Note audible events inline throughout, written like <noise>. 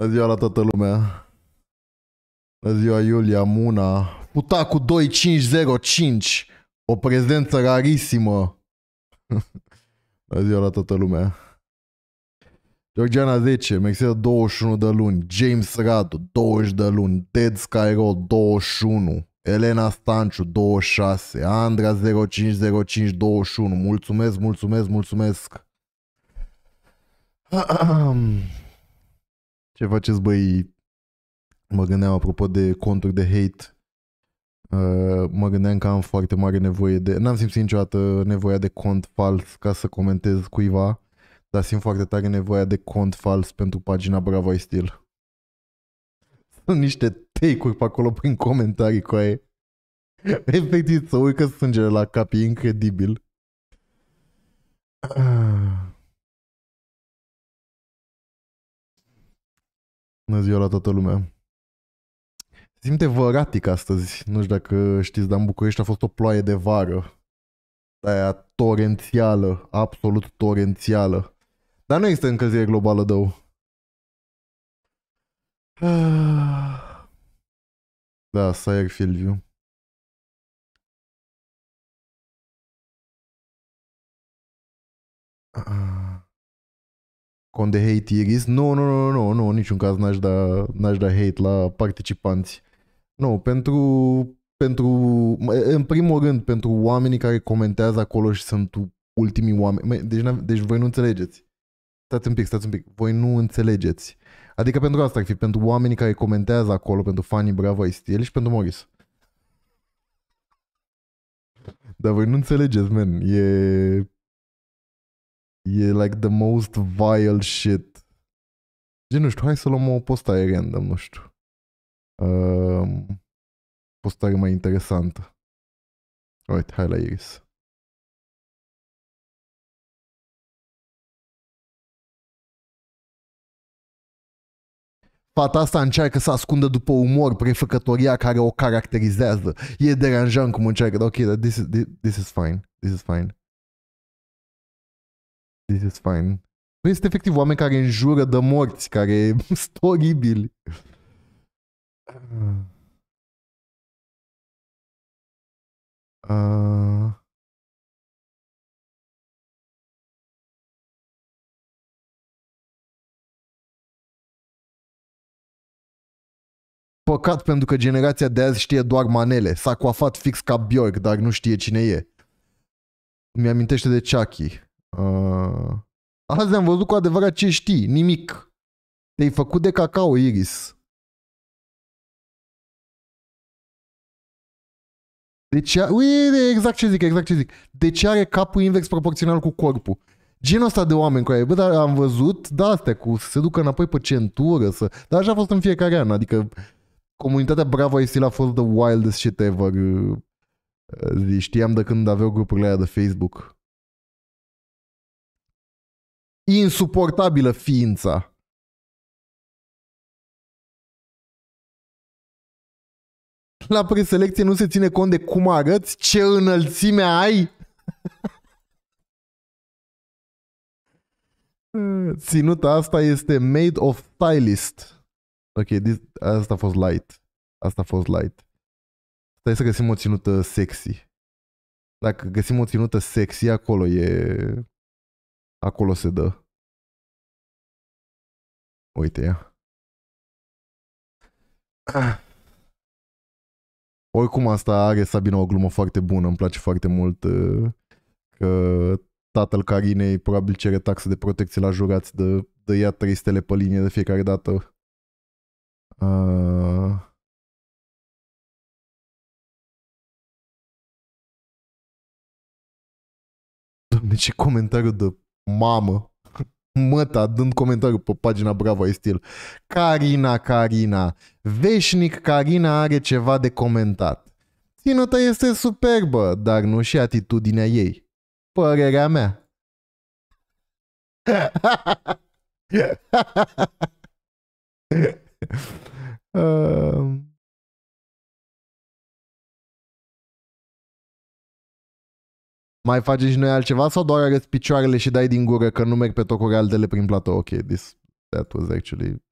Bună ziua la toată lumea. Bună ziua Iulia, Muna. Puta cu 2505. O prezență rarisimă. <laughs> Bună ziua la toată lumea. Georgiana 10, Mercedes 21 de luni, James Radu 20 de luni, Dead Skyroll 21, Elena Stanciu 26, Andra 0505 21. Mulțumesc, mulțumesc, mulțumesc. <clears throat> Ce faceți băi? Mă gândeam apropo de conturi de hate. Uh, mă gândeam că am foarte mare nevoie de... N-am simțit niciodată nevoia de cont fals ca să comentez cuiva, dar simt foarte tare nevoia de cont fals pentru pagina Bravo Stil. Sunt niște take-uri pe acolo prin comentarii cu aia. <laughs> Efectiv, să urcă sângele la cap, e incredibil. Bună ziua la toată lumea. Simte văratic astăzi. Nu știu dacă știți, dar în București a fost o ploaie de vară. Aia torențială, absolut torențială. Dar nu există încălzire globală, dău. <sighs> Da, Sire Fieldview. Cont de hate Iris? Nu, nu, nu, nu, nu, niciun caz n-aș da, n-aș da hate la participanți. Nu, pentru, pentru, în primul rând, pentru oamenii care comentează acolo și sunt ultimii oameni. Deci, deci voi nu înțelegeți. Stați un pic, stați un pic. Voi nu înțelegeți. Adică pentru asta ar fi pentru oamenii care comentează acolo, pentru fanii Bravo ai Steel și pentru Morris. Dar voi nu înțelegeți, man. E E like the most vile shit. Gen, nu știu, hai să luăm o postare random, nu știu. Uh, postare mai interesantă. Uite, hai la Iris. Fata asta încearcă să ascundă după umor prefăcătoria care o caracterizează. E deranjant cum încearcă, ok, this is, this is fine. This is fine. This is fine. Păi este efectiv oameni care înjură de morți, care <laughs> sunt oribili. Uh... Păcat pentru că generația de azi știe doar manele. S-a coafat fix ca Bjork, dar nu știe cine e. Mi-amintește de Chucky. Uh, azi am văzut cu adevărat ce știi, nimic. Te-ai făcut de cacao, Iris. Deci, uite, exact ce zic, exact ce zic. De ce are capul invers proporțional cu corpul? Genul ăsta de oameni cu aia, bă, dar am văzut, da, astea, cu să se ducă înapoi pe centură, să... Dar așa a fost în fiecare an, adică comunitatea Bravo ai a fost the wildest shit ever. Uh, știam de când aveau grupurile aia de Facebook. Insuportabilă ființa. La preselecție nu se ține cont de cum arăți, ce înălțime ai. <laughs> Ținuta asta este made of stylist. Ok, this, asta a fost light. Asta a fost light. Stai să găsim o ținută sexy. Dacă găsim o ținută sexy, acolo e... Acolo se dă. Uite ea. Oricum asta are Sabina o glumă foarte bună, îmi place foarte mult uh, că tatăl Carinei probabil cere taxe de protecție la jurați de, de ia 3 stele pe linie de fiecare dată. Uh... Doamne, ce comentariu de mamă măta dând comentariu pe pagina Bravo ai stil. Carina, Carina, veșnic Carina are ceva de comentat. Ținuta este superbă, dar nu și atitudinea ei. Părerea mea. <laughs> uh... Mai faci și noi altceva sau doar arăți picioarele și dai din gură că nu merg pe tocuri altele prin platou? Ok, this, that was actually...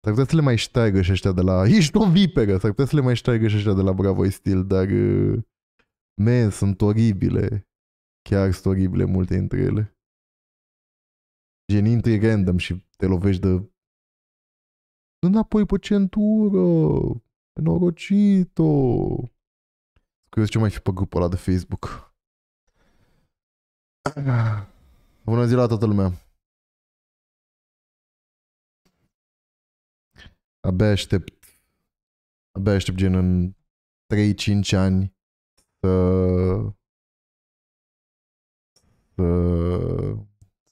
S-ar putea să le mai șteagă și ăștia de la... Ești o viperă! S-ar putea să le mai șteagă și ăștia de la Bravo Steel, dar... uh, Man, sunt oribile. Chiar sunt oribile multe dintre ele. Gen, intri random și te lovești de... Dă înapoi pe centură! Nenorocito! Curios ce mai fi pe grupul ăla de Facebook. Bună ziua la toată lumea! Abia aștept, abia aștept gen în 3-5 ani să, să,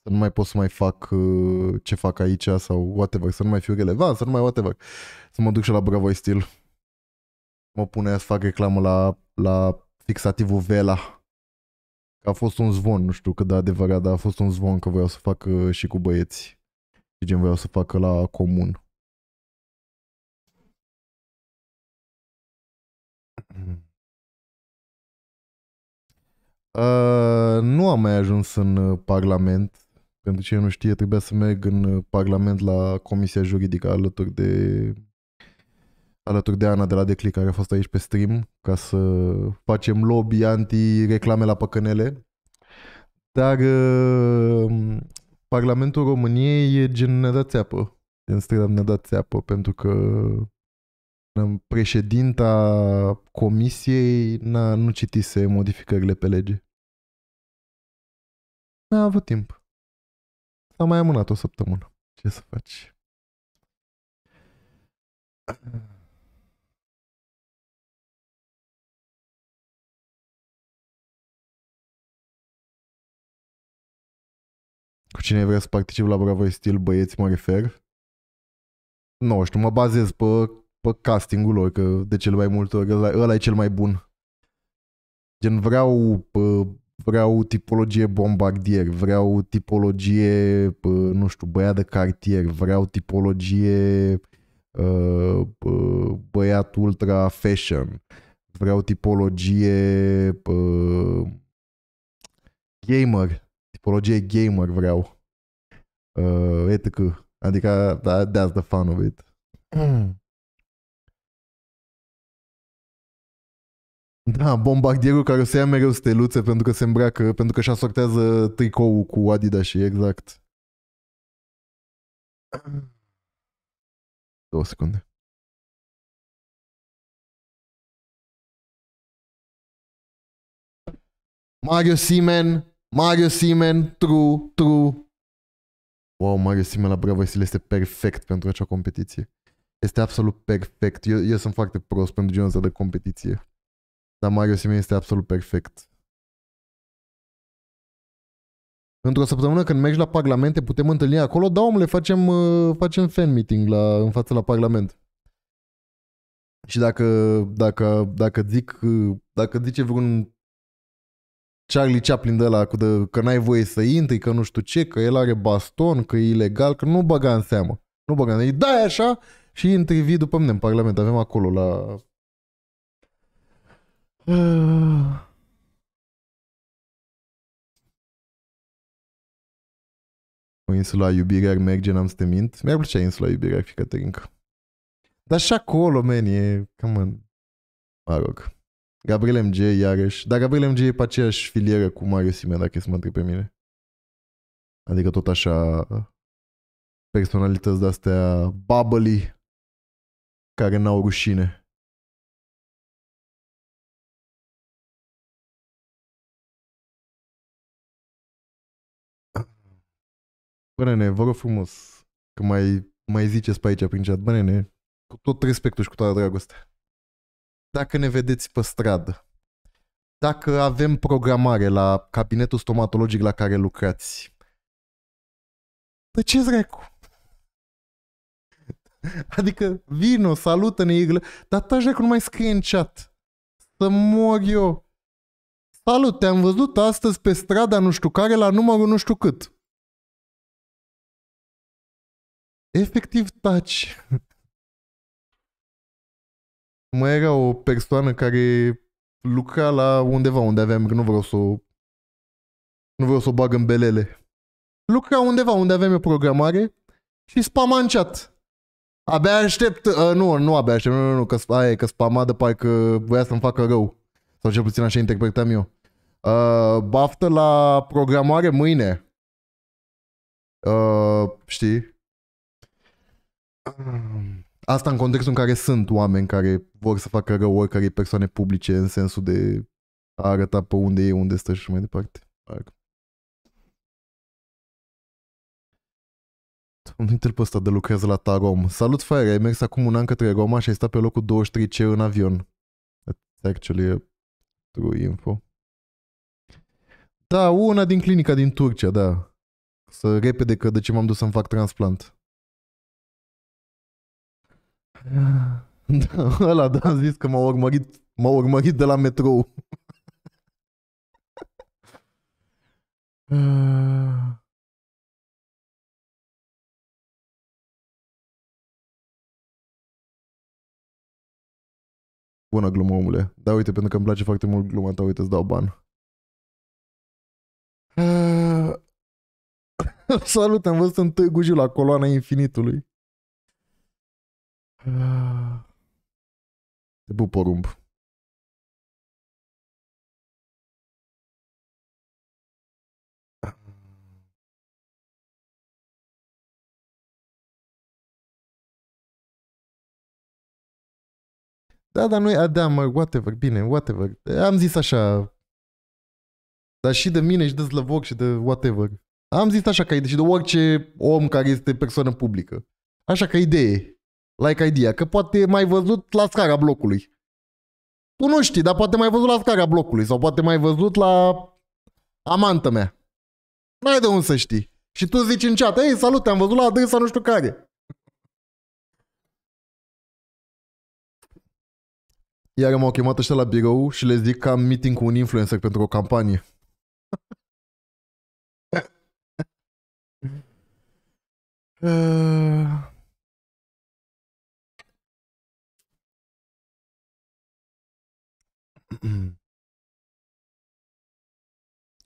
să nu mai pot să mai fac uh, ce fac aici sau whatever, să nu mai fiu relevant, să nu mai whatever, să mă duc și la Bravo Steel. Mă pune să fac reclamă la, la fixativul Vela. Că a fost un zvon, nu știu cât de adevărat, dar a fost un zvon că vreau să fac uh, și cu băieți. Și gen vreau să fac la comun. <clears throat> Uh, nu am mai ajuns în uh, Parlament. Pentru cine nu știe, trebuia să merg în uh, Parlament la Comisia Juridică alături de alături de Ana de la Declic, care a fost aici pe stream, ca să facem lobby anti-reclame la păcănele. Dar uh, Parlamentul României e gen ne dat țeapă. Gen straight ne dat țeapă, pentru că președinta comisiei n-a, nu citise modificările pe lege. N-a avut timp. S-a mai amânat o săptămână. Ce să faci? Cu cine vrea să participe la Bravo Stil, băieți, mă refer. Nu știu, mă bazez pe, pe castingul lor, că de cel mai multe ori ăla, ăla e cel mai bun. Gen, vreau pă, vreau tipologie bombardier, vreau tipologie, pă, nu știu, băiat de cartier, vreau tipologie uh, băiat ultra fashion, vreau tipologie uh, gamer, tipologie gamer vreau, uh, etc. Adică, that, that's the fun of it. Da, bombardierul care o să ia mereu steluțe pentru că se îmbracă, pentru că și sortează tricoul cu Adidas și exact. Două secunde. Mario Simen, Mario Simen, true, true. Wow, Mario Simen la Bravo Steel este perfect pentru acea competiție. Este absolut perfect. Eu, eu sunt foarte prost pentru genul ăsta de competiție. Dar Mario Simen este absolut perfect. Într-o săptămână când mergi la Parlamente, putem întâlni acolo? Da, omule, facem, uh, facem fan meeting la, în fața la Parlament. Și dacă, dacă, dacă zic, uh, dacă zice vreun Charlie Chaplin de la cu de, că n-ai voie să intri, că nu știu ce, că el are baston, că e ilegal, că nu băga în seamă. Nu băga în seamă. Da, așa și intri vii după mine în Parlament. Avem acolo la <sighs> O insula iubirii ar merge, n-am să te mint. Mi-ar plăcea insula iubirii, ar fi Caterinca. Dar și acolo, man, e... Come on. Mă rog. Gabriel MG, iarăși. Dar Gabriel MG e pe aceeași filieră cu Mario Simen, dacă e să mă întreb pe mine. Adică tot așa personalități de-astea bubbly care n-au rușine. Bă, nene, vă rog frumos, că mai, mai ziceți pe aici prin chat, bă, nene, cu tot respectul și cu toată dragostea. Dacă ne vedeți pe stradă, dacă avem programare la cabinetul stomatologic la care lucrați, ce recu. Adică vino, salută-ne, iglă, dar taci nu mai scrie în chat. Să mor eu. Salut, te-am văzut astăzi pe strada nu știu care la numărul nu știu cât. efectiv taci. Mai era o persoană care lucra la undeva unde aveam, nu vreau să o, nu vreau să o bag în belele. Lucra undeva unde aveam eu programare și spama în chat. Abia aștept, uh, nu, nu abia aștept, nu, nu, nu, că, aia, că spama de parcă voia să-mi facă rău. Sau cel puțin așa interpretam eu. Uh, baftă la programare mâine. Uh, știi? Asta în contextul în care sunt oameni care vor să facă rău oricărei persoane publice în sensul de a arăta pe unde e, unde stă și mai departe. Uite-l pe ăsta de lucrează la Tarom. Salut, Fire, ai mers acum un an către Roma și ai stat pe locul 23C în avion. That's actually true info. Da, una din clinica din Turcia, da. Să repede că de ce m-am dus să-mi fac transplant. Da, <laughs> ăla, da, am zis că m-a urmărit, m-a urmărit de la metrou. <laughs> Bună glumă, omule. Da, uite, pentru că îmi place foarte mult gluma ta, uite, îți dau ban. <laughs> Salut, am văzut în Târgu Jiu la coloana infinitului. Te pup, porumb. Da, dar noi, da, mă, whatever, bine, whatever. Am zis așa. Dar și de mine și de Slăvoc și de whatever. Am zis așa ca idee și de orice om care este persoană publică. Așa ca idee. Like idea. Că poate mai văzut la scara blocului. Tu nu știi, dar poate mai văzut la scara blocului. Sau poate mai văzut la amantă mea. N-ai de unde să știi. Și tu zici în chat, ei, salut, am văzut la adresa nu știu care. Iar m-au chemat ăștia la birou și le zic că am meeting cu un influencer pentru o campanie. <laughs>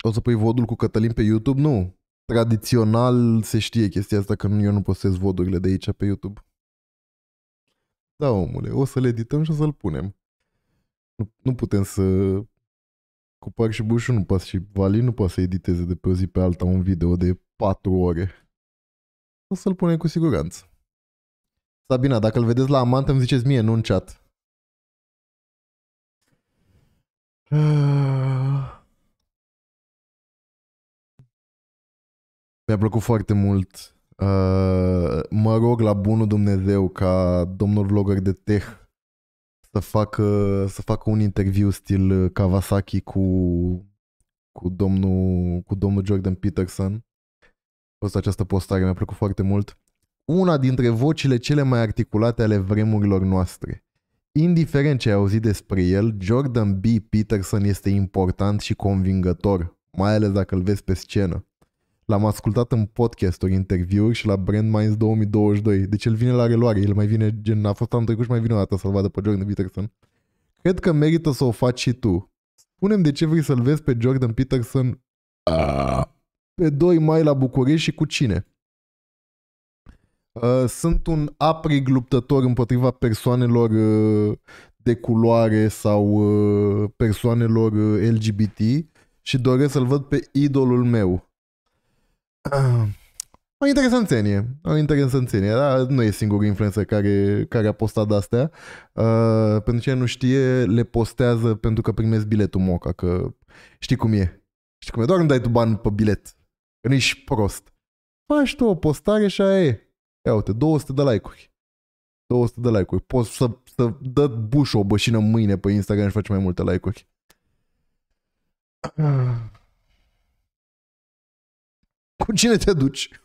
O să pui vodul cu Cătălin pe YouTube? Nu. Tradițional se știe chestia asta că eu nu postez vodurile de aici pe YouTube. Da, omule, o să le edităm și o să-l punem. Nu, nu putem să... Cu Parc și Bușu nu poate și Vali nu poate să editeze de pe o zi pe alta un video de 4 ore. O să-l punem cu siguranță. Sabina, dacă îl vedeți la amant, îmi ziceți mie, nu în chat. <sighs> Mi-a plăcut foarte mult. Uh, mă rog la bunul Dumnezeu ca domnul vlogger de tech să facă, să facă un interviu stil Kawasaki cu, cu, domnul, cu domnul Jordan Peterson. A fost această postare, mi-a plăcut foarte mult. Una dintre vocile cele mai articulate ale vremurilor noastre. Indiferent ce ai auzit despre el, Jordan B. Peterson este important și convingător, mai ales dacă îl vezi pe scenă. L-am ascultat în podcasturi, interviuri și la Brand Minds 2022. Deci el vine la reluare, el mai vine, gen, a fost anul trecut și mai vine o dată să-l vadă pe Jordan Peterson. Cred că merită să o faci și tu. Spunem de ce vrei să-l vezi pe Jordan Peterson pe 2 mai la București și cu cine. Uh, sunt un aprig luptător împotriva persoanelor uh, de culoare sau uh, persoanelor LGBT și doresc să-l văd pe idolul meu. <clears throat> O interesanțenie, o interesanțenie, dar nu e singurul influencer care, care a postat astea. Uh, pentru cine nu știe, le postează pentru că primesc biletul Moca, că știi cum e. Știi cum e, doar îmi dai tu bani pe bilet, că nu ești prost. Faci tu o postare și aia e. Ia uite, 200 de like-uri. 200 de like-uri. Poți să, să dă buș o bășină mâine pe Instagram și faci mai multe like-uri. <clears throat> Cu cine te duci?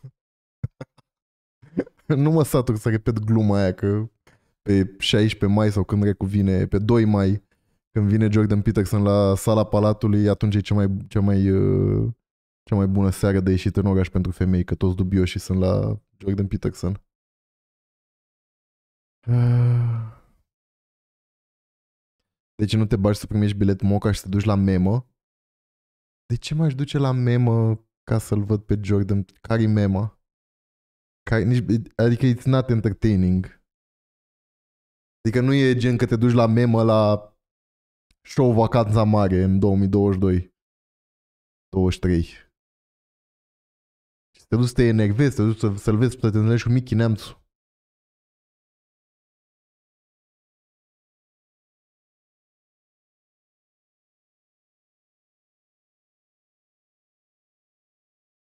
<laughs> nu mă satur să repet gluma aia că pe 16 mai sau când recuvine, pe 2 mai, când vine Jordan Peterson la sala Palatului, atunci e cea mai, cea mai, uh, cea mai bună seară de ieșit în oraș pentru femei, că toți dubioși sunt la Jordan Peterson. <sighs> Deci nu te bagi să primești bilet moca și să te duci la memă? De ce m-aș duce la memă ca să-l văd pe Jordan? Care-i mema? Care, nici, adică it's not entertaining. Adică nu e gen că te duci la memă la show Vacanța Mare în 2022. 23. Și te duci să te enervezi, te duci să, să-l vezi, să te întâlnești cu Mickey Neamțu.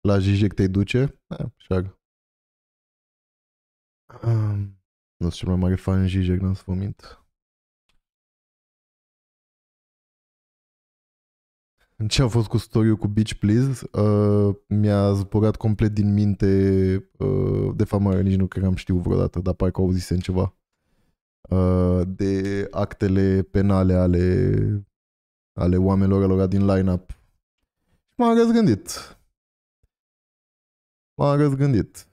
La Zizek te duce? Da, șag. Um, nu sunt cel mai mare fan Zizek, nu să vă mint. Ce a fost cu story cu Beach Please? Uh, mi-a zburat complet din minte uh, de fapt nici nu cred că am știut vreodată, dar parcă auzisem ceva. Uh, de actele penale ale, ale oamenilor lor din line-up. M-am răzgândit. M-am răzgândit.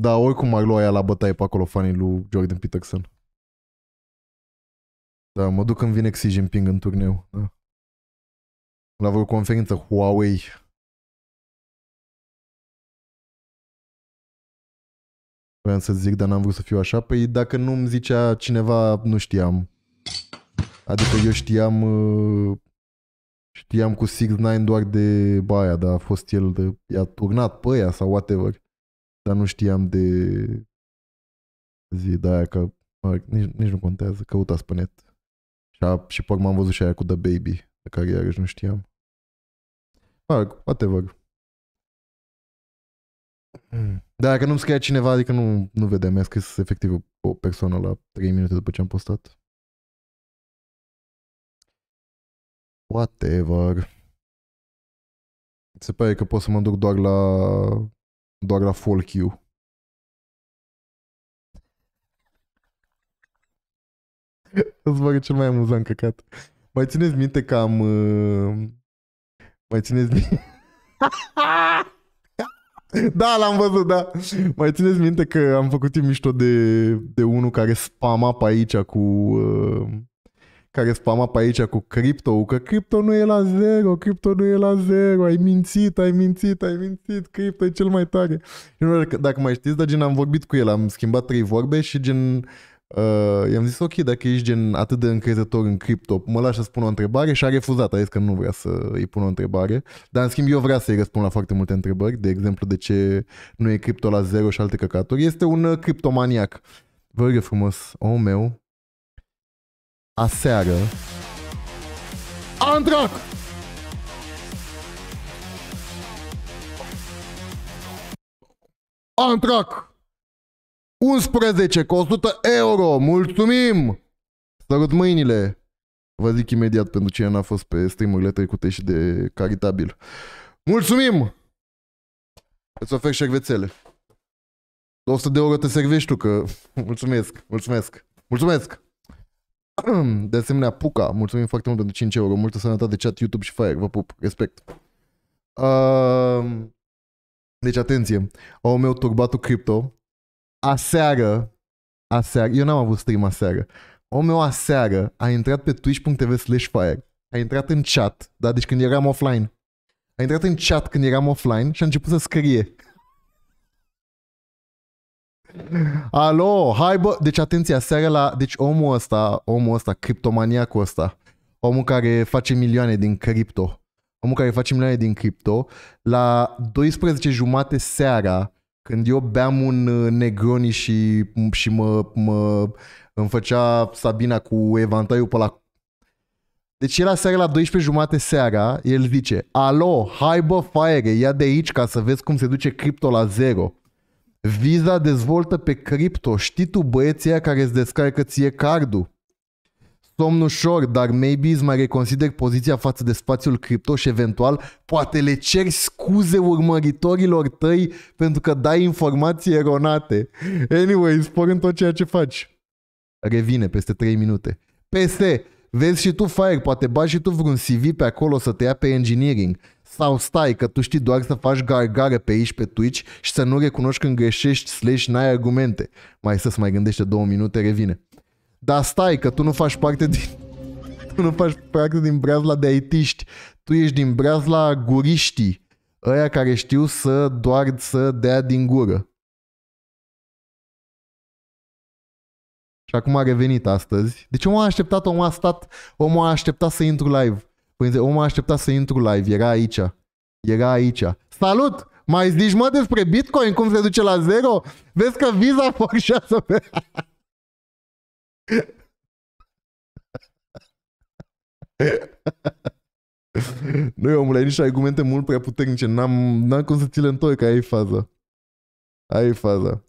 Da, oricum ar lua ea la bătaie pe acolo fanii lui Jordan Peterson. Da, mă duc când vine Xi Jinping în turneu. Da. La vreo conferință Huawei. Vreau să zic, dar n-am vrut să fiu așa. Păi dacă nu îmi zicea cineva, nu știam. Adică eu știam uh, știam cu 6 9 doar de baia, dar a fost el de, i-a turnat pe ea sau whatever dar nu știam de zi de aia că mă, nici, nici nu contează, căutați pe net. Și, a, și pe am văzut și aia cu The Baby, de care iarăși nu știam. Mă, whatever. Dar dacă nu-mi scria cineva, adică nu, nu vedem, mi-a scris efectiv o persoană la 3 minute după ce am postat. Whatever. Se pare că pot să mă duc doar la doar la full <laughs> queue. Îți băgă cel mai amuzant căcat. Mai țineți minte că am... Uh... Mai țineți minte... <laughs> da, l-am văzut, da. Mai țineți minte că am făcut eu mișto de, de unul care spama pe aici cu... Uh care spama pe aici cu cripto, că cripto nu e la zero, cripto nu e la zero, ai mințit, ai mințit, ai mințit, cripto e cel mai tare. Dacă mai știți, dar gen am vorbit cu el, am schimbat trei vorbe și gen Uh, i-am zis ok, dacă ești gen atât de încrezător în cripto, mă lași să spun o întrebare și a refuzat, a zis că nu vrea să îi pun o întrebare, dar în schimb eu vreau să-i răspund la foarte multe întrebări, de exemplu de ce nu e cripto la zero și alte căcaturi. Este un uh, criptomaniac. Vă rog frumos, omul meu, aseară Andrac! Antrac! 11 cu 100 euro! Mulțumim! Sărut mâinile! Vă zic imediat pentru cine n-a fost pe streamurile trecute și de caritabil. Mulțumim! Îți ofer șervețele. 100 de euro te servești tu, că... Mulțumesc, mulțumesc, mulțumesc! <clears throat> De asemenea, Puca, mulțumim foarte mult pentru 5 euro. Multă sănătate, chat, YouTube și Fire. Vă pup. Respect. Uh, deci, atenție. Au meu turbatul cripto. Aseară, aseară, eu n-am avut stream aseară. Omul meu aseară a intrat pe twitch.tv slash fire. A intrat în chat, da, deci când eram offline. A intrat în chat când eram offline și a început să scrie. Alo, hai bă, deci atenție, seara la, deci omul ăsta, omul ăsta, criptomaniacul ăsta, omul care face milioane din cripto, omul care face milioane din cripto, la 12 jumate seara, când eu beam un uh, Negroni și, și mă, mă îmi făcea Sabina cu evantaiul pe la deci el seara la 12 jumate seara, el zice Alo, hai bă, fire, ia de aici ca să vezi cum se duce cripto la zero. Visa dezvoltă pe cripto. Știi tu băieții care îți descarcă ție cardul? Somn ușor, dar maybe îți mai reconsider poziția față de spațiul cripto și eventual poate le ceri scuze urmăritorilor tăi pentru că dai informații eronate. Anyway, spor în tot ceea ce faci. Revine peste 3 minute. PS, vezi și tu Fire, poate bagi și tu vreun CV pe acolo să te ia pe engineering. Sau stai că tu știi doar să faci gargare pe aici pe Twitch și să nu recunoști când greșești slash n-ai argumente. Mai să-ți mai gândește două minute, revine. Dar stai că tu nu faci parte din... <laughs> tu nu faci parte din breazla de aitiști. Tu ești din breazla guriștii. Ăia care știu să doar să dea din gură. Și acum a revenit astăzi. Deci omul a așteptat, omul a stat, omul a așteptat să intru live. Păi, omul a așteptat să intru live, era aici. Era aici. Salut! Mai zici mă despre Bitcoin, cum se duce la zero? Vezi că Visa <laughs> forșează pe... <laughs> nu, omule, ai niște argumente mult prea puternice. N-am, n-am cum să ți le întorc, aia e faza. Aia e faza.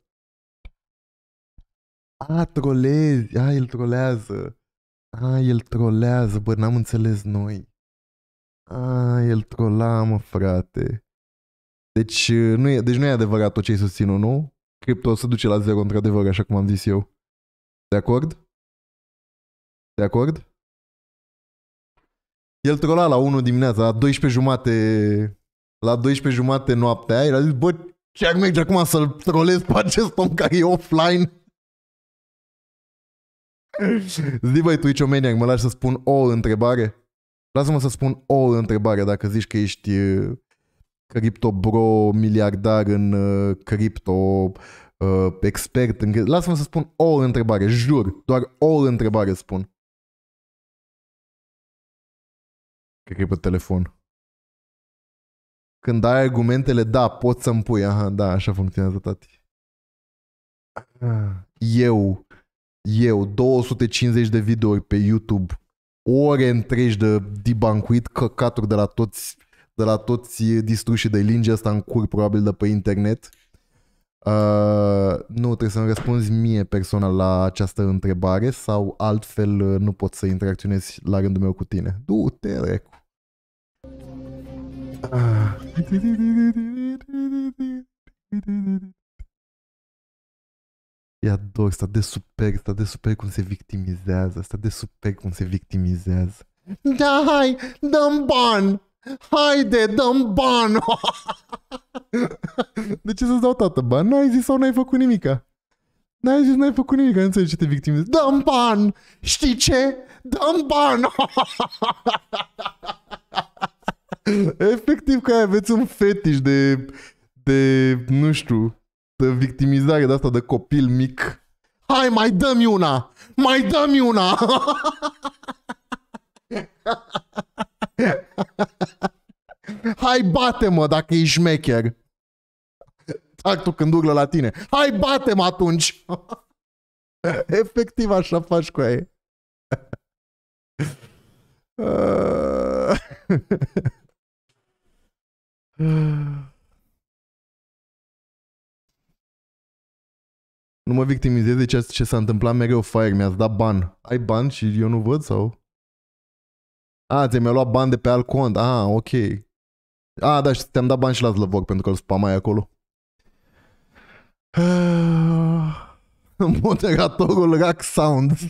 A, trolezi. A, el trolează. A, el trolează. Bă, n-am înțeles noi. A, el trola, mă, frate. Deci nu e, deci nu e adevărat tot ce ai susținut, nu? Cripto se duce la zero, într-adevăr, așa cum am zis eu. De acord? De acord? El trola la 1 dimineața, la 12 jumate, la 12 jumate noaptea, el a zis, bă, ce ar merge acum să-l trolez pe acest om care e offline? <laughs> Zi băi, Twitch Omaniac, mă lași să spun o întrebare? Lasă-mă să spun o întrebare dacă zici că ești uh, cripto bro miliardar în uh, cripto uh, expert în... Lasă-mă să spun o întrebare, jur, doar o întrebare spun. Cred că e pe telefon. Când ai argumentele, da, poți să-mi pui. Aha, da, așa funcționează, tati. Eu, eu, 250 de videouri pe YouTube, ore întregi de debunkuit căcaturi de la toți de la toți distruși de linge asta în cur probabil de pe internet. Uh, nu, trebuie să-mi răspunzi mie personal la această întrebare sau altfel uh, nu pot să interacționez la rândul meu cu tine. Du-te, recu. Uh. Ia dor, sta de super, sta de super cum se victimizează, sta de super cum se victimizează. Da, hai, dăm bani! Haide, dăm bani! <laughs> De ce să-ți dau tată bani? N-ai zis sau n-ai făcut nimica? N-ai zis, n-ai făcut nimic, nu înțelegi ce te victimezi. Dăm bani! Știi ce? Dăm bani! <laughs> Efectiv că aveți un fetiș de, de, nu știu, de victimizare de asta de copil mic. Hai, mai dă-mi una! Mai dă-mi una! <laughs> Hai bate-mă dacă ești șmecher. Tactul când urlă la tine. Hai bate-mă atunci. <laughs> Efectiv așa faci cu aia. <laughs> Nu mă victimizez de ce, ce s-a întâmplat mereu Fire. Mi-ați dat ban. Ai ban și eu nu văd sau? A, ți mi-a luat bani de pe alt cont. Ah, ok. A, da, și te-am dat bani și la Zlăvoc pentru că îl spamai acolo. <sighs> Moderatorul Rack Sound. <laughs>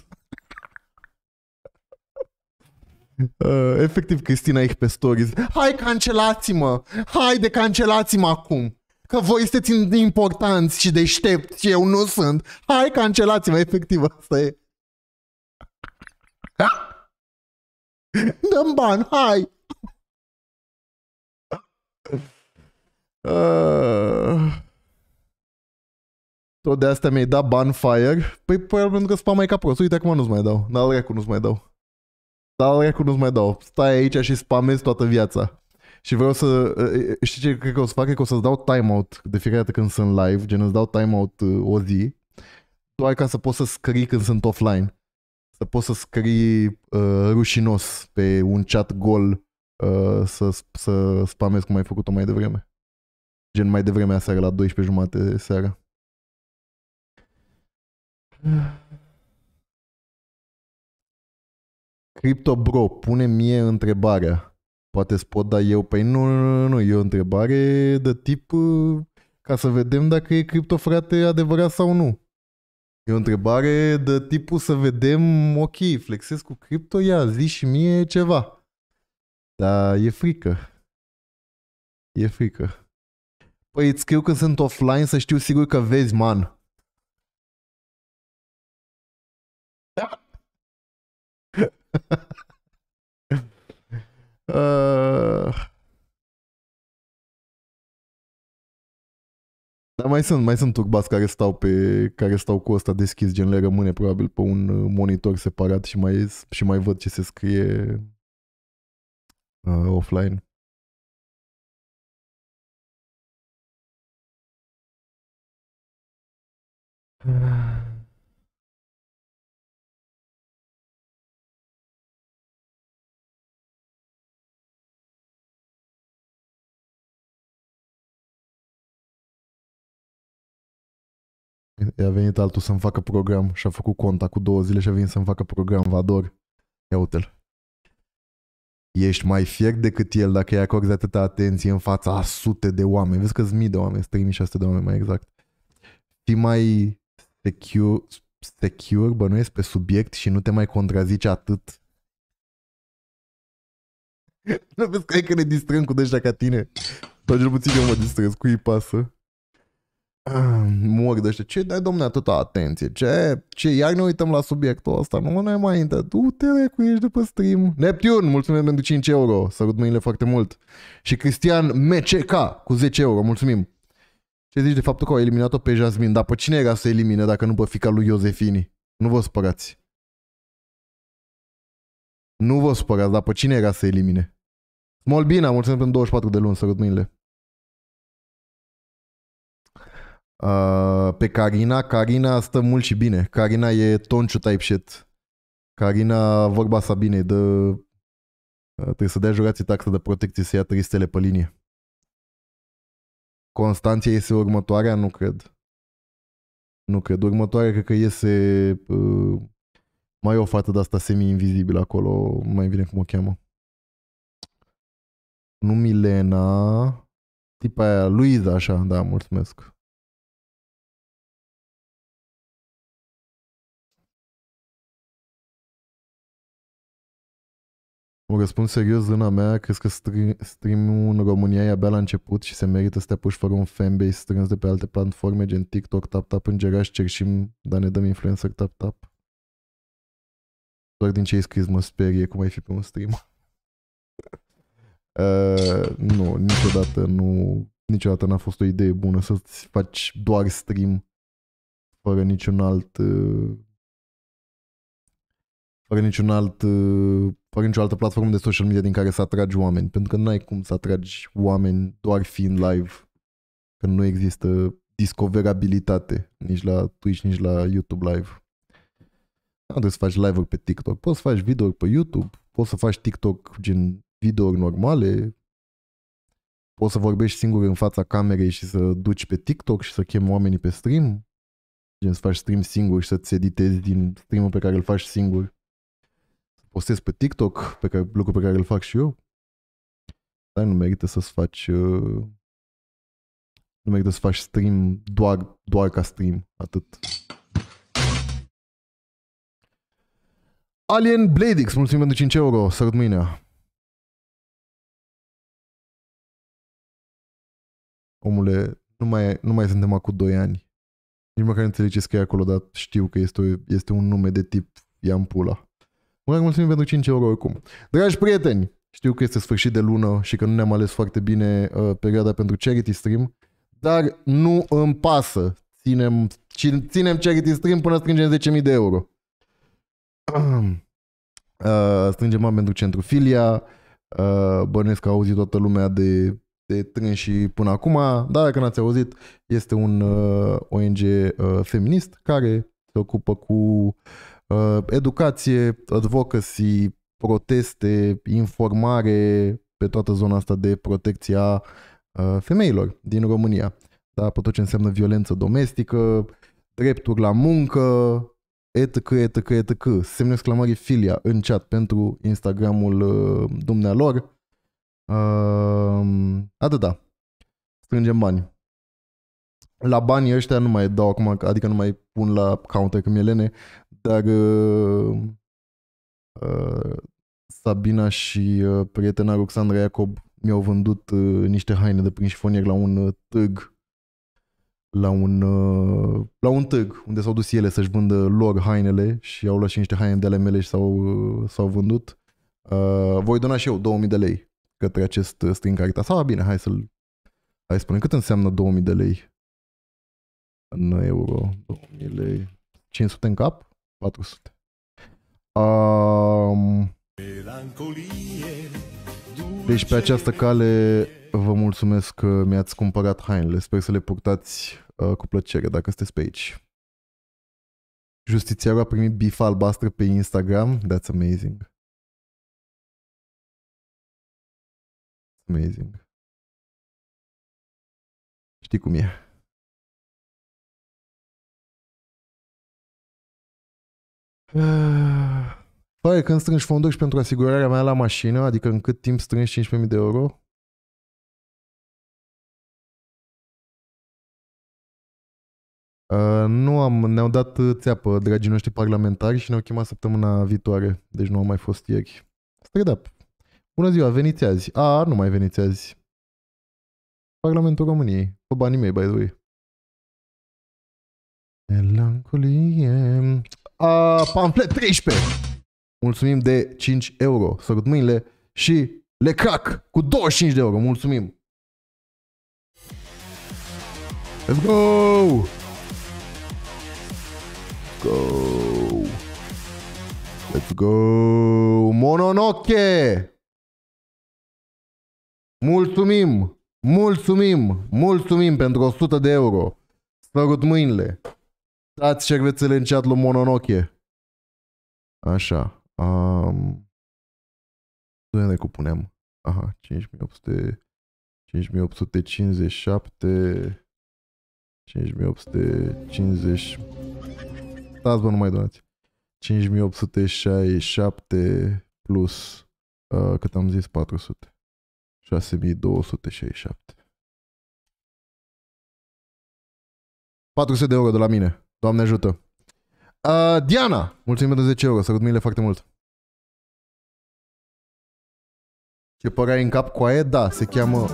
Uh, efectiv, Cristina e pe stories. Hai, cancelați-mă! Hai de cancelați-mă acum! Că voi sunteți importanți și deștepți și eu nu sunt. Hai, cancelați-mă, efectiv, asta e. Dăm bani, hai! Uh, tot de asta mi-ai dat Banfire. Păi, păi pentru că spam mai ca prost. Uite, acum nu-ți mai dau. Dar recu nu-ți mai dau. Dar recu nu-ți mai dau. Stai aici și spamezi toată viața. Și vreau să... Uh, știi ce cred că o să fac? Cred că o să-ți dau timeout de fiecare dată când sunt live. Gen, îți dau timeout uh, o zi. Doar ca să poți să scrii când sunt offline să poți să scrii uh, rușinos pe un chat gol uh, să, să spamezi cum ai făcut-o mai devreme. Gen mai devreme aseară la 12 jumate seara. Crypto Bro, pune mie întrebarea. Poate îți pot da eu? Păi nu, nu, nu, nu, e o întrebare de tip uh, ca să vedem dacă e cripto frate adevărat sau nu. E o întrebare de tipul să vedem, ok, flexez cu cripto, ia, zi și mie ceva. Dar e frică. E frică. Păi îți scriu că sunt offline să știu sigur că vezi, man. <laughs> Uh... Dar mai sunt, mai sunt turbați care stau pe care stau cu ăsta deschis, gen le rămâne probabil pe un uh, monitor separat și mai și mai văd ce se scrie uh, offline. I-a venit altul să-mi facă program și a făcut conta cu două zile și a venit să-mi facă program, vă ador. Ia uite-l. Ești mai fier decât el dacă îi acorzi atâta atenție în fața a sute de oameni. Vezi că sunt mii de oameni, sunt 3600 de oameni mai exact. Fii mai secure, secure bănuiesc pe subiect și nu te mai contrazici atât. <laughs> nu vezi că, că ne distrăm cu deja ca tine? Dar cel puțin eu mă distrez, cui pasă? Mor de ăștia. Ce dai, domne, atâta atenție? Ce, ce, iar ne uităm la subiectul ăsta? Nu ne mai intră. Du-te, cu ești după stream. Neptun, mulțumim pentru 5 euro. Sărut mâinile foarte mult. Și Cristian MCK cu 10 euro. Mulțumim. Ce zici de faptul că au eliminat-o pe Jasmine? Dar pe cine era să elimine dacă nu pe fica lui Iosefini? Nu vă spărați. Nu vă spărați, dar pe cine era să elimine? Smolbina, mulțumim pentru 24 de luni, sărut mâinile. Uh, pe Carina, Carina stă mult și bine. Carina e tonciu type shit. Carina, vorba sa bine, dă, uh, trebuie să dea jurații taxă de protecție să ia tristele pe linie. Constanția este următoarea? Nu cred. Nu cred. Următoarea cred că iese uh, mai o fată de asta semi-invizibilă acolo, mai bine cum o cheamă. Nu Milena, tipa aia, Luiza, așa, da, mulțumesc. Un răspuns serios, zâna mea, crezi că stream-ul în România e abia la început și se merită să te apuci fără un fanbase strâns de pe alte platforme, gen TikTok, TapTap, în geraș, cerșim, dar ne dăm influencer TapTap? Doar din ce ai scris mă sperie cum ai fi pe un stream. <laughs> uh, nu, niciodată nu, niciodată n-a fost o idee bună să-ți faci doar stream fără niciun alt uh, fără niciun alt uh, fără nicio altă platformă de social media din care să atragi oameni, pentru că nu ai cum să atragi oameni doar fiind live, că nu există discoverabilitate nici la Twitch, nici la YouTube live. Nu trebuie să faci live-uri pe TikTok, poți să faci video pe YouTube, poți să faci TikTok gen video normale, poți să vorbești singur în fața camerei și să duci pe TikTok și să chemi oamenii pe stream, gen să faci stream singur și să-ți editezi din streamul pe care îl faci singur postez pe TikTok, pe care, lucru pe care îl fac și eu, dar nu merită să-ți faci uh, nu merită să faci stream doar, doar ca stream, atât. Alien Bladix, mulțumim pentru 5 euro, sărut mâinea. Omule, nu mai, nu mai suntem acum 2 ani. Nici măcar nu înțeleg ce scrie acolo, dar știu că este, este un nume de tip Ian Pula. Mă mulțumim pentru 5 euro oricum. Dragi prieteni, știu că este sfârșit de lună și că nu ne-am ales foarte bine uh, perioada pentru charity stream, dar nu îmi pasă. Ținem, ținem charity stream până strângem 10.000 de euro. Uh, strângem bani pentru centru Filia. Uh, bănesc că a auzit toată lumea de, de trânși până acum, dar dacă n-ați auzit, este un uh, ONG uh, feminist care se ocupă cu uh, educație, advocacy, proteste, informare pe toată zona asta de protecția uh, femeilor din România. Da, pe tot ce înseamnă violență domestică, drepturi la muncă, etc, etc, etc. Semne exclamării filia în chat pentru Instagramul uh, dumnealor. Uh, atât da. Strângem bani. La banii ăștia nu mai dau acum, adică nu mai pun la counter că mi lene, dar uh, uh, Sabina și uh, prietena Roxandra Iacob mi-au vândut uh, niște haine de prin șifonier la un uh, târg la un, uh, la un târg unde s-au dus ele să-și vândă lor hainele și au luat și niște haine de ale mele și s-au, uh, s-au vândut. Uh, voi dona și eu 2000 de lei către acest string Caritas. Ah, bine, hai să-l hai să spunem cât înseamnă 2000 de lei în euro. 2000 lei. 500 în cap? 400. Um, deci pe această cale vă mulțumesc că mi-ați cumpărat hainele. Sper să le purtați uh, cu plăcere dacă sunteți pe aici. Justițiarul a primit bifa albastră pe Instagram. That's amazing. Amazing. Știi cum e. Păi, când strângi fonduri și pentru asigurarea mea la mașină, adică în cât timp strângi 15.000 de euro? Uh, nu am, ne-au dat țeapă dragii noștri parlamentari și ne-au chemat săptămâna viitoare, deci nu am mai fost ieri. Straight up. Bună ziua, veniți azi. A, nu mai veniți azi. Parlamentul României. Pe banii mei, by the way. Melancolie. A, pamflet 13. Mulțumim de 5 euro. Sărut mâinile și le crac cu 25 de euro. Mulțumim. Let's go! Go! Let's go! Mononoke! Mulțumim! Mulțumim! Mulțumim pentru 100 de euro! Sărut mâinile! Dați șervețele în chat lui Mononoke. Așa. Um, unde cupunem? Aha, 5800... 5857... 5850... Stați bă, nu mai donați. 5867 plus... Uh, cât am zis? 400. 6267. 400 de euro de la mine. Doamne ajută. Uh, Diana, mulțumim de 10 euro, sărut mâinile foarte mult. Ce păr ai în cap cu aia? Da, se cheamă...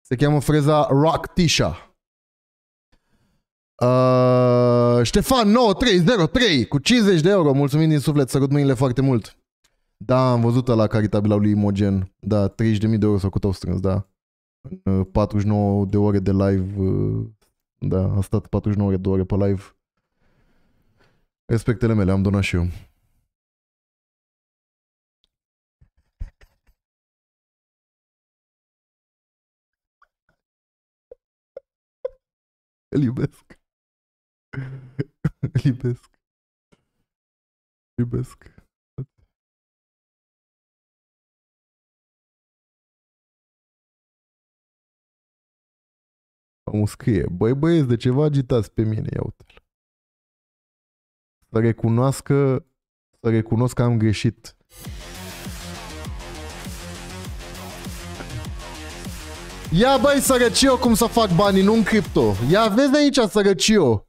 Se cheamă freza Rock Tisha. Uh, Ștefan 9303 cu 50 de euro. Mulțumim din suflet, sărut mâinile foarte mult. Da, am văzut la caritabila lui Imogen. Da, 30.000 de euro sau cât au strâns, da. 49 de ore de live. Uh, da, a stat 49 de ore pe live. Respectele mele, am donat și eu. <laughs> <laughs> Îl iubesc. Îl iubesc. Îl iubesc. Omul scrie, băi băieți, de ce vă agitați pe mine? Ia uite -l. Să recunoască, să recunosc că am greșit. Ia băi sărăcio cum să fac banii, nu în cripto. Ia vezi aici sărăcio.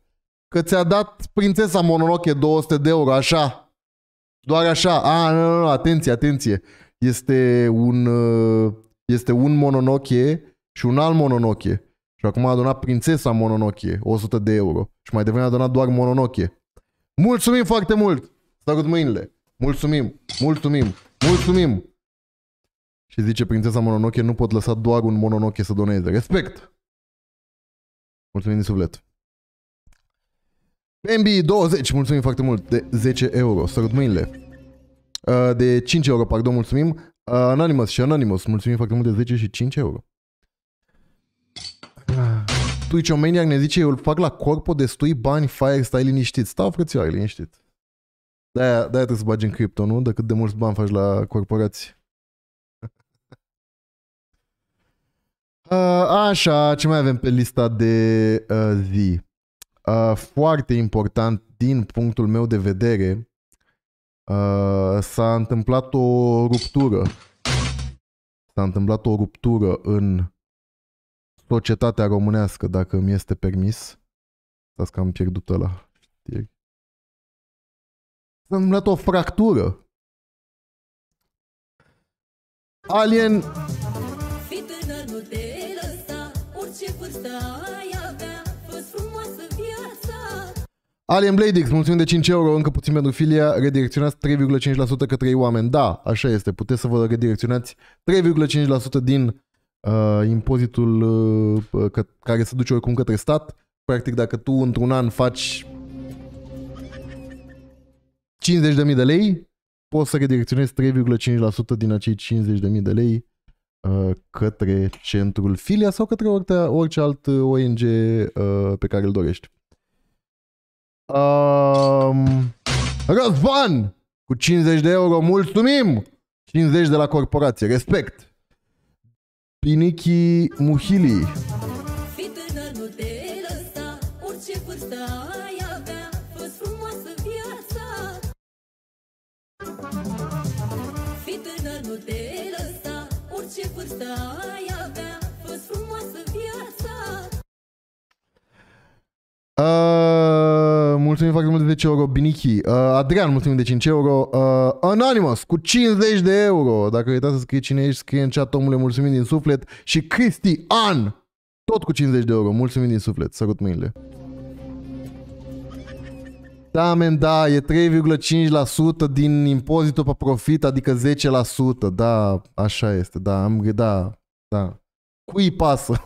Că ți-a dat prințesa Mononoke 200 de euro, așa. Doar așa. A, nu, nu, nu, atenție, atenție. Este un, uh, este un Mononoke și un alt Mononoke. Și acum a donat prințesa Mononoke 100 de euro. Și mai devreme a donat doar Mononoke. Mulțumim foarte mult! Sărut mâinile. Mulțumim, mulțumim, mulțumim! Și zice prințesa Mononoke, nu pot lăsa doar un Mononoke să doneze. Respect! Mulțumim din suflet. Bambi 20, mulțumim foarte mult, de 10 euro. Sărut mâinile. Uh, de 5 euro, pardon, mulțumim. Uh, Anonymous și Anonymous, mulțumim foarte mult de 10 și 5 euro. Twitch Omaniac ne zice, eu îl fac la corpo, destui bani, fire, stai liniștit. Stau frățioare, liniștit. De-aia, de-aia trebuie să bagi în cripto, nu? De cât de mulți bani faci la corporații. <laughs> Uh, așa, ce mai avem pe lista de uh, zi? Uh, foarte important din punctul meu de vedere, uh, s-a întâmplat o ruptură. S-a întâmplat o ruptură în societatea românească, dacă mi este permis. Stați că am pierdut ăla. S-a întâmplat o fractură. Alien... Alien Bladix, mulțumim de 5 euro, încă puțin pentru filia, redirecționați 3,5% către ei oameni. Da, așa este, puteți să vă redirecționați 3,5% din uh, impozitul uh, că, care se duce oricum către stat. Practic, dacă tu într-un an faci 50.000 de lei, poți să redirecționezi 3,5% din acei 50.000 de lei uh, către centrul Filia sau către orice, orice alt ONG uh, pe care îl dorești. Um, Răzvan! Cu 50 de euro, mulțumim! 50 de la corporație, respect! Piniki Muhili. Uh, mulțumim foarte mult de 10 euro, Binichi. Uh, Adrian, mulțumim de 5 euro. Uh, Anonymous, cu 50 de euro. Dacă uitați să scrie cine ești, scrie în chat, omule, mulțumim din suflet. Și Cristian, tot cu 50 de euro. Mulțumim din suflet. Sărut mâinile. Da, men, da, e 3,5% din impozitul pe profit, adică 10%. Da, așa este, da, am, da, da. Cui pasă?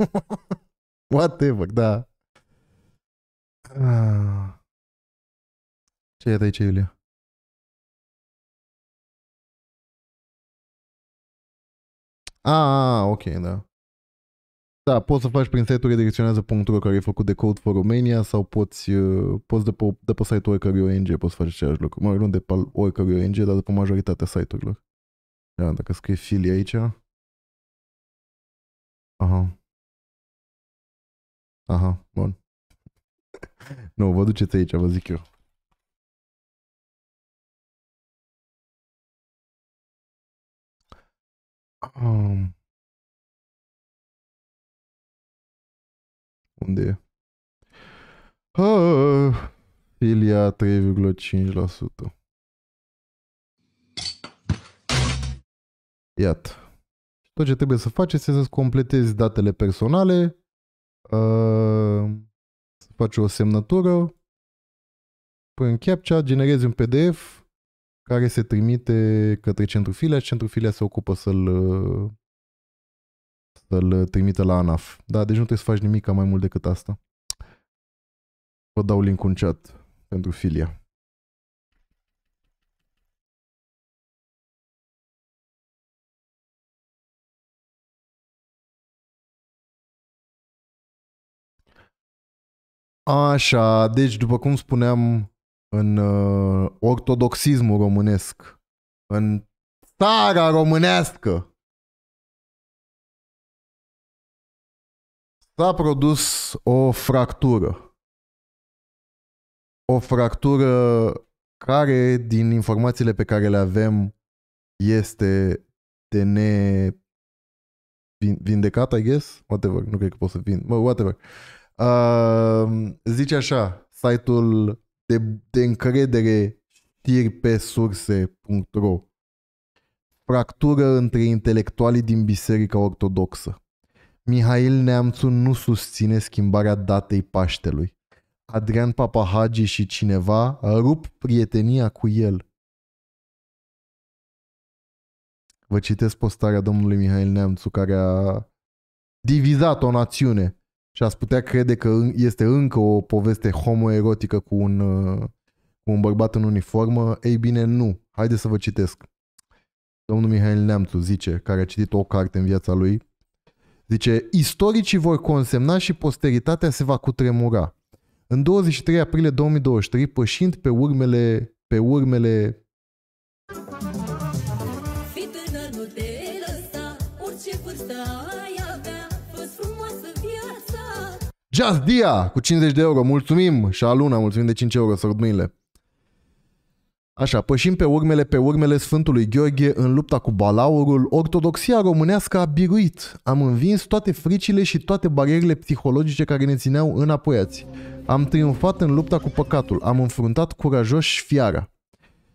<laughs> Whatever, da. Ah. Ce e aici, Iulia? Ah, ok, da. Da, poți să faci prin site-ul redirecționează.ro care e făcut de Code for Romania sau poți, uh, poți de pe, de pe site-ul oricărui ONG poți să faci același lucru. Mă rog, nu de pe oricărui ONG, dar de pe majoritatea site-urilor. Da, dacă scrie filie aici. Aha. Aha, bun. Nu, vă duceți aici, vă zic eu. Um. Unde e? Ah, filia 3,5%. Iată. Tot ce trebuie să faci este să-ți completezi datele personale, uh, să faci o semnătură, pui în CAPTCHA, generezi un PDF care se trimite către centru filia și centru filia se ocupă să-l să-l trimită la ANAF. Da, deci nu trebuie să faci nimic mai mult decât asta. Vă dau link în chat pentru filia. Așa, deci după cum spuneam în uh, ortodoxismul românesc, în țara românească, s-a produs o fractură. O fractură care, din informațiile pe care le avem, este de ne vindecat, I guess? Whatever, nu cred că pot să vin, But whatever. Uh, zice așa, site-ul de, de încredere știri pe surse.ro Fractură între intelectualii din Biserica Ortodoxă. Mihail Neamțu nu susține schimbarea datei Paștelui. Adrian Papahagi și cineva rup prietenia cu el. Vă citesc postarea domnului Mihail Neamțu care a divizat o națiune și ați putea crede că este încă o poveste homoerotică cu un, cu un bărbat în uniformă. Ei bine, nu. Haideți să vă citesc. Domnul Mihail Neamțu zice, care a citit o carte în viața lui, Zice, istoricii vor consemna și posteritatea se va cutremura. În 23 aprilie 2023, pășind pe urmele, pe urmele Just Dia cu 50 de euro, mulțumim și Șaluna, mulțumim de 5 euro, sărut mâinile. Așa, pășim pe urmele pe urmele Sfântului Gheorghe în lupta cu balaurul, ortodoxia românească a biruit. Am învins toate fricile și toate barierele psihologice care ne țineau înapoiați. Am triumfat în lupta cu păcatul, am înfruntat curajos fiara.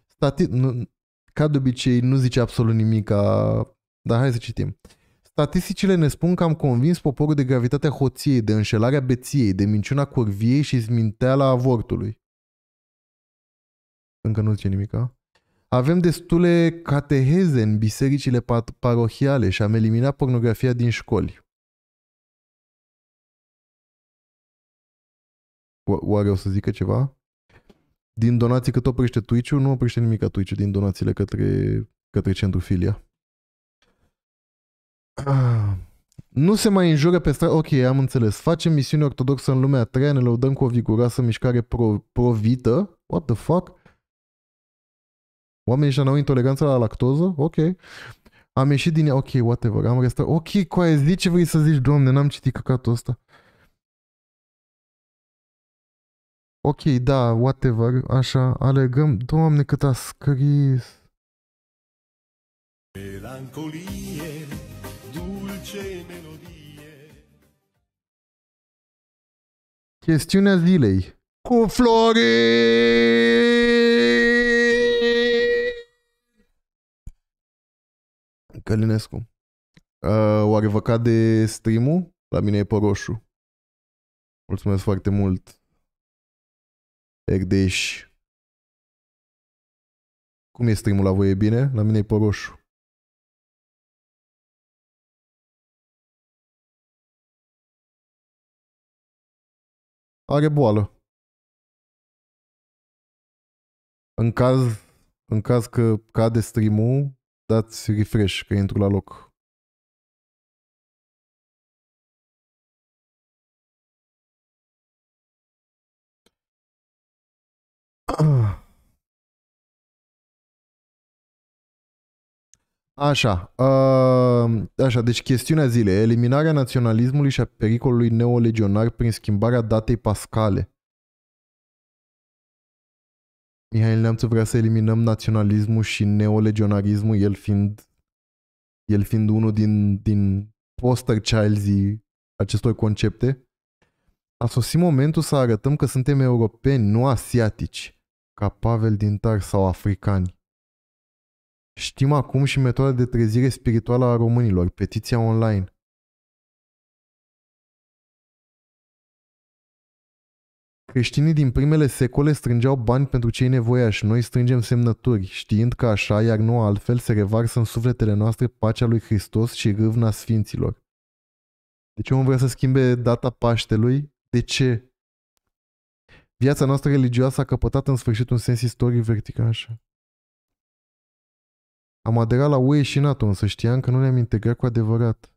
Stati... Nu, ca de obicei, nu zice absolut nimic, dar hai să citim. Statisticile ne spun că am convins poporul de gravitatea hoției, de înșelarea beției, de minciuna curviei și zminteala avortului. Încă nu zice nimica. Avem destule cateheze în bisericile pat- parohiale și am eliminat pornografia din școli. O- Oare o să zică ceva? Din donații cât oprește Twitch-ul, nu oprește nimic Twitch-ul din donațiile către, către centru filia. Ah. Nu se mai înjură pe stradă. Ok, am înțeles. Facem misiune ortodoxă în lumea a treia, ne lăudăm cu o viguroasă mișcare pro, pro-vită. What the fuck? Oamenii ăștia n-au intoleranță la lactoză? Ok. Am ieșit din ea. Ok, whatever. Am restat. Ok, coaie, zi ce vrei să zici, doamne, n-am citit căcatul ăsta. Ok, da, whatever, așa, alegăm. Doamne, cât a scris. Melancolie, dulce melodie. Chestiunea zilei. Cu Florin! Călinescu. Uh, oare vă cade stream-ul? La mine e pe roșu. Mulțumesc foarte mult. Erdeș. Cum e stream-ul la voi? E bine? La mine e pe roșu. Are boală. În caz, în caz că cade stream-ul, dați refresh că intru la loc. Așa, uh, așa, deci chestiunea zilei, eliminarea naționalismului și a pericolului neolegionar prin schimbarea datei pascale. Mihail Neamțu vrea să eliminăm naționalismul și neolegionarismul, el fiind, el fiind unul din, din poster childs acestor concepte. A sosit momentul să arătăm că suntem europeni, nu asiatici, ca Pavel din Tar sau africani. Știm acum și metoda de trezire spirituală a românilor, petiția online. Creștinii din primele secole strângeau bani pentru cei nevoiași, noi strângem semnături, știind că așa, iar nu altfel, se revarsă în sufletele noastre pacea lui Hristos și râvna sfinților. De ce omul vrea să schimbe data Paștelui? De ce? Viața noastră religioasă a căpătat în sfârșit un sens istoric vertical așa. Am aderat la UE și NATO, însă știam că nu ne-am integrat cu adevărat.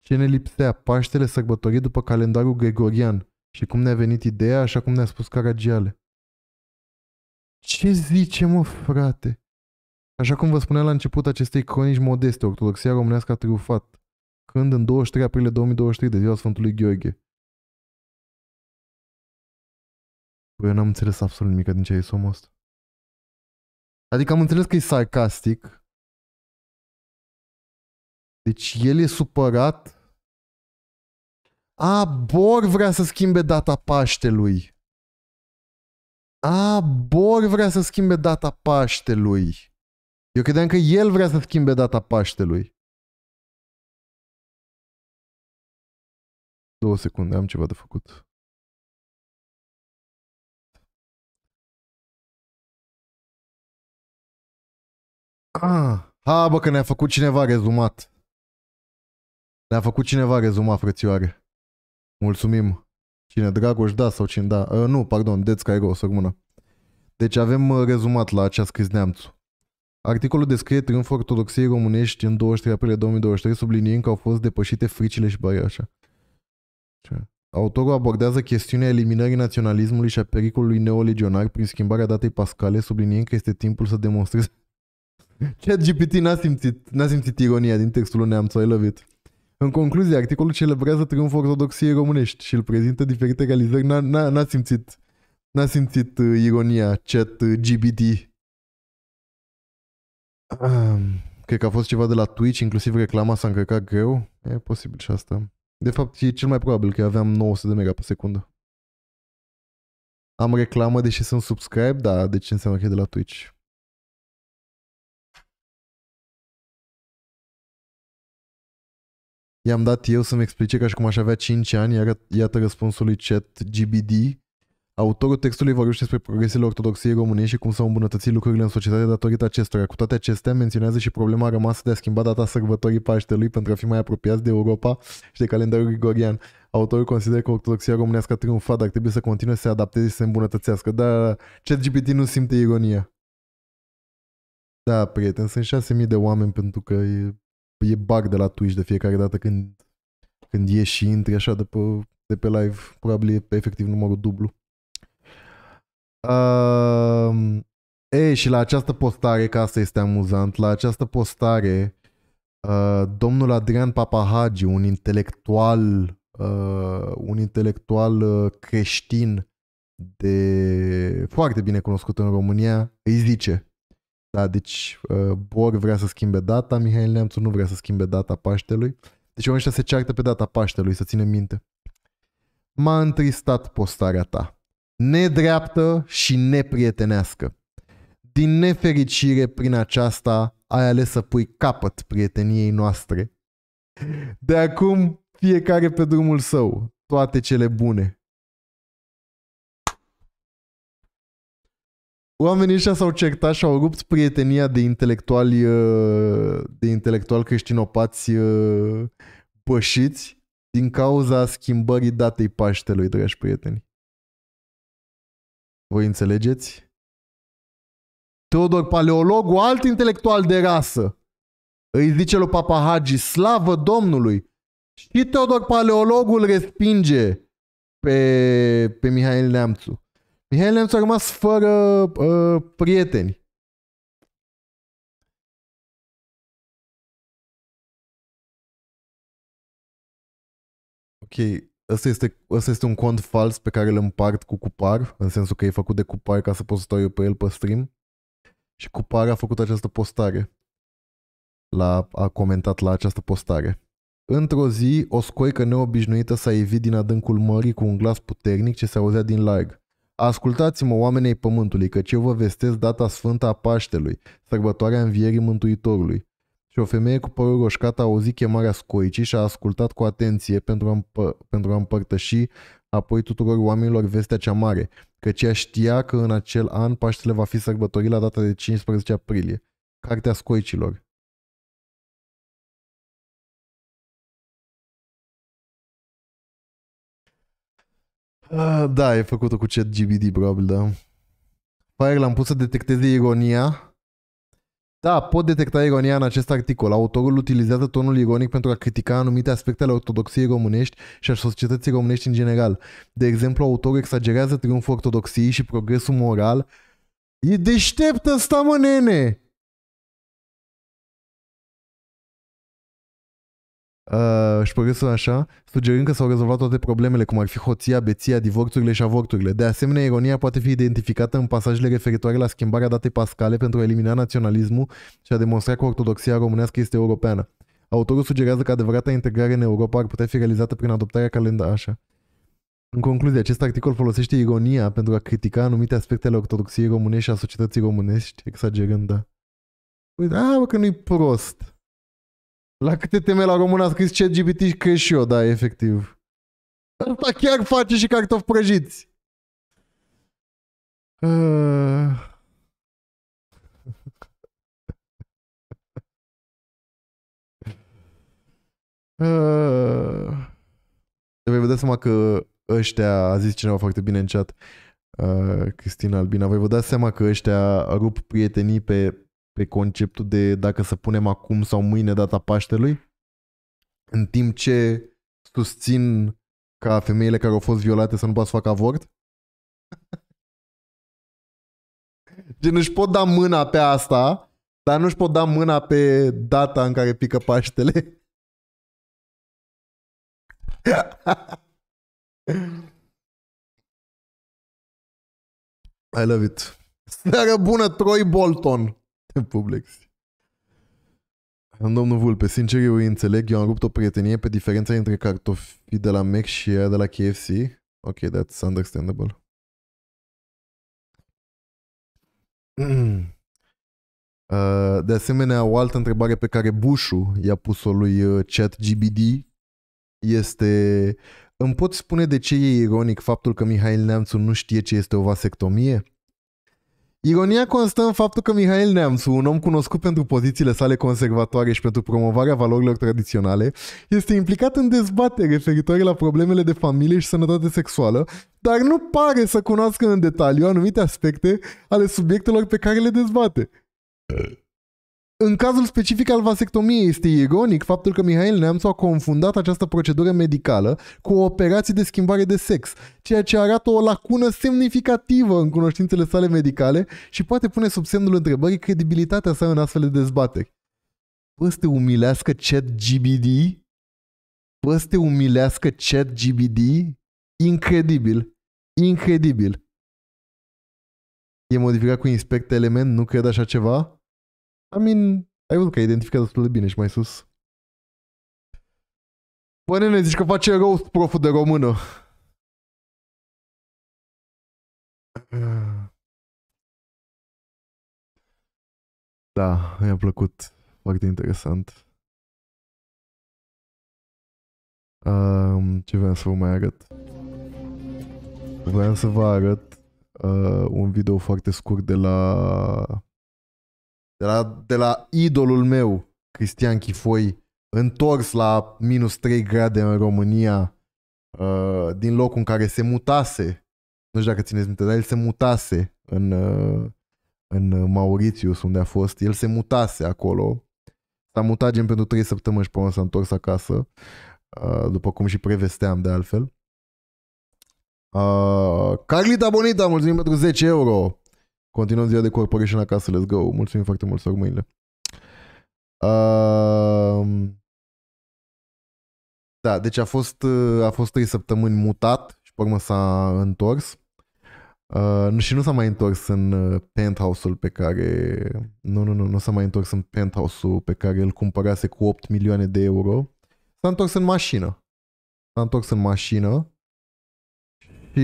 Ce ne lipsea? Paștele sărbătorit după calendarul gregorian. Și cum ne-a venit ideea, așa cum ne-a spus Caragiale. Ce zice, mă, frate? Așa cum vă spuneam la început acestei cronici modeste, ortodoxia românească a triumfat. Când în 23 aprilie 2023, de ziua Sfântului Gheorghe. Băi, eu n-am înțeles absolut nimic din ce ai omul ăsta. Adică am înțeles că e sarcastic. Deci el e supărat. A, Bor vrea să schimbe data Paștelui. A, Bor vrea să schimbe data Paștelui. Eu credeam că el vrea să schimbe data Paștelui. Două secunde, am ceva de făcut. Ah, ha, bă, că ne-a făcut cineva rezumat. Ne-a făcut cineva rezumat, frățioare. Mulțumim. Cine, Dragoș, da sau cine, da? Uh, nu, pardon, Deț Cairo, o să rămână. Deci avem uh, rezumat la ce a scris Neamțu. Articolul descrie triumful ortodoxiei românești în 23 aprilie 2023, subliniind că au fost depășite fricile și băi așa. Ce? Autorul abordează chestiunea eliminării naționalismului și a pericolului neolegionar prin schimbarea datei pascale, subliniind că este timpul să demonstreze Chat GPT n-a simțit, n-a simțit ironia din textul lui Neamțu, I love it. În concluzie, articolul celebrează triumful ortodoxiei românești și îl prezintă diferite realizări. N-a, n-a, n-a simțit, n-a simțit uh, ironia chat uh, GPT. Um, cred că a fost ceva de la Twitch, inclusiv reclama s-a încărcat greu. E posibil și asta. De fapt, e cel mai probabil că aveam 900 de mega pe secundă. Am reclamă deși sunt subscribe, da, deci înseamnă că e de la Twitch. I-am dat eu să-mi explice ca și cum aș avea 5 ani, iar iată răspunsul lui chat GBD. Autorul textului vorbește despre progresele ortodoxiei românești și cum s-au îmbunătățit lucrurile în societate datorită acestora. Cu toate acestea, menționează și problema rămasă de a schimba data sărbătorii Paștelui pentru a fi mai apropiați de Europa și de calendarul grigorian. Autorul consideră că ortodoxia românească a triumfat, dar trebuie să continue să se adapteze și să se îmbunătățească. Dar ChatGPT nu simte ironia. Da, prieten, sunt 6.000 de oameni pentru că e, e bug de la Twitch de fiecare dată când, când ieși și intri așa de pe, de pe live. Probabil e pe efectiv numărul dublu. Uh, e, și la această postare, că asta este amuzant, la această postare, uh, domnul Adrian Papahagi, un intelectual, uh, un intelectual uh, creștin de foarte bine cunoscut în România, îi zice, da, deci uh, Bor vrea să schimbe data, Mihail Neamțu nu vrea să schimbe data Paștelui, deci oamenii ăștia se ceartă pe data Paștelui, să ținem minte. M-a întristat postarea ta nedreaptă și neprietenească. Din nefericire, prin aceasta, ai ales să pui capăt prieteniei noastre. De acum, fiecare pe drumul său, toate cele bune. Oamenii ăștia s-au certat și au rupt prietenia de intelectuali, uh, de intelectuali creștinopați uh, bășiți din cauza schimbării datei Paștelui, dragi prieteni. Voi înțelegeți? Teodor Paleologu, alt intelectual de rasă, îi zice lui Papa Hagi, slavă Domnului. Și Teodor Paleologu îl respinge pe, pe Mihail Neamțu. Mihail Neamțu a rămas fără uh, prieteni. Ok, Ăsta este, ăsta este un cont fals pe care îl împart cu Cupar, în sensul că e făcut de Cupar ca să pot să stau eu pe el pe stream. Și Cupar a făcut această postare. La, a comentat la această postare. Într-o zi, o scoică neobișnuită s-a evit din adâncul mării cu un glas puternic ce se auzea din larg. Ascultați-mă, oamenii pământului, căci eu vă vestesc data sfântă a Paștelui, sărbătoarea învierii Mântuitorului. Și o femeie cu părul roșcat a auzit chemarea scoicii și a ascultat cu atenție pentru a, împă- pentru a împărtăși apoi tuturor oamenilor vestea cea mare, căci ea știa că în acel an Paștele va fi sărbătorit la data de 15 aprilie. Cartea scoicilor. Da, e făcută cu chat GBD, probabil, da. Fire l-am pus să detecteze ironia da, pot detecta ironia în acest articol. Autorul utilizează tonul ironic pentru a critica anumite aspecte ale ortodoxiei românești și a societății românești în general. De exemplu, autorul exagerează triumful ortodoxiei și progresul moral. E deștept ăsta, mă, nene! Uh, și progresul așa, sugerând că s-au rezolvat toate problemele, cum ar fi hoția, beția, divorțurile și avorturile. De asemenea, ironia poate fi identificată în pasajele referitoare la schimbarea datei pascale pentru a elimina naționalismul și a demonstra că ortodoxia românească este europeană. Autorul sugerează că adevărata integrare în Europa ar putea fi realizată prin adoptarea calendarului așa. În concluzie, acest articol folosește ironia pentru a critica anumite aspecte ale ortodoxiei românești și a societății românești, exagerând, da. Uite, a, bă, că nu-i prost. La câte teme la român a scris chat GPT cred și eu, da, efectiv. Asta chiar face și cartofi prăjiți. Uh... Uh... Vei vedea seama că ăștia, a zis cineva foarte bine în chat, uh, Cristina Albina, voi vă dați seama că ăștia rup prietenii pe pe conceptul de dacă să punem acum sau mâine data Paștelui, în timp ce susțin ca femeile care au fost violate să nu poată să facă avort? <laughs> Gen își pot da mâna pe asta, dar nu își pot da mâna pe data în care pică Paștele. <laughs> I love it. Seară bună, Troy Bolton. <laughs> Publix. Domnul Vulpe, sincer eu îi înțeleg, eu am rupt o prietenie pe diferența între cartofi de la Mac și aia de la KFC. Ok, that's understandable. <clears throat> Uh, de asemenea, o altă întrebare pe care Bushu i-a pus-o lui uh, ChatGBD este îmi pot spune de ce e ironic faptul că Mihail Neamțu nu știe ce este o vasectomie? Ironia constă în faptul că Mihail Neamțu, un om cunoscut pentru pozițiile sale conservatoare și pentru promovarea valorilor tradiționale, este implicat în dezbateri referitoare la problemele de familie și sănătate sexuală, dar nu pare să cunoască în detaliu anumite aspecte ale subiectelor pe care le dezbate. În cazul specific al vasectomiei este ironic faptul că Mihail Neamțu a confundat această procedură medicală cu o operație de schimbare de sex, ceea ce arată o lacună semnificativă în cunoștințele sale medicale și poate pune sub semnul întrebării credibilitatea sa în astfel de dezbateri. Bă, să te umilească chat GBD? Bă, să te umilească chat GBD? Incredibil. Incredibil. E modificat cu inspect element? Nu cred așa ceva? I mean, ai văzut că identificat destul de bine și mai sus. Bă, nene, zici că face roast proful de română. <sighs> Da, mi-a plăcut. Foarte interesant. Um, ce vreau să vă mai arăt? Vreau să vă arăt uh, un video foarte scurt de la de la, de la idolul meu, Cristian Chifoi, întors la minus 3 grade în România, uh, din locul în care se mutase, nu știu dacă țineți minte, dar el se mutase în, uh, în Mauritius, unde a fost, el se mutase acolo, s-a mutat gen pentru 3 săptămâni și până s-a întors acasă, uh, după cum și prevesteam de altfel. Uh, Carlita Bonita, mulțumim pentru 10 euro. Continuăm ziua de corporation acasă, let's go. Mulțumim foarte mult, sorg mâinile. Uh, da, deci a fost, a fost 3 săptămâni mutat și pe urmă s-a întors. Uh, și nu s-a mai întors în uh, penthouse-ul pe care... Nu, nu, nu, nu s-a mai întors în penthouse-ul pe care îl cumpărase cu 8 milioane de euro. S-a întors în mașină. S-a întors în mașină și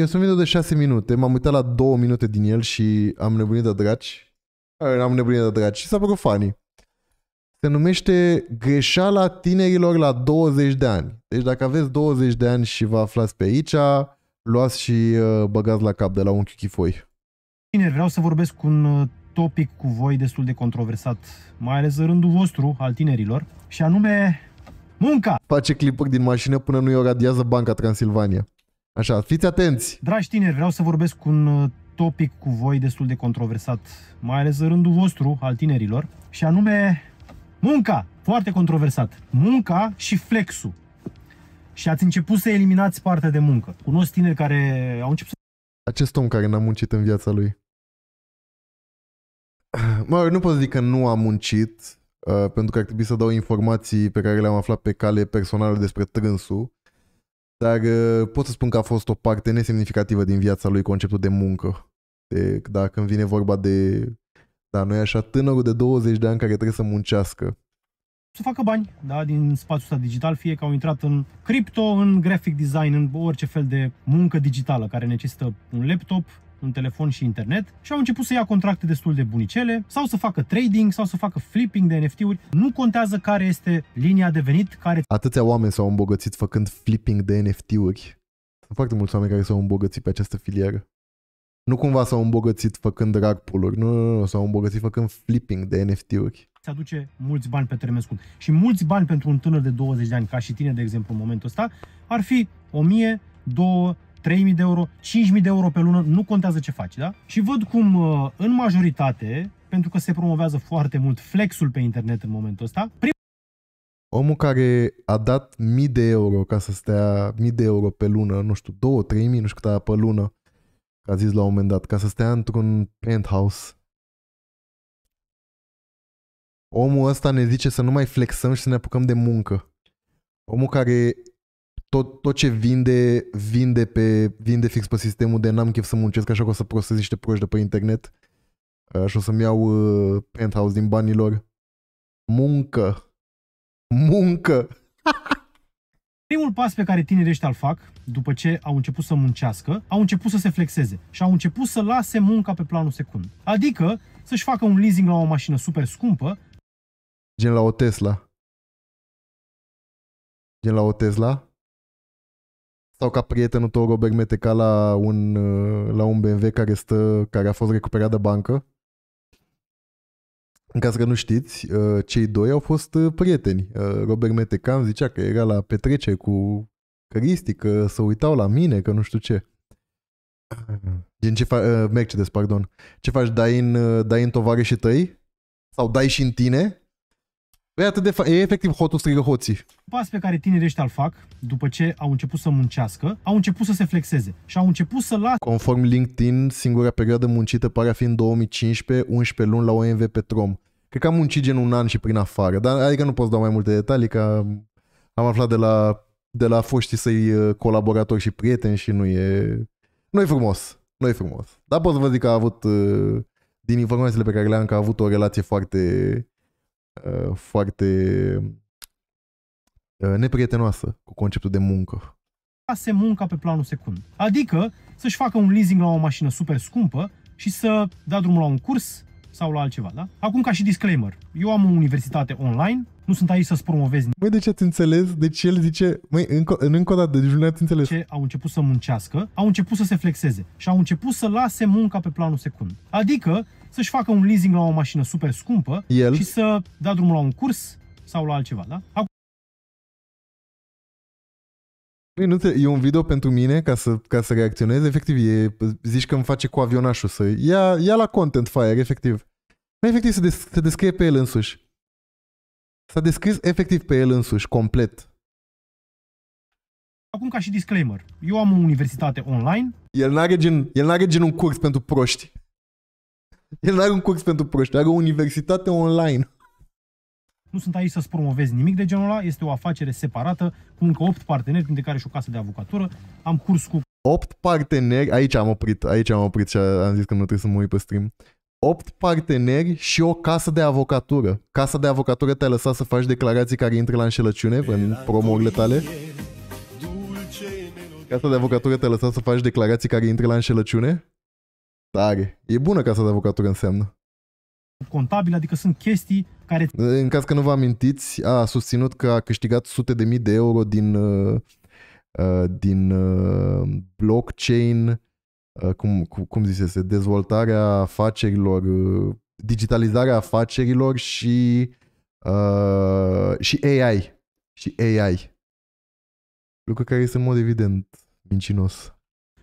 este un video de 6 minute, m-am uitat la 2 minute din el și am nebunit de draci. Am nebunit de draci și s-a părut funny. Se numește greșeala tinerilor la 20 de ani. Deci dacă aveți 20 de ani și vă aflați pe aici, luați și uh, băgați la cap de la un chifoi. Tineri, vreau să vorbesc cu un uh, topic cu voi destul de controversat, mai ales în rândul vostru, al tinerilor, și anume munca. Face clipuri din mașină până nu-i o radiază Banca Transilvania. Așa, fiți atenți! Dragi tineri, vreau să vorbesc cu un uh, topic cu voi destul de controversat, mai ales în rândul vostru, al tinerilor, și anume munca, foarte controversat. Munca și flexul. Și ați început să eliminați partea de muncă. Cunosc tineri care au început să... Acest om care n-a muncit în viața lui. Mă, nu pot să zic că nu a muncit, uh, pentru că ar trebui să dau informații pe care le-am aflat pe cale personală despre trânsul dar uh, pot să spun că a fost o parte nesemnificativă din viața lui conceptul de muncă. De, da, când vine vorba de... Da, noi așa tânărul de 20 de ani care trebuie să muncească. să facă bani da, din spațiul ăsta digital, fie că au intrat în cripto, în graphic design, în orice fel de muncă digitală care necesită un laptop, un telefon și internet și au început să ia contracte destul de bunicele sau să facă trading sau să facă flipping de NFT-uri. Nu contează care este linia de venit, care... Atâția oameni s-au îmbogățit făcând flipping de NFT-uri. Sunt foarte mulți oameni care s-au îmbogățit pe această filieră. Nu cumva s-au îmbogățit făcând rug pull-uri, nu, nu, nu, s-au îmbogățit făcând flipping de NFT-uri. Se aduce mulți bani pe termen scurt. Și mulți bani pentru un tânăr de 20 de ani, ca și tine, de exemplu, în momentul ăsta, ar fi 1000, 2, 3.000 de euro, 5.000 de euro pe lună, nu contează ce faci, da? Și văd cum uh, în majoritate, pentru că se promovează foarte mult flexul pe internet în momentul ăsta, prim- Omul care a dat mii de euro ca să stea mii de euro pe lună, nu știu, două, trei mii, nu știu cât pe lună, a zis la un moment dat, ca să stea într-un penthouse. Omul ăsta ne zice să nu mai flexăm și să ne apucăm de muncă. Omul care tot, tot ce vinde, vinde, pe, vinde fix pe sistemul de n-am chef să muncesc așa că o să prostez niște proști de pe internet și o să-mi iau uh, penthouse din banii lor. Muncă! Muncă! <laughs> Primul pas pe care tinerii ăștia îl fac, după ce au început să muncească, au început să se flexeze și au început să lase munca pe planul secund. Adică să-și facă un leasing la o mașină super scumpă. Gen la o Tesla. gen la o Tesla, sau ca prietenul tău Robert Meteca la un, uh, la un BMW care, stă, care a fost recuperat de bancă. În caz că nu știți, uh, cei doi au fost uh, prieteni. Robert Meteca îmi zicea că era la petrecere cu Cristi, că se uitau la mine, că nu știu ce. Din ce faci, Mercedes, pardon. Ce faci, dai în, dai în tovarășii tăi? Sau dai și în tine? E atât de fa- e efectiv hotul strigă hoții. Pas pe care tinerii ăștia îl fac, după ce au început să muncească, au început să se flexeze și au început să lasă Conform LinkedIn, singura perioadă muncită pare a fi în 2015, 11 luni la OMV Petrom. Cred că am muncit gen un an și prin afară, dar adică nu pot să dau mai multe detalii, că am aflat de la, de la foștii săi uh, colaboratori și prieteni și nu e, nu e frumos. Nu e frumos. Dar pot să vă zic că a avut, uh, din informațiile pe care le am, că a avut o relație foarte, uh, foarte neprietenoasă cu conceptul de muncă. Lase munca pe planul secund. Adică să-și facă un leasing la o mașină super scumpă și să dea drumul la un curs sau la altceva, da? Acum ca și disclaimer, eu am o universitate online, nu sunt aici să-ți promovez Măi, de ce ați înțeles? Deci el zice, măi, încă, încă o dată, deci nu ați înțeles. ce au început să muncească, au început să se flexeze și au început să lase munca pe planul secund. Adică să-și facă un leasing la o mașină super scumpă El? și să dea drumul la un curs sau la altceva, da? Acum Bine, nu te, e un video pentru mine ca să, ca să reacționez. Efectiv, e, zici că îmi face cu avionașul să ia, ia la content fire, efectiv. Nu, efectiv, se, des, se descrie pe el însuși. S-a descris efectiv pe el însuși, complet. Acum ca și disclaimer, eu am o universitate online, El n-are gen, el n-are gen un curs pentru proști. El n-are un curs pentru proști, are o universitate online. nu sunt aici să-ți promovez nimic de genul ăla, este o afacere separată cu încă 8 parteneri, printre care și o casă de avocatură. Am curs cu 8 parteneri, aici am oprit, aici am oprit și am zis că nu trebuie să mă uit pe stream. 8 parteneri și o casă de avocatură. Casa de avocatură te-a lăsat să faci declarații care intră la înșelăciune în promourile tale? Dulce melodie Casa de avocatură te-a lăsat să faci declarații care intră la înșelăciune? Tare. E bună casa de avocatură înseamnă. contabil, adică sunt chestii care În caz că nu vă amintiți, a susținut că a câștigat sute de mii de euro din, uh, uh, din uh, blockchain, uh, cum, cum, cum zisese, dezvoltarea afacerilor, uh, digitalizarea afacerilor și, uh, și AI. Și AI. Lucru care este în mod evident mincinos.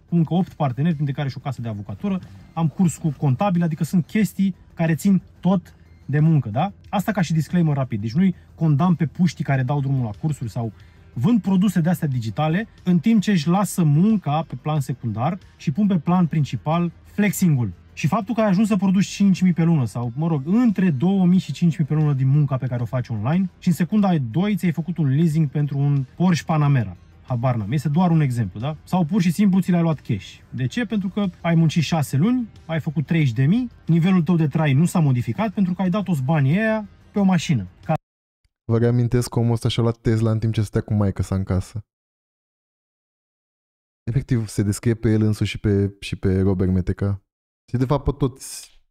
Cu încă 8 parteneri, printre care și o casă de avocatură. Am curs cu contabil, adică sunt chestii care țin tot de muncă, da? Asta ca și disclaimer rapid. Deci nu-i condamn pe puștii care dau drumul la cursuri sau vând produse de astea digitale, în timp ce își lasă munca pe plan secundar și pun pe plan principal flexing-ul. Și faptul că ai ajuns să produci 5.000 pe lună sau, mă rog, între 2.000 și 5.000 pe lună din munca pe care o faci online și în secunda 2 ți-ai făcut un leasing pentru un Porsche Panamera. Habar n-am. Este doar un exemplu, da? Sau pur și simplu ți l-ai luat cash. De ce? Pentru că ai muncit 6 luni, ai făcut 30 de mii, nivelul tău de trai nu s-a modificat pentru că ai dat toți banii aia pe o mașină. Ca Vă reamintesc că omul ăsta și-a luat Tesla în timp ce stătea cu maică sa în casă. Efectiv, se descrie pe el însuși și pe, și pe Robert Meteca. Și de fapt pe toți,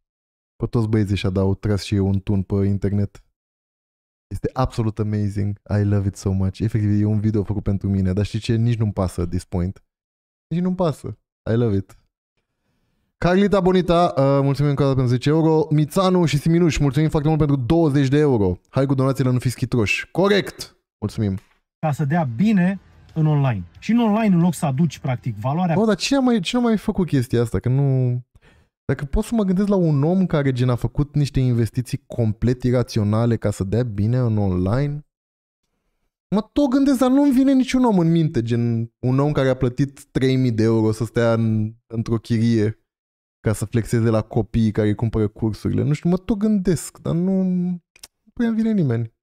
pe toți băieții și-a dau tras și eu un tun pe internet. Este absolut amazing. I love it so much. Efectiv, e un video făcut pentru mine, dar știi ce? Nici nu-mi pasă at this point. Nici nu-mi pasă. I love it. Carlita Bonita, uh, mulțumim încă o dată pentru 10 euro. Mițanu și Siminuș, mulțumim foarte mult pentru 20 de euro. Hai cu donațiile, nu fiți chitroși. Corect! Mulțumim. ca să dea bine în online. Și în online, în loc să aduci, practic, valoarea Bă, dar cine a mai, cine a mai făcut chestia asta? Că nu... Dacă pot să mă gândesc la un om care gen a făcut niște investiții complet iraționale ca să dea bine în online, mă tot gândesc, dar nu-mi vine niciun om în minte, gen un om care a plătit 3000 de euro să stea în, într-o chirie ca să flexeze la copiii care îi cumpără cursurile. Nu știu, mă tot gândesc, dar nu, nu prea îmi vine nimeni.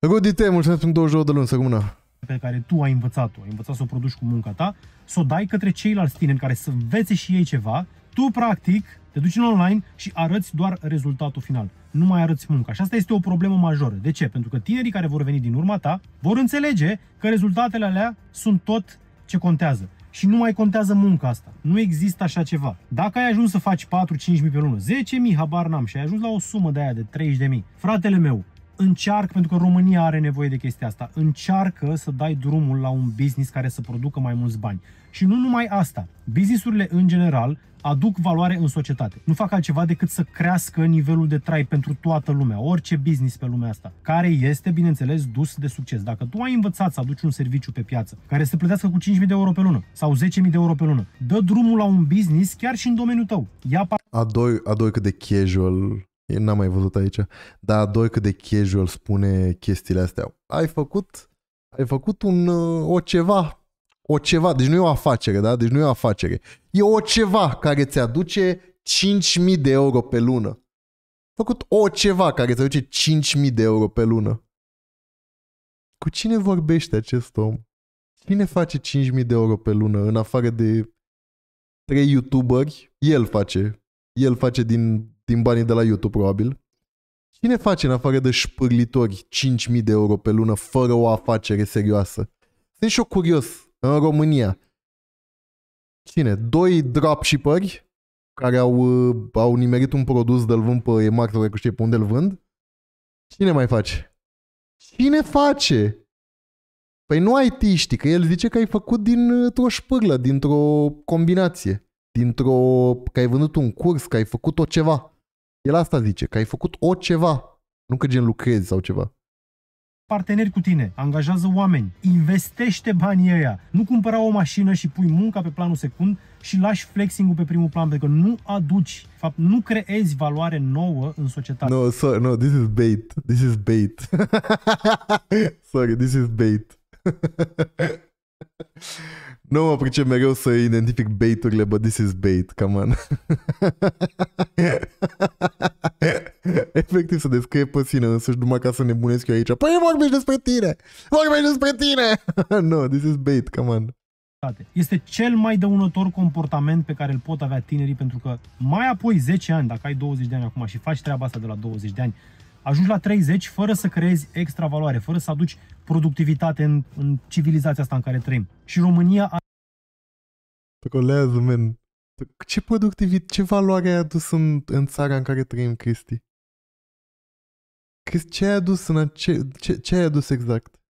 Rudi T, mulțumesc pentru 20 de luni, să rămână. pe care tu ai învățat-o, ai învățat să o produci cu munca ta, să o dai către ceilalți tineri care să învețe și ei ceva, tu, practic, te duci în online și arăți doar rezultatul final. Nu mai arăți munca. Și asta este o problemă majoră. De ce? Pentru că tinerii care vor veni din urma ta vor înțelege că rezultatele alea sunt tot ce contează. Și nu mai contează munca asta. Nu există așa ceva. Dacă ai ajuns să faci 4-5 mii pe lună, 10 mii, habar n-am, și ai ajuns la o sumă de aia de 30 de mii, fratele meu, încearcă, pentru că România are nevoie de chestia asta, încearcă să dai drumul la un business care să producă mai mulți bani. Și nu numai asta. Businessurile în general aduc valoare în societate. Nu fac altceva decât să crească nivelul de trai pentru toată lumea, orice business pe lumea asta, care este, bineînțeles, dus de succes. Dacă tu ai învățat să aduci un serviciu pe piață care să te plătească cu 5.000 de euro pe lună sau 10.000 de euro pe lună, dă drumul la un business chiar și în domeniul tău. Ia Adoi, adoi cât de casual, e- n-am mai văzut aici, dar adoi cât de casual spune chestiile astea. Ai făcut, ai făcut un, uh, o ceva, o ceva, deci nu e o afacere, da? Deci nu e o afacere. E o ceva care ți aduce 5.000 de euro pe lună. Făcut o ceva care ți aduce 5.000 de euro pe lună. Cu cine vorbește acest om? Cine face 5.000 de euro pe lună în afară de trei youtuberi? El face. El face din, din banii de la YouTube, probabil. Cine face în afară de șpârlitori 5.000 de euro pe lună fără o afacere serioasă? Sunt și eu curios. În România. Cine? Doi dropshipperi care au, uh, au nimerit un produs de-l vând pe EMAG sau că știe pe unde îl vând? Cine mai face? Cine face? Păi nu ai știi că el zice că ai făcut dintr-o șpârlă, dintr-o combinație, dintr-o... că ai vândut un curs, că ai făcut o ceva. El asta zice, că ai făcut o ceva, nu că gen lucrezi sau ceva. parteneri cu tine, angajează oameni, investește banii ăia. Nu cumpăra o mașină și pui munca pe planul secund și lași flexing-ul pe primul plan, pentru că nu aduci, de fapt, nu creezi valoare nouă în societate. No, sorry, no, this is bait. This is bait. <laughs> sorry, this is bait. <laughs> nu mă pricep mereu să identific baiturile, but this is bait, come on. <laughs> Efectiv să descrie pe sine însuși numai ca să nebunesc eu aici. Păi vorbești despre tine! Vorbești despre tine! <laughs> no, this is bait, come on. societate. Este cel mai dăunător comportament pe care îl pot avea tinerii pentru că mai apoi 10 ani, dacă ai 20 de ani acum și faci treaba asta de la 20 de ani, ajungi la 30 fără să creezi extra valoare, fără să aduci productivitate în, în civilizația asta în care trăim. Și România Trolează, man. Ce productivit, ce valoare ai adus în, în țara în care trăim, Cristi? Cristi, ce ai adus în ace... ce, ce ai adus exact?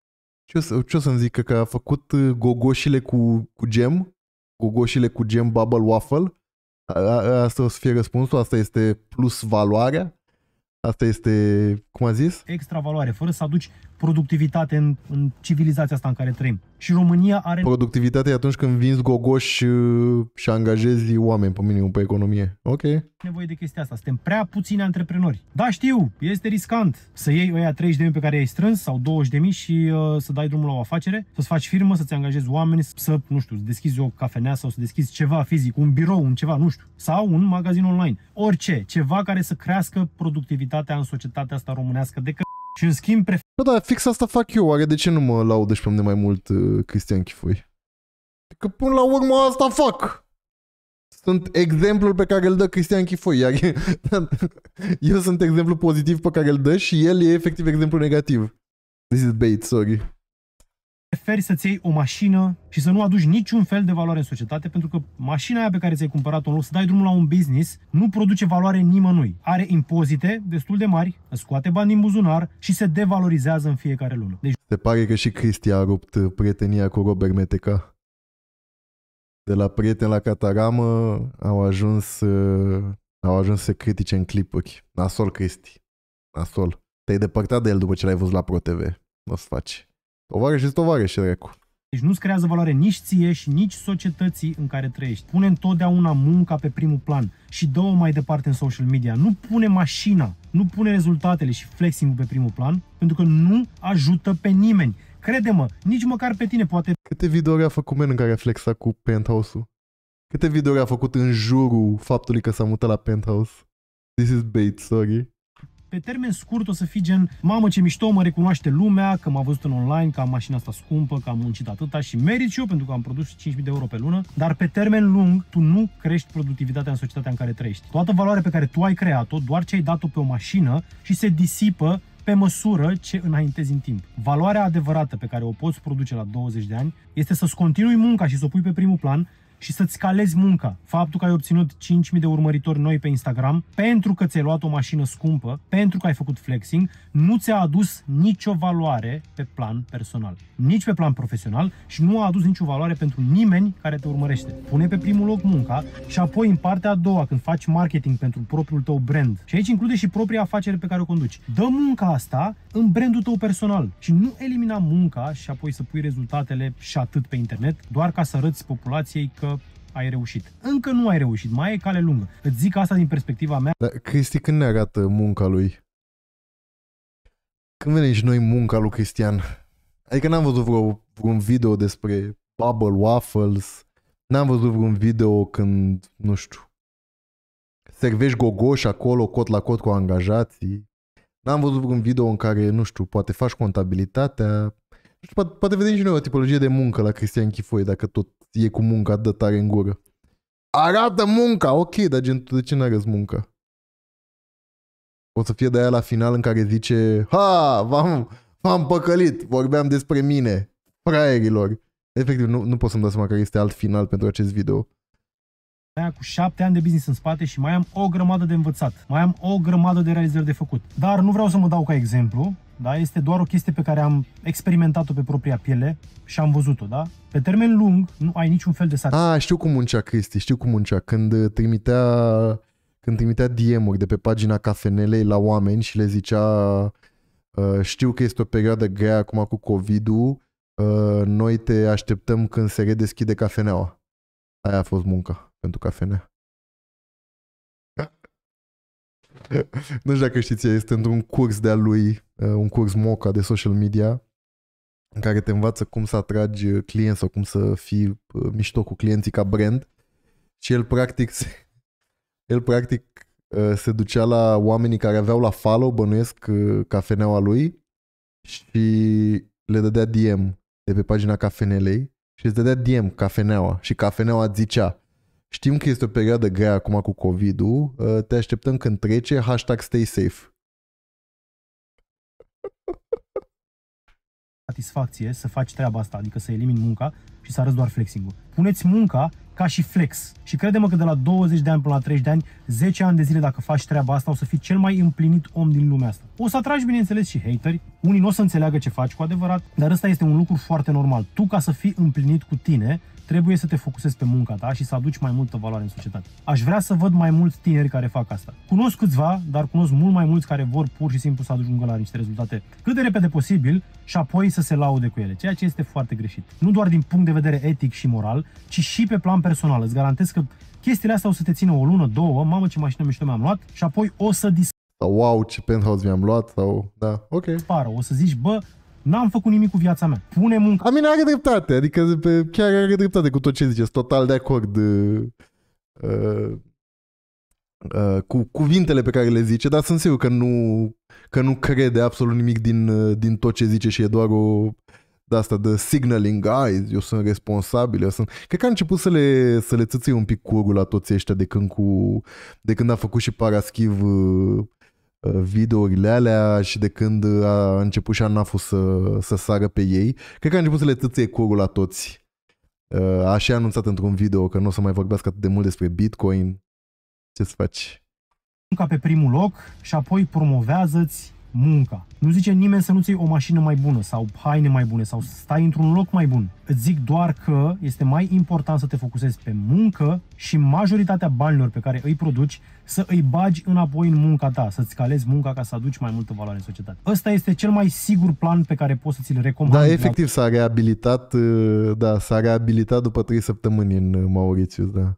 Ce o, să, ce o să-mi zică că a făcut uh, gogoșile cu, cu gem? Gogoșile cu gem bubble waffle? A, a, asta o să fie răspunsul? Asta este plus valoarea? Asta este, cum a zis? extra valoare, fără să aduci productivitate în, în civilizația asta în care trăim. Și România are Productivitatea e atunci când vinzi gogoși uh, și angajezi oameni pe minimum pe economie. Ok. nevoie de chestia asta. Suntem prea puțini antreprenori. Da, știu, este riscant să iei ăia 30.000 pe care i-ai strâns sau 20.000 și uh, să dai drumul la o afacere, să-ți faci firmă, să-ți angajezi oameni, să, nu știu, să deschizi o cafenea sau să deschizi ceva fizic, un birou, un ceva, nu știu, sau un magazin online. Orice, ceva care să crească productivitatea în societatea asta românească de că și în schimb prefer Bă, da, fix asta fac eu. Oare de ce nu mă laudă și pe mine mai mult uh, Cristian Chifoi? Că până la urmă asta fac. Sunt exemplul pe care îl dă Cristian Chifoi, iar <laughs> eu sunt exemplul pozitiv pe care îl dă și el e efectiv exemplu negativ. This is bait, sorry. Preferi să-ți iei o mașină și să nu aduci niciun fel de valoare în societate, pentru că mașina aia pe care ți-ai cumpărat-o în loc să dai drumul la un business nu produce valoare nimănui. Are impozite destul de mari, îți scoate bani din buzunar și se devalorizează în fiecare lună. Deci Se pare că și Cristi a rupt uh, prietenia cu Robert Meteca. De la prieten la cataramă au ajuns, uh, au ajuns să critice în clipuri. Nasol, Cristi. Nasol. Te-ai depărtat de el după ce l-ai văzut la ProTV. Nu o să faci. Tovarăș și tovarăș, recu. Deci nu-ți creează valoare nici ție și nici societății în care trăiești. Pune întotdeauna munca pe primul plan și dă-o mai departe în social media. Nu pune mașina, nu pune rezultatele și flexing-ul pe primul plan, pentru că nu ajută pe nimeni. Crede-mă, nici măcar pe tine poate Câte videouri a făcut men în care a flexat cu penthouse-ul? Câte videouri a făcut în jurul faptului că s-a mutat la penthouse? This is bait, sorry. Pe termen scurt o să fii gen Mamă ce mișto, mă recunoaște lumea Că m-a văzut în online, că am mașina asta scumpă Că am muncit atâta și merit și eu Pentru că am produs 5.000 de euro pe lună Dar pe termen lung, tu nu crești productivitatea în societatea în care trăiești Toată valoarea pe care tu ai creat-o Doar ce ai dat-o pe o mașină Și se disipă pe măsură ce înaintezi în timp. Valoarea adevărată pe care o poți produce la 20 de ani este să-ți continui munca și să o pui pe primul plan și să-ți calezi munca. Faptul că ai obținut 5.000 de urmăritori noi pe Instagram, pentru că ți-ai luat o mașină scumpă, pentru că ai făcut flexing, nu ți-a adus nicio valoare pe plan personal. Nici pe plan profesional și nu a adus nicio valoare pentru nimeni care te urmărește. Pune pe primul loc munca și apoi în partea a doua, când faci marketing pentru propriul tău brand, și aici include și propria afacere pe care o conduci, dă munca asta în brandul tău personal și nu elimina munca și apoi să pui rezultatele și atât pe internet, doar ca să arăți populației că ai reușit. Încă nu ai reușit, mai e cale lungă. Îți zic asta din perspectiva mea. Dar Cristi când ne arată munca lui? Când vedem și noi munca lui Cristian? Adică n-am văzut vreo, vreun video despre Bubble Waffles, n-am văzut vreun video când, nu știu, servești gogoși acolo, cot la cot cu angajații. N-am văzut vreun video în care, nu știu, poate faci contabilitatea. Nu știu, poate, poate vedem și noi o tipologie de muncă la Cristian Chifoi, dacă tot e cu munca dă tare în gură. Arată munca! Ok, dar gen, tu de ce n-arăți munca? O să fie de aia la final în care zice Ha, v-am, v-am păcălit, vorbeam despre mine, fraierilor. Efectiv, nu, nu pot să-mi dau seama care este alt final pentru acest video. Mea cu șapte ani de business în spate și mai am o grămadă de învățat, mai am o grămadă de realizări de făcut. Dar nu vreau să mă dau ca exemplu, da? este doar o chestie pe care am experimentat-o pe propria piele și am văzut-o. Da? Pe termen lung nu ai niciun fel de satisfacție. Ah, știu cum muncea Cristi, știu cum muncea. Când uh, trimitea, când trimitea DM-uri de pe pagina cafenelei la oameni și le zicea uh, știu că este o perioadă grea acum cu COVID-ul, uh, noi te așteptăm când se redeschide cafeneaua. Aia a fost munca pentru cafenea. <laughs> nu știu dacă știți, este într-un curs de-a lui, uh, un curs moca de social media, în care te învață cum să atragi uh, clienți sau cum să fii uh, mișto cu clienții ca brand și el practic se, <laughs> el practic uh, se ducea la oamenii care aveau la follow, bănuiesc uh, cafeneaua lui și le dădea DM de pe pagina cafenelei și îți dădea DM cafeneaua și cafeneaua îți zicea știm că este o perioadă grea acum cu COVID-ul, uh, te așteptăm când trece, hashtag stay safe. satisfacție să faci treaba asta, adică să elimini munca și să arăți doar flexing-ul. Puneți munca ca și flex. Și crede-mă că de la 20 de ani până la 30 de ani, 10 ani de zile dacă faci treaba asta, o să fii cel mai împlinit om din lumea asta. O să atragi, bineînțeles, și hateri. Unii nu o să înțeleagă ce faci cu adevărat, dar ăsta este un lucru foarte normal. Tu, ca să fii împlinit cu tine, trebuie să te focusezi pe munca ta și să aduci mai multă valoare în societate. Aș vrea să văd mai mulți tineri care fac asta. Cunosc câțiva, dar cunosc mult mai mulți care vor pur și simplu să ajungă la niște rezultate cât de repede posibil și apoi să se laude cu ele, ceea ce este foarte greșit. Nu doar din punct de vedere etic și moral, ci și pe plan personal. Îți garantez că chestiile astea o să te țină o lună, două, mamă ce mașină mișto mi-am luat și apoi o să Sau wow, ce penthouse mi-am luat sau... Da, ok. dispară. O să zici, bă, n-am făcut nimic cu viața mea. Pune munca Amin are dreptate, adică pe, chiar are dreptate cu tot ce ziceți, total de acord uh, uh, uh, cu cuvintele pe care le zice, dar sunt sigur că nu, că nu crede absolut nimic din, uh, din tot ce zice și e doar o de asta de signaling, guys, eu sunt responsabil, eu sunt... Cred că a început să le, să le țâție un pic curul la toți ăștia de când, cu, de când a făcut și Paraschiv uh, uh, videourile alea și de când a început și Anafu să, să sară pe ei. Cred că a început să le țâție curul la toți. Uh, A și anunțat într-un video că nu o să mai vorbească atât de mult despre Bitcoin. Ce să faci? munca pe primul loc și apoi promovează-ți munca. Nu zice nimeni să nu-ți iei o mașină mai bună sau haine mai bune sau să stai într-un loc mai bun. Îți zic doar că este mai important să te focusezi pe muncă și majoritatea banilor pe care îi produci să îi bagi înapoi în munca ta, să-ți calezi munca ca să aduci mai multă valoare în societate. Ăsta este cel mai sigur plan pe care poți să ți-l recomand. Da, la efectiv s-a reabilitat, uh, da, s-a reabilitat după 3 săptămâni în uh, Mauritius, da.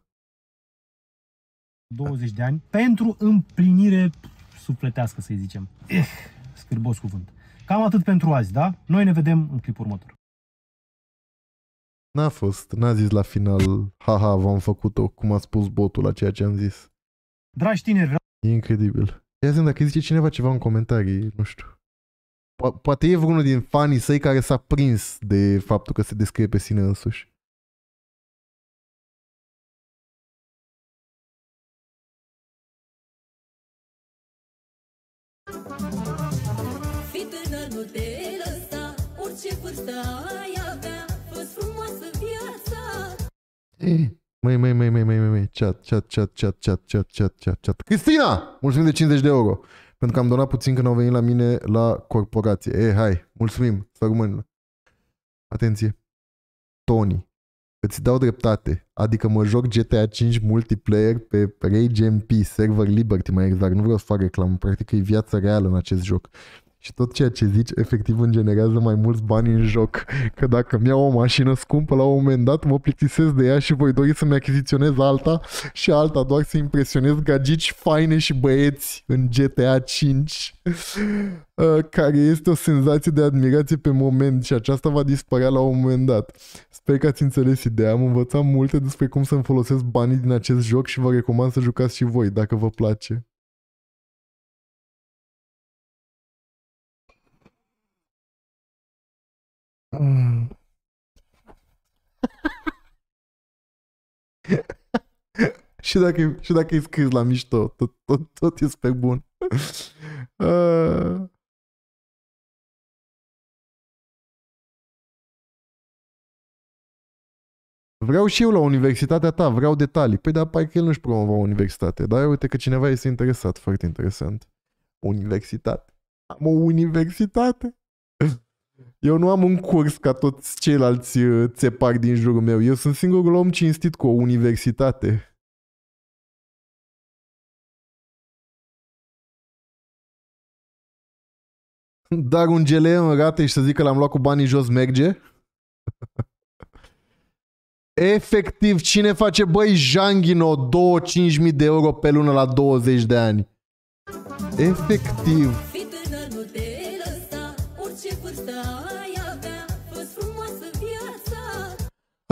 20 de ani pentru împlinire sufletească, să zicem. Eh, scârbos cuvânt. Cam atât pentru azi, da? Noi ne vedem în clipul următor. N-a fost, n-a zis la final, haha, v-am făcut-o, cum a spus botul la ceea ce am zis. Dragi tineri, vreau E incredibil. Ia zi dacă zice cineva ceva în comentarii, nu știu. Po- poate e vreunul din fanii săi care s-a prins de faptul că se descrie pe sine însuși. Fii tânăr, nu te lăsa Orice vârstă ai avea Fă frumoasă viața Eh, Măi, măi, măi, măi, măi, măi, măi, chat, chat, chat, chat, chat, chat, chat, chat, chat. Cristina! Mulțumim de 50 de euro. Pentru că am donat puțin când au venit la mine la corporație. E, hai, mulțumim, să rămân. Atenție. Tony. Îți dau dreptate. Adică mă joc GTA 5 multiplayer pe Rage MP, server Liberty mai exact. Nu vreau să fac reclamă, practic e viața reală în acest joc. Și tot ceea ce zici, efectiv îmi generează mai mulți bani în joc. Că dacă mi iau o mașină scumpă la un moment dat, mă plictisesc de ea și voi dori să-mi achiziționez alta și alta doar să impresionez gagici faine și băieți în GTA 5 <laughs> uh, care este o senzație de admirație pe moment și aceasta va dispărea la un moment dat. Sper că ați înțeles ideea, am învățat multe despre cum să-mi folosesc banii din acest joc și vă recomand să jucați și voi, dacă vă place. Mm. <laughs> și, dacă, și dacă e scris la mișto, tot, tot, tot e pe bun. <laughs> Uh. Vreau și eu la universitatea ta, vreau detalii. Păi da, parcă el nu-și promova universitate. Dar uite că cineva este interesat, foarte interesant. Universitate. Am o universitate? Eu nu am un curs ca toți ceilalți uh, țepari din jurul meu. Eu sunt singurul om cinstit cu o universitate. <laughs> Dar un gele în rate și să zic că l-am luat cu banii jos merge? <laughs> Efectiv, cine face, băi, Janghino 2-5.000 de euro pe lună la 20 de ani? Efectiv.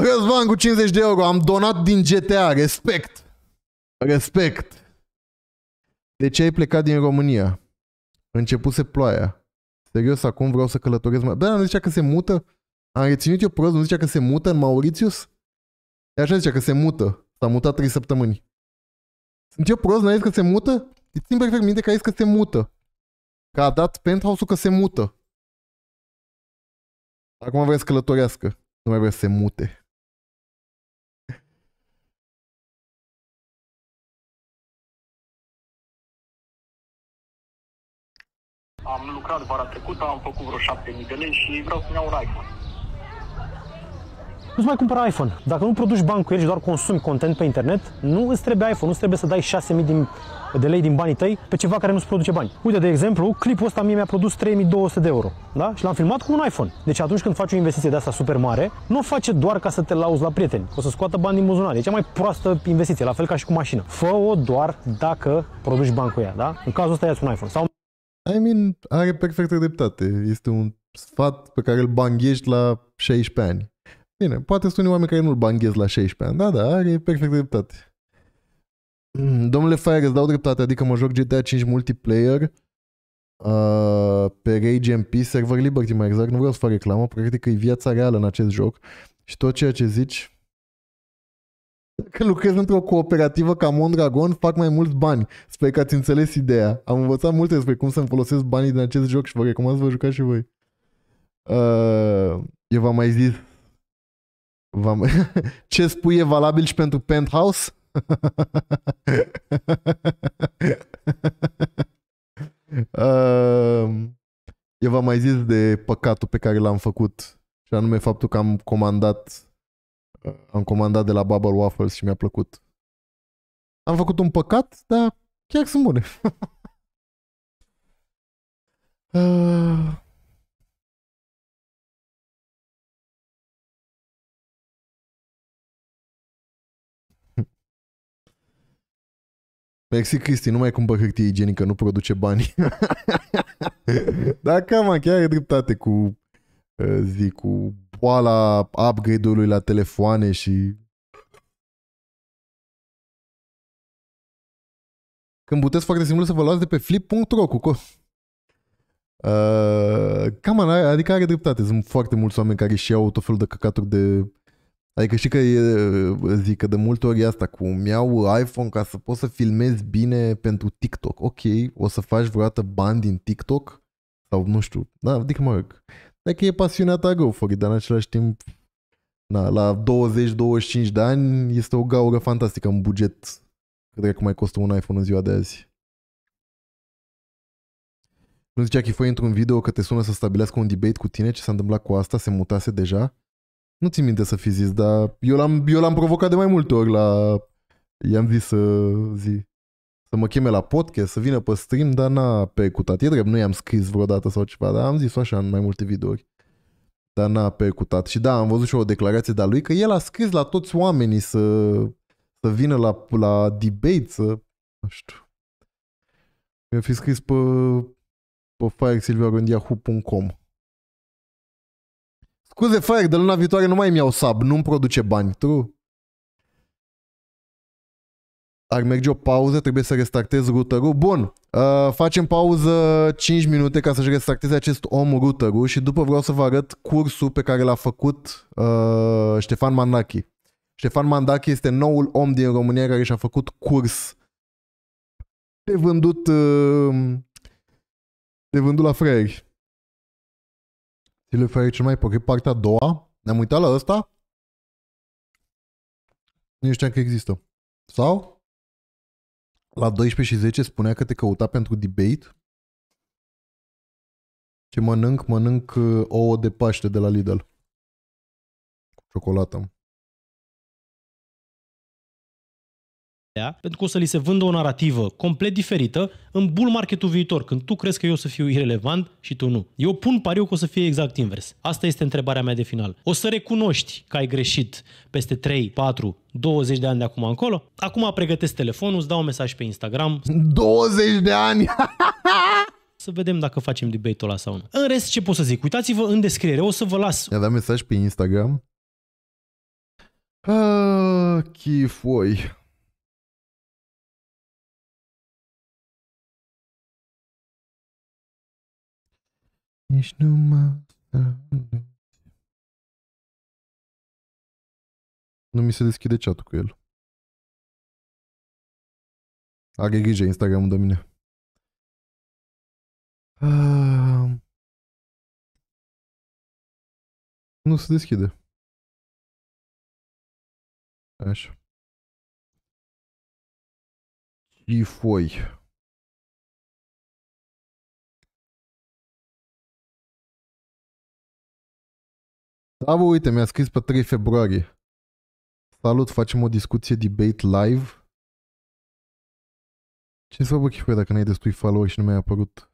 Răzvan cu 50 de euro, am donat din GTA, respect. Respect. De ce ai plecat din România? Începuse ploaia. Serios, acum vreau să călătoresc mai... Da, nu zicea că se mută? Am reținut eu prost, nu zicea că se mută în Mauritius? E așa zicea că se mută. S-a mutat 3 săptămâni. Sunt eu prost, n-ai zis că se mută? Îți țin perfect minte că ai zis că se mută. Că a dat penthouse-ul că se mută. Acum vrea să călătorească. Nu mai vrea să se mute. Am lucrat vara trecută, am făcut vreo 7000 de lei și vreau să-mi iau un iPhone. Nu-ți mai cumpăra iPhone. Dacă nu produci bani cu el și doar consumi content pe internet, nu îți trebuie iPhone, nu trebuie să dai 6000 din, de lei din banii tăi pe ceva care nu-ți produce bani. Uite, de exemplu, clipul ăsta mie mi-a produs 3200 de euro, da? Și l-am filmat cu un iPhone. Deci atunci când faci o investiție de asta super mare, nu o face doar ca să te lauzi la prieteni. O să scoată bani din buzunar. E cea mai proastă investiție, la fel ca și cu mașină. Fă-o doar dacă produci bani cu ea, da? În cazul ăsta ia un iPhone. Sau I mean, are perfectă dreptate. Este un sfat pe care îl banghești la 16 ani. Bine, poate sunt unii oameni care nu-l banghezi la 16 ani. Da, da, are perfectă dreptate. Mm, Domnule Fire, îți dau dreptate, adică mă joc GTA 5 multiplayer uh, pe Rage MP, server Liberty mai exact, nu vreau să fac reclamă, practic e viața reală în acest joc și tot ceea ce zici dacă lucrez într-o cooperativă ca Mondragon, fac mai mulți bani. Sper că ați înțeles ideea. Am învățat multe despre cum să-mi folosesc banii din acest joc și vă recomand să vă jucați și voi. Uh, eu v-am mai zis v-am... <laughs> ce spui e valabil și pentru penthouse? <laughs> uh, eu v-am mai zis de păcatul pe care l-am făcut și anume faptul că am comandat am comandat de la Bubble Waffles și mi-a plăcut. Am făcut un păcat, dar chiar sunt bune. <laughs> uh... <laughs> Mersi, Cristi, nu mai cumpăr hârtie igienică, nu produce bani. <laughs> Dar cam chiar are dreptate cu uh, zi, cu boala upgrade-ului la telefoane și când puteți foarte simplu să vă luați de pe flip.ro cu co- Uh, cam adică are dreptate. Sunt foarte mulți oameni care și iau tot felul de căcaturi de... Adică știi că e, zic că de multe ori e asta cu mi-au iPhone ca să pot să filmez bine pentru TikTok. Ok, o să faci vreodată bani din TikTok? Sau nu știu. Da, adică mă rog. Dacă e pasiunea ta, go for it, dar în același timp na, la 20-25 de ani este o gaură fantastică în buget. Cred că mai costă un iPhone în ziua de azi. Nu zicea că foi într-un video că te sună să stabilească un debate cu tine, ce s-a întâmplat cu asta, se mutase deja. Nu ți minte să fi zis, dar eu l-am, eu l-am provocat de mai multe ori la... I-am zis să zi, să mă cheme la podcast, să vină pe stream, dar n-a percutat. E drept, nu i-am scris vreodată sau ceva, dar am zis-o așa în mai multe videouri. Dar n-a percutat. Și da, am văzut și o declarație de-a lui că el a scris la toți oamenii să, să vină la, la debate, să... Nu știu. Mi-a fi scris pe, pe firesilviarondiahu.com Scuze, Fire, de luna viitoare nu mai mi-au sub, nu-mi produce bani, true? Ar merge o pauză, trebuie să restartez routerul. Bun, uh, facem pauză 5 minute ca să-și restarteze acest om routerul și după vreau să vă arăt cursul pe care l-a făcut uh, Ștefan Mandachi. Ștefan Mandachi este noul om din România care și-a făcut curs de vândut, uh, de vândut la fraieri. Silviu Fraieri cel mai poche, partea a doua. Ne-am uitat la ăsta? Nu știam că există. Sau? La 12 și 10 spunea că te căuta pentru debate. Ce mănânc? Mănânc uh, ouă de Paște de la Lidl. Cu ciocolată. Pentru că o să li se vândă o narrativă complet diferită în bull marketul viitor, când tu crezi că eu o să fiu irelevant și tu nu. Eu pun pariu că o să fie exact invers. Asta este întrebarea mea de final. O să recunoști că ai greșit peste 3, 4, 20 de ani de acum încolo? Acum pregătesc telefonul, îți dau un mesaj pe Instagram. 20 de ani! <laughs> să vedem dacă facem debate-ul ăla sau nu. În rest, ce pot să zic? Uitați-vă în descriere, o să vă las. I-a dat mesaj pe Instagram. Ah, chifoi. Nici nu mă... Nu mi se deschide chat cu el. Are grijă Instagram-ul de mine. Ah. Nu se deschide. Așa. Și foi. Da, bă, uite, mi-a scris pe 3 februarie. Salut, facem o discuție debate live. Ce să bă, Chifre, dacă n-ai destui follower și nu mi-ai apărut?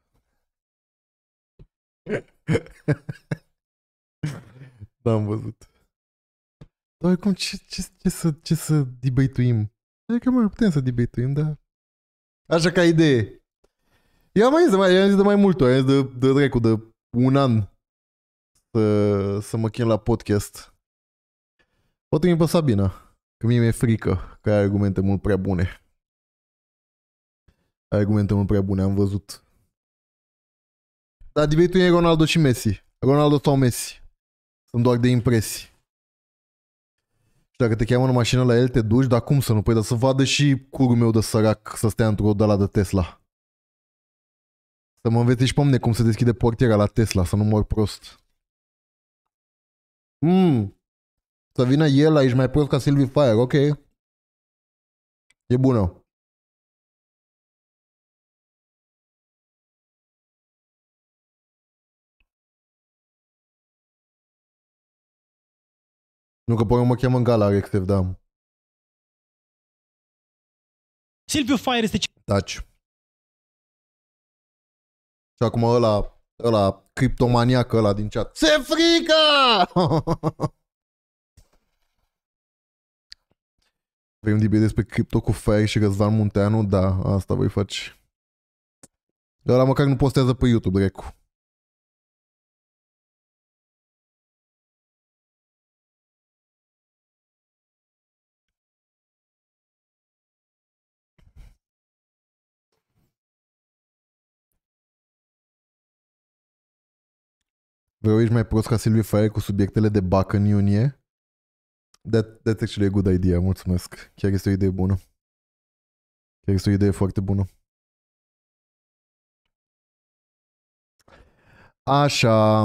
<laughs> da, am văzut. Dar cum, ce, ce, ce, să, ce să debate-uim? Adică, mă, putem să debate-uim, da. Așa ca idee. Eu am mai zis de mai, zis de mai mult ori, de, de dracu, de un an să, să mă chem la podcast. O trimit pe Sabina, că mie mi-e frică, că ai argumente mult prea bune. Ai argumente mult prea bune, am văzut. Dar debate e Ronaldo și Messi. Ronaldo sau Messi. Sunt doar de impresii. Și dacă te cheamă în mașină la el, te duci, dar cum să nu? Păi dar să vadă și curul meu de sărac să stea într-o de la de Tesla. Să mă învețe și pe mine cum se deschide portiera la Tesla, să nu mor prost. Mm. Să vină el aici mai prost ca Silvi Fire, ok. E bună. Nu că până mă cheamă în gala Rextev, da. Silviu Fire este... Taci. Și acum ăla ăla criptomaniac ăla din chat. Se frică! <laughs> Vrei un debate despre cripto cu Fire și Răzvan Munteanu? Da, asta voi face. Ăla măcar nu postează pe YouTube, Recu. Vreau ești mai prost ca Silviu Faie cu subiectele de bac în iunie? That, that's actually a good idea, mulțumesc. Chiar este o idee bună. Chiar este o idee foarte bună. Așa.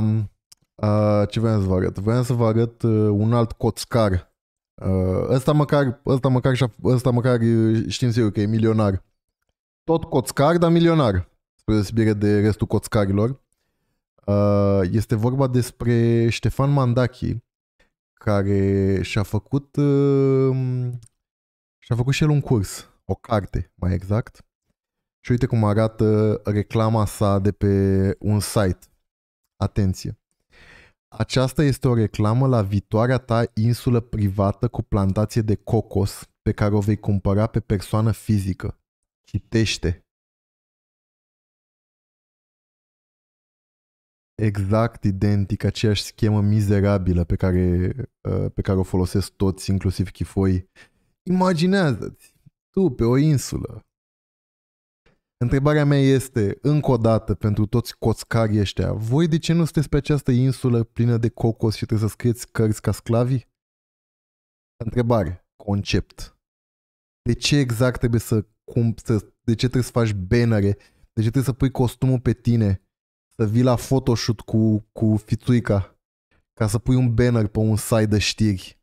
Uh, ce vreau să vă arăt? Vreau să vă arăt uh, un alt coțcar. Uh, ăsta măcar, ăsta măcar, și-a- ăsta măcar uh, știm sigur că e milionar. Tot coțcar, dar milionar. Spre deosebire de restul coțcarilor. Uh, este vorba despre Ștefan Mandachi, care și-a făcut uh, și-a făcut și el un curs, o carte, mai exact. Și uite cum arată reclama sa de pe un site. Atenție! Aceasta este o reclamă la viitoarea ta insulă privată cu plantație de cocos pe care o vei cumpăra pe persoană fizică. Citește! Exact identic, aceeași schemă mizerabilă pe care, uh, pe care o folosesc toți, inclusiv chifoi. Imaginează-ți, tu pe o insulă. Întrebarea mea este, încă o dată, pentru toți coțcarii ăștia, voi de ce nu sunteți pe această insulă plină de cocos și trebuie să scrieți cărți ca sclavi? Întrebare, concept. De ce exact trebuie să, cum, să de ce trebuie să faci bannere? De ce trebuie să pui costumul pe tine? Să vii la photoshoot cu, cu fițuica ca să pui un banner pe un site de știri?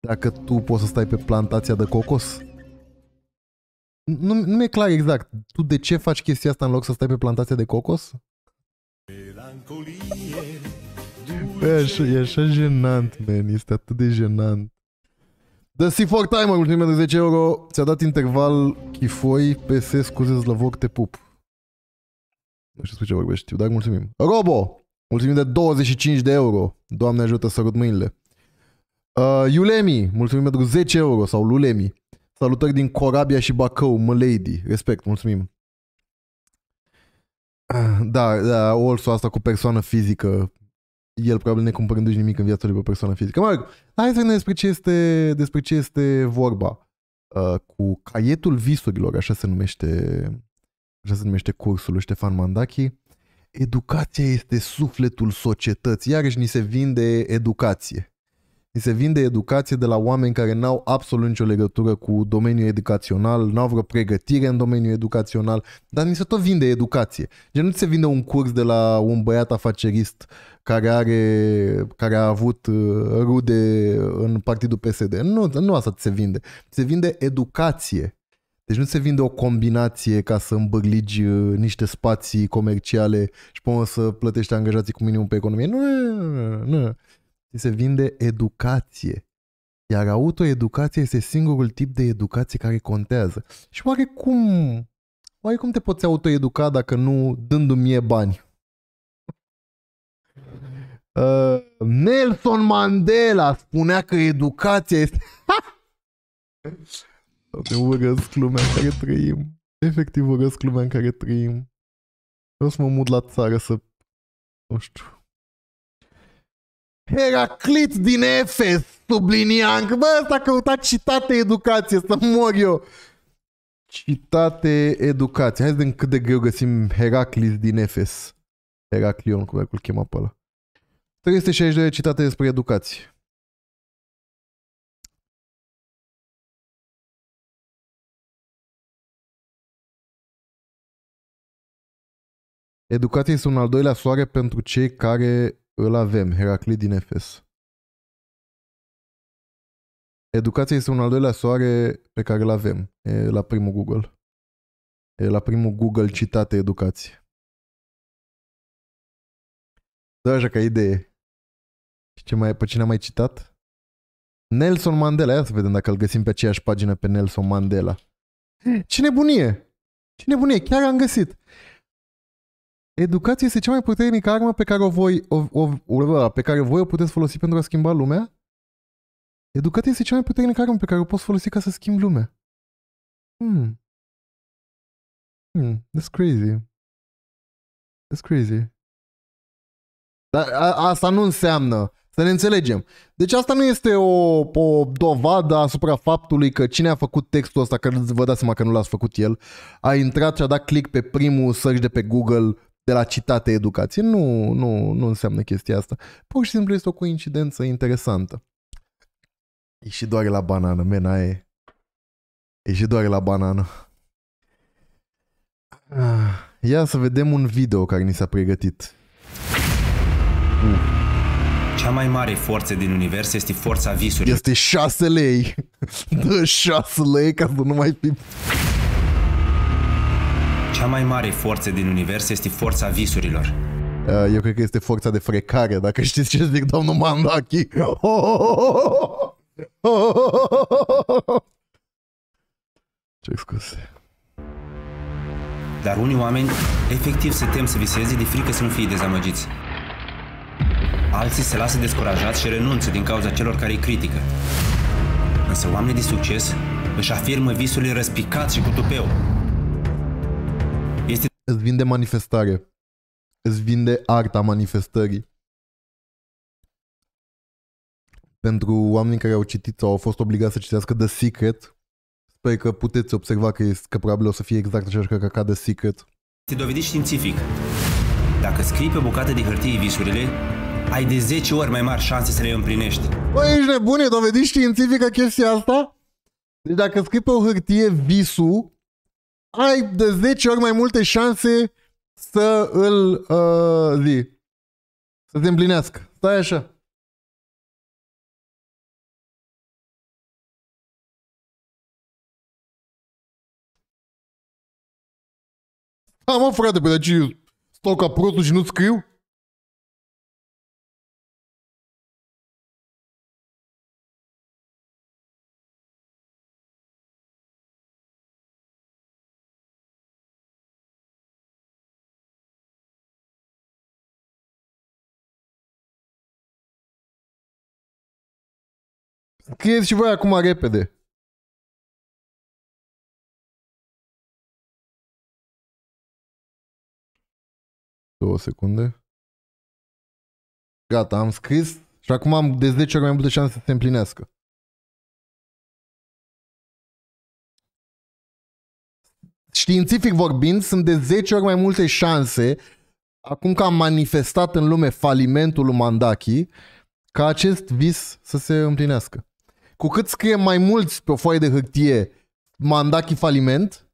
Dacă tu poți să stai pe plantația de cocos? Nu, nu mi-e clar exact. Tu de ce faci chestia asta în loc să stai pe plantația de cocos? Melancolie, E așa, e așa jenant, man. Este atât de jenant. The C4 Timer, ultimul de 10 euro, ți-a dat interval chifoi, PS, scuze, zlăvoc, te pup. Nu știu despre ce vorbești, știu, dar mulțumim. Robo, mulțumim de 25 de euro. Doamne ajută, sărut mâinile. Uh, Iulemi, mulțumim pentru 10 euro, sau Lulemi. Salutări din Corabia și Bacău, mă lady. Respect, mulțumim. Ah, <clears throat> Da, da, also asta cu persoană fizică. El probabil necumpărându-și nimic în viața lui pe persoană fizică. Mă rog, hai să vedem despre ce este, despre ce este vorba. Uh, cu caietul visurilor, așa se numește, așa se numește cursul lui Ștefan Mandachi. Educația este sufletul societății. Iarăși ni se vinde educație. Ni se vinde educație de la oameni care n-au absolut nicio legătură cu domeniul educațional, n-au vreo pregătire în domeniul educațional, dar ni se tot vinde educație. Gen, nu ți se vinde un curs de la un băiat afacerist care, are, care a avut uh, rude în partidul PSD. Nu, nu asta ți se vinde. Ți se vinde educație. Deci nu se vinde o combinație ca să îmbârligi uh, niște spații comerciale și pe urmă să plătești angajații cu minimum pe economie. Nu, nu, nu, nu. nu. Ți se vinde educație. Iar autoeducația este singurul tip de educație care contează. Și oare cum, oare cum te poți autoeduca dacă nu dându-mi mie bani? Uh, Nelson Mandela spunea că educația este... <laughs> Doamne, urăsc lumea în care trăim. Efectiv urăsc lumea în care trăim. Vreau să mă mut la țară să... Nu știu. Heraclit din Efes, subliniam că bă, ăsta a căutat citate educație, să mor eu. Citate educație. Hai să vedem cât de greu găsim Heraclit din Efes. Heraclion, cum îl chema pe ăla. 362 citate despre educație. Educația este un al doilea soare pentru cei care îl avem. Heraclit din Efes. Educația este un al doilea soare pe care îl avem. E la primul Google. E la primul Google citate educație. Da, așa ca idee. Și ce mai, pe cine am mai citat? Nelson Mandela. Ia să vedem dacă îl găsim pe aceeași pagină pe Nelson Mandela. Ce nebunie! Ce nebunie! Chiar am găsit. Educația este cea mai puternică armă pe care o voi, o, o, o, pe care voi o puteți folosi pentru a schimba lumea? Educația este cea mai puternică armă pe care o poți folosi ca să schimbi lumea. Hmm. Hmm, that's crazy. That's crazy. Dar a, asta nu înseamnă, să ne înțelegem. Deci asta nu este o, o dovadă asupra faptului că cine a făcut textul ăsta, că vă dați seama că nu l-ați făcut el, a intrat și a dat click pe primul search de pe Google de la citate educație. Nu, nu, nu înseamnă chestia asta. Pur și simplu este o coincidență interesantă. E și doare la banană, mena e. E și doare la banană. Ah, Ia să vedem un video care ni s-a pregătit. Cea mai mare forță din univers este forța visurilor. Este 6 lei. <laughs> Dă 6 lei ca să nu mai fi... Cea mai mare forță din univers este forța visurilor. Uh, Eu cred că este forța de frecare, dacă <laughs> știți ce zic domnul Mandachi. <laughs> Ce scuze. Dar unii oameni efectiv se tem să viseze de frică să nu fie dezamăgiți. Alții se lasă descurajați și renunță din cauza celor care îi critică. Însă oamenii de succes își afirmă visurile răspicat și cu tupeu. Este Îți vinde manifestare. Îți vinde arta manifestării. Pentru oamenii care au citit sau au fost obligați să citească The Secret, sper că puteți observa că, este, că probabil o să fie exact așa ca, ca The Secret. dovedit științific. Dacă scrii pe bucate de hârtie visurile, ai de 10 ori mai mari șanse să le împlinești. Băi, ești nebun, e dovedit științifică chestia asta? Deci dacă scrii pe o hârtie visul, ai de 10 ori mai multe șanse să îl uh, zi, să se împlinească. Stai așa. Da, mă, frate, pe de ce stau ca prostul și nu scriu? Scrieți și voi acum repede. Două secunde. Gata, am scris și acum am de 10 ori mai multe șanse să se împlinească. Științific vorbind, sunt de 10 ori mai multe șanse, acum că am manifestat în lume falimentul lui Mandaki, ca acest vis să se împlinească. Cu cât scrie mai mulți pe o foaie de hârtie Mandaki faliment,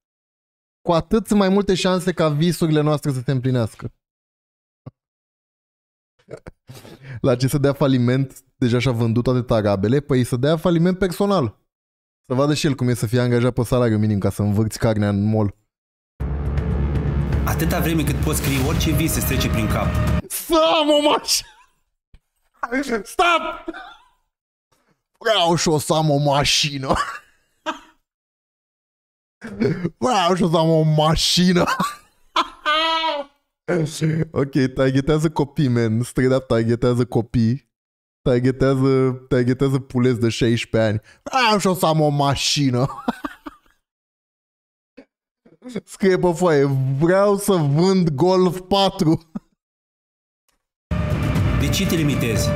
cu atât sunt mai multe șanse ca visurile noastre să se împlinească. <laughs> La ce să dea faliment, deja și-a vândut toate tarabele, păi să dea faliment personal. Să vadă și el cum e să fie angajat pe salariu minim ca să învârți carnea în mall. Atâta vreme cât poți scrie orice vis se trece prin cap. Să am o mașină! Stop! Vreau și o să am o mașină. Vreau și o să am o mașină. ok, targetează copii, man. Straight up targetează copii. Targetează, targetează puleți de 16 ani. Vreau și o să am o mașină. Scrie pe foaie, vreau să vând Golf 4. De ce te limitezi?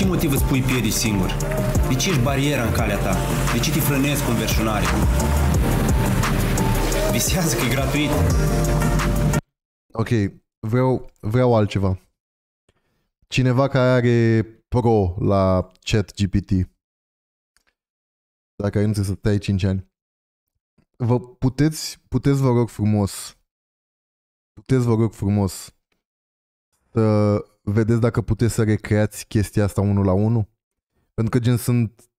Ce motiv îți pui piedici singur? De ce ești bariera în calea ta? De ce te frânezi cu înverșunare? Visează că e gratuit. Ok, vreau, vreau altceva. Cineva care are pro la chat GPT. Dacă ai înțeles să tai 5 ani. Vă puteți, puteți vă rog frumos, puteți vă rog frumos să vedeți dacă puteți să recreați chestia asta unul la unul? Pentru că gen sunt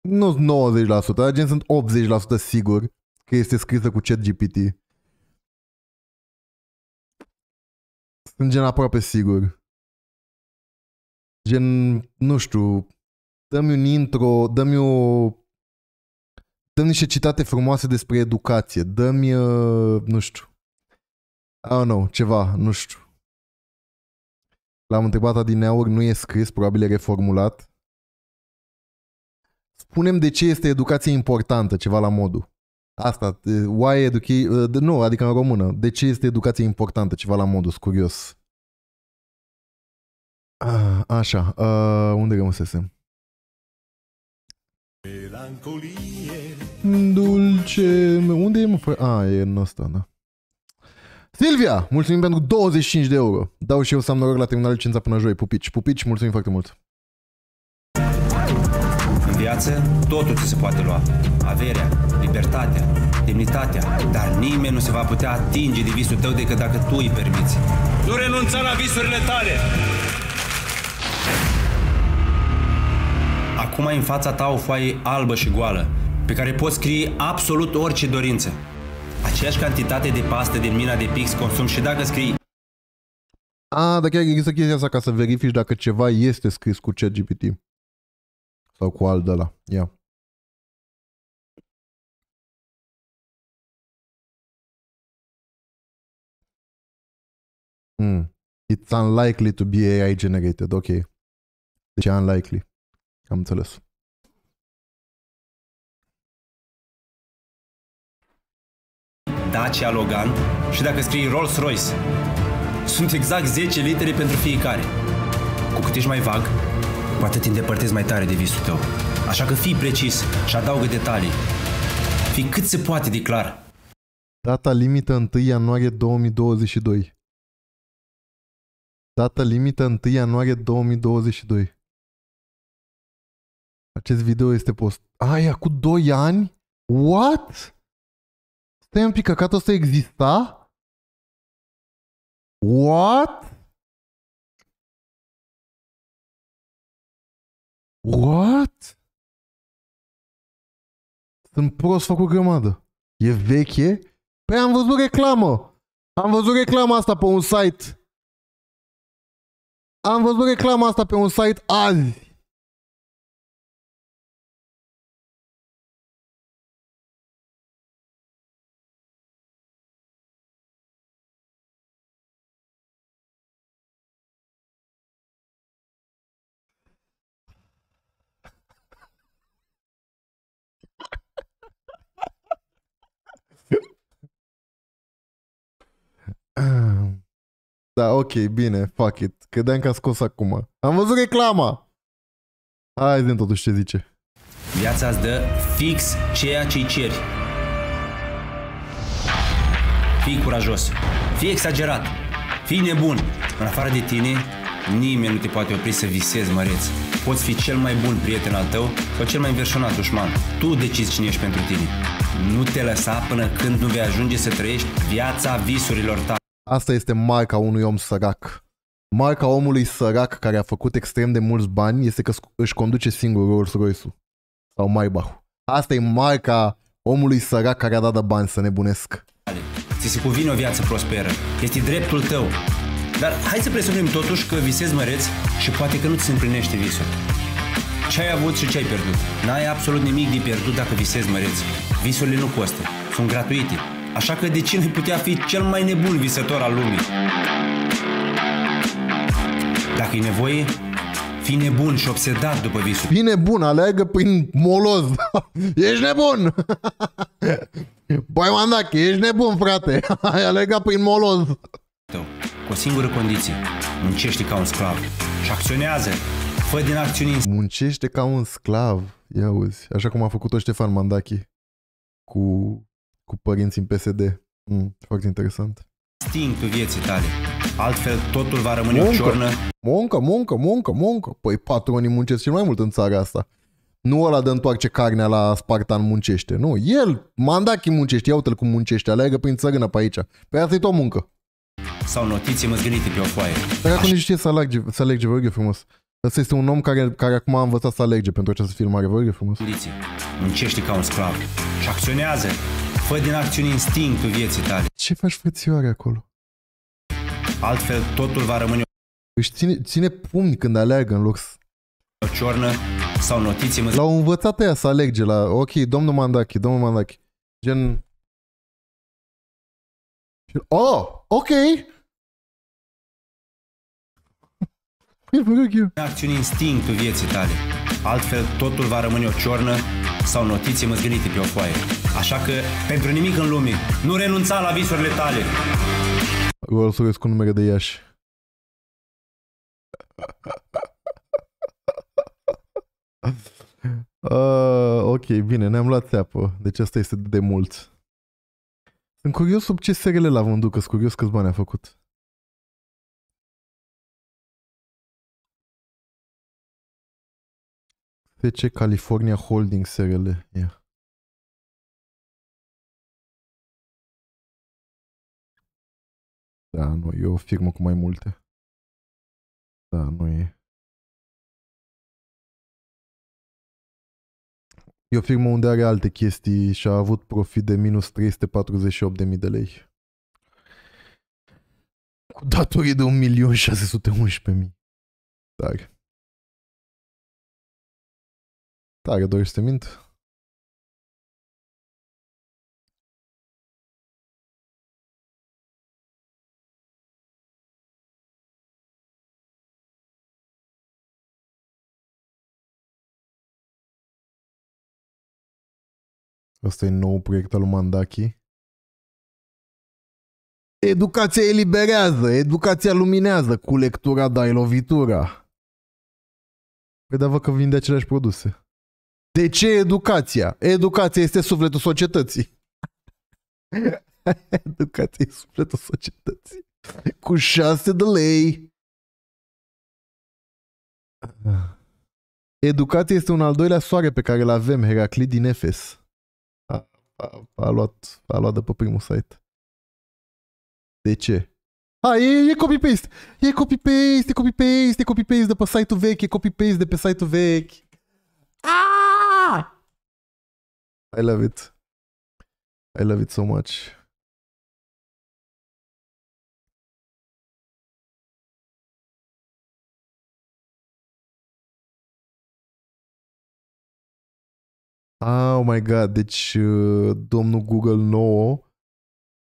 nu 90%, dar gen sunt 80% sigur că este scrisă cu chat GPT. Sunt gen aproape sigur. Gen, nu știu, dă-mi un intro, dă-mi o... Dă niște citate frumoase despre educație, dă-mi, uh, nu știu, I don't know, ceva, nu știu. L-am întrebat adineauri, nu e scris, probabil e reformulat. Spunem de ce este educația importantă, ceva la modul. Asta, uh, why education, uh, nu, adică în română, de ce este educația importantă, ceva la modul, sunt curios. Ah, Așa, uh, unde rămăsesem? Melancolie Dulce, unde e mă? fră- A, e în ăsta, da. Silvia, mulțumim pentru 25 de euro. Dau și eu să am noroc la terminal licența până joi. Pupici, pupici, mulțumim foarte mult. viață, totul ți se poate lua. Averea, libertatea, demnitatea, dar nimeni nu se va putea atinge de visul tău decât dacă tu îi permiți. Nu renunța la visurile tale! Acum ai în fața ta o foaie albă și goală, pe care poți scrie absolut orice dorință. Aceeași cantitate de pastă din mina de pix consum și dacă scrii A, dar chiar există chestia asta ca să verifici dacă ceva este scris cu ChatGPT. Sau cu alt de la. Ia. Hmm. It's unlikely to be AI generated. Ok. Deci e unlikely. Am înțeles. Dacia Logan și dacă scrii Rolls-Royce. Sunt exact 10 litere pentru fiecare. Cu cât ești mai vag, cu atât te îndepărtezi mai tare de visul tău. Așa că fii precis și adaugă detalii. Fii cât se poate de clar. Data limită 1 ianuarie 2022. Data limită 1 ianuarie 2022. Acest video este post... A, e cu 2 ani? What? Stai un pic, căcatul ăsta exista? What? What? Sunt prost făcut grămadă. E veche? Păi am văzut reclamă. Am văzut reclama asta pe un site. Am văzut reclama asta pe un site azi. Da, ok, bine, fuck it. Credeam că a scos acum. Am văzut reclama. Hai, zi totuși ce zice. Viața îți dă fix ceea ce-i ceri. Fii curajos. Fii exagerat. Fii nebun. În afară de tine, nimeni nu te poate opri să visezi măreț. Poți fi cel mai bun prieten al tău sau cel mai înverșunat dușman. Tu decizi cine ești pentru tine. Nu te lăsa până când nu vei ajunge să trăiești viața visurilor tale. Asta este marca unui om sărac. Marca omului sărac care a făcut extrem de mulți bani este că sc- își conduce singur Rolls Royce-ul. Sau maybach Asta e marca omului sărac care a dat de bani să nebunesc. Ți se cuvine o viață prosperă. Este dreptul tău. Dar hai să presupunem totuși că visezi măreț și poate că nu ți se împlinește visul. Ce ai avut și ce ai pierdut? N-ai absolut nimic de pierdut dacă visezi măreț. Visurile nu costă, sunt gratuite. Așa că de ce nu putea fi cel mai nebun visător al lumii? Dacă e nevoie, fii nebun și obsedat după visul Bine bun, aleagă prin moloz. <laughs> ești nebun! <laughs> Băi, Mandache, ești nebun, frate. <laughs> Ai alega prin moloz. tău. Cu o singură condiție. Muncește ca un sclav și acționează. Fă din acțiuni Muncește ca un sclav. Ia uzi. Așa cum a făcut-o Ștefan Mandache cu, cu părinții în PSD. Mm, foarte interesant. instinctul vieții tale. Altfel totul va rămâne o Muncă. ciornă Muncă, muncă, muncă, muncă. Păi patronii muncesc cel mai mult în țara asta. Nu ăla de întoarce carnea la Spartan muncește. Nu, el, Mandachi muncește. Ia uite-l cum muncește. Aleagă prin țărână pe aici. Pe asta e tot muncă. sau notițe măzgălite pe o foaie. Dar acum nici știe să alerge, să alerge, vă rog eu frumos. Ăsta este un om care, care acum a învățat să alerge pentru această filmare, vă rog eu frumos. Condiții. Muncește ca un sclav și acționează. Fă din acțiuni instinctul vieții tale. Ce faci frățioare acolo? Altfel totul va rămâne Își ține, ține pumni când aleargă în loc să... o ciornă sau notițe măzgălite. L-au învățat ea să alerge la... Ok, domnul Mandachi, domnul Mandachi. Gen... Oh, ok! <laughs> Păi, vă rog eu. acțiuni instinctul vieții tale. Altfel totul va rămâne o ciornă sau notițe măzgălite pe o foaie. Așa că, pentru nimic în lume, nu renunța la visurile tale. Rolls Royce cu numere de Iași. Uh, <laughs> ok, bine, ne-am luat țeapă. Deci asta este de mult. Sunt curios sub ce SRL l-a vândut, că sunt curios câți bani a făcut. FC California Holding SRL. Ia. Da, nu, e o firmă cu mai multe. Da, nu e. E o firmă unde are alte chestii și a avut profit de minus 348.000 de lei. Cu datorii de 1.611.000. Tare. Tare, dorești să te mint? Asta e nou proiect al lui Mandaki. Educația eliberează, educația luminează cu lectura dai lovitura. Păi da, vă că vinde aceleași produse. De ce educația? Educația este sufletul societății. <laughs> educația e sufletul societății. Cu șase de lei. Educația este un al doilea soare pe care îl avem, Heraclit din Efes. A, a, a, luat, a luat de pe primul site. De ce? A, e, e copy-paste. E copy-paste, e copy-paste, e copy-paste de pe site-ul vechi, e copy-paste de pe site-ul vechi. Ah! I love it. I love it so much. Oh my god, deci uh, domnul Google nouă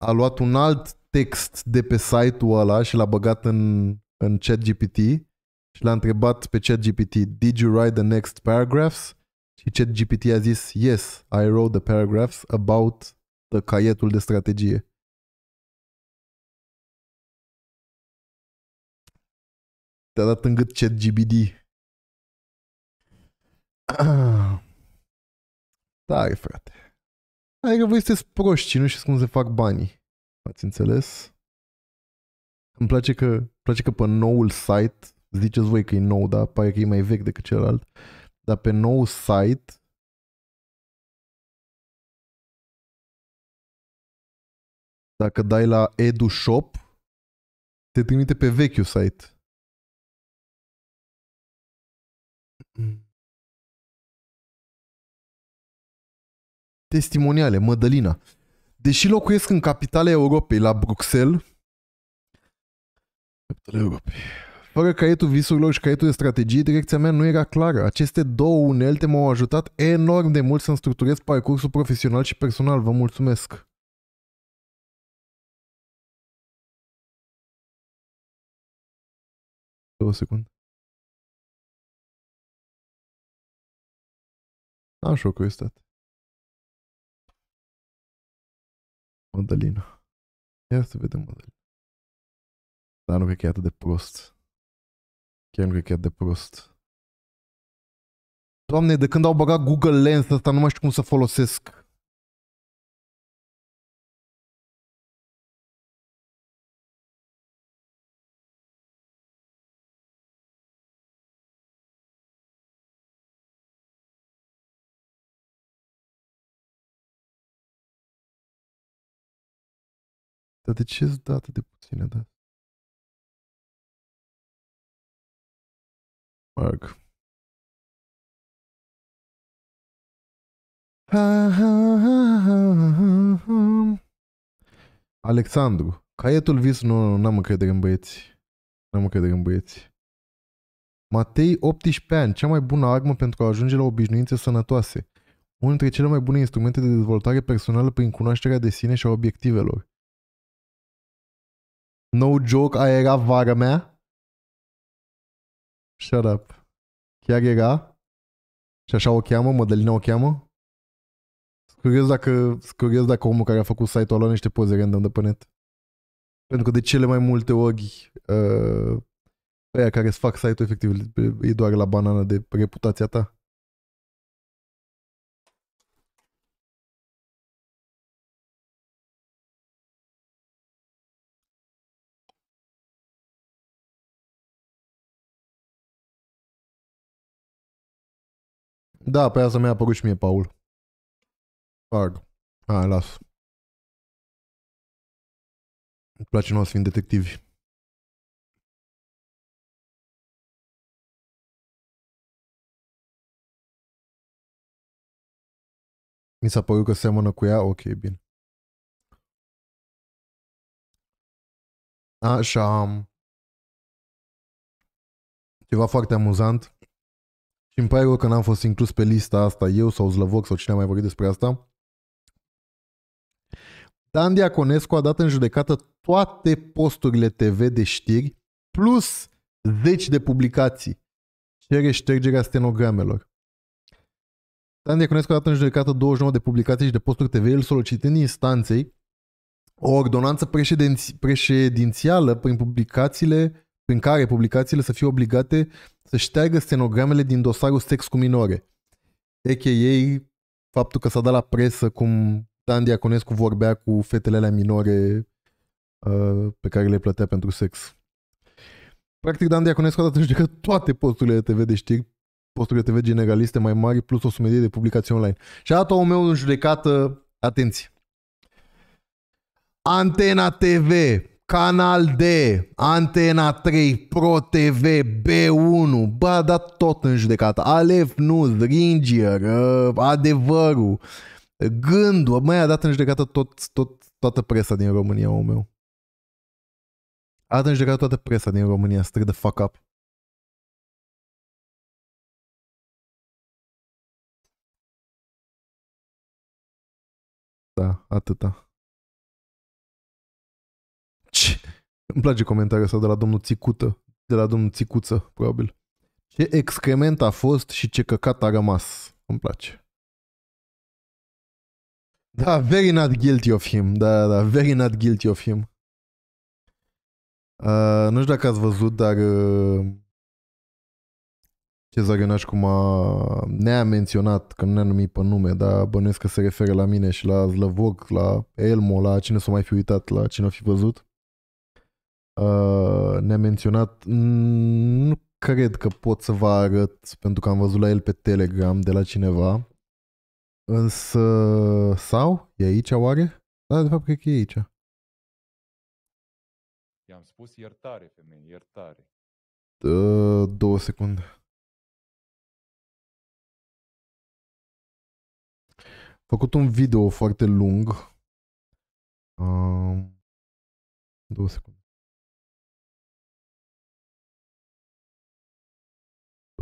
a luat un alt text de pe site-ul ăla și l-a băgat în, în ChatGPT și l-a întrebat pe ChatGPT, did you write the next paragraphs? Și ChatGPT a zis, yes, I wrote the paragraphs about the caietul de strategie. Te-a dat în gât ChatGPT. Tare, <clears throat> frate. Adică voi sunteți proști și nu știți cum se fac banii. Ați înțeles? Îmi place că, îmi place că pe noul site, ziceți voi că e nou, dar pare că e mai vechi decât celălalt, dar pe nou site dacă dai la EduShop, te trimite pe vechiul site. Testimoniale, Mădălina. Deși locuiesc în capitala Europei, la Bruxelles, capitala Europei, fără caietul visurilor și caietul de strategie, direcția mea nu era clară. Aceste două unelte m-au ajutat enorm de mult să-mi structurez parcursul profesional și personal. Vă mulțumesc! Două secunde. Așa o curiozitate. Madalina. Ia să vedem Madalina. Dar nu cred că e atât de prost. Chiar nu cred că e atât de prost. Doamne, de când au băgat Google Lens ăsta, nu mai știu cum să folosesc. Dar de ce îți dă atât de puține da? Mark. Alexandru. Caietul vis, nu, n-am încredere în băieți. N-am încredere în băieți. Matei, 18 ani, cea mai bună armă pentru a ajunge la obișnuințe sănătoase. Unul dintre cele mai bune instrumente de dezvoltare personală prin cunoașterea de sine și a obiectivelor. No joke, aia era vara mea? Shut up. Chiar era? Și așa o cheamă? Mădălina o cheamă? Sunt curios dacă, sunt curios dacă omul care a făcut site-ul a luat niște poze random de pe net. Pentru că de cele mai multe ori uh, aia care îți fac site-ul efectiv e doar la banană de reputația ta. Da, pe asta mi-a apărut și mie, Paul. Fag. Hai, las. Îmi place nouă să fim detectivi. Mi s-a părut că seamănă cu ea? Ok, bine. Așa. Ceva foarte amuzant. Și îmi pare rău că n-am fost inclus pe lista asta eu sau Zlăvoc sau cine a mai vorbit despre asta. Dan Diaconescu a dat în judecată toate posturile TV de știri plus zeci de publicații. Cere ștergerea stenogramelor. Dan Diaconescu a dat în judecată 29 de publicații și de posturi TV, el solicitând instanței o ordonanță președinți- președințială prin publicațiile prin care publicațiile să fie obligate să șteargă stenogramele din dosarul sex cu minore. A.k.a. faptul că s-a dat la presă cum Dan Diaconescu vorbea cu fetele alea minore uh, pe care le plătea pentru sex. Practic, Dan Diaconescu a dat în judecată toate posturile de TV de știri, posturile TV generaliste mai mari, plus o sumedie de publicații online. Și a dat omul meu în judecată, atenție, Antena TV, Canal D, Antena 3, Pro TV, B1, bă, a dat tot în judecată. Alef News, Ringier, uh, Adevărul, Gândul, mai a dat în judecată tot, tot, toată presa din România, omul meu. A dat în judecată toată presa din România, straight the fuck up. Da, atâta. Îmi place comentariul ăsta de la domnul Țicută, de la domnul Țicuță, probabil. Ce excrement a fost și ce căcat a rămas. Îmi place. Da, very not guilty of him. Da, da, very not guilty of him. Uh, nu știu dacă ați văzut, dar uh, Cezar Ionașcu m-a, ne-a menționat, că nu ne-a numit pe nume, dar bănuiesc că se referă la mine și la Zlăvoc, la Elmo, la cine s-o mai fi uitat, la cine o fi văzut. Uh, ne-a menționat, mm, nu cred că pot să vă arăt, pentru că am văzut la el pe Telegram de la cineva, însă, sau? E aici oare? Da, de fapt cred că e aici. I-am spus iertare, femeie, iertare. Uh, două secunde. Făcut un video foarte lung. Uh, două secunde.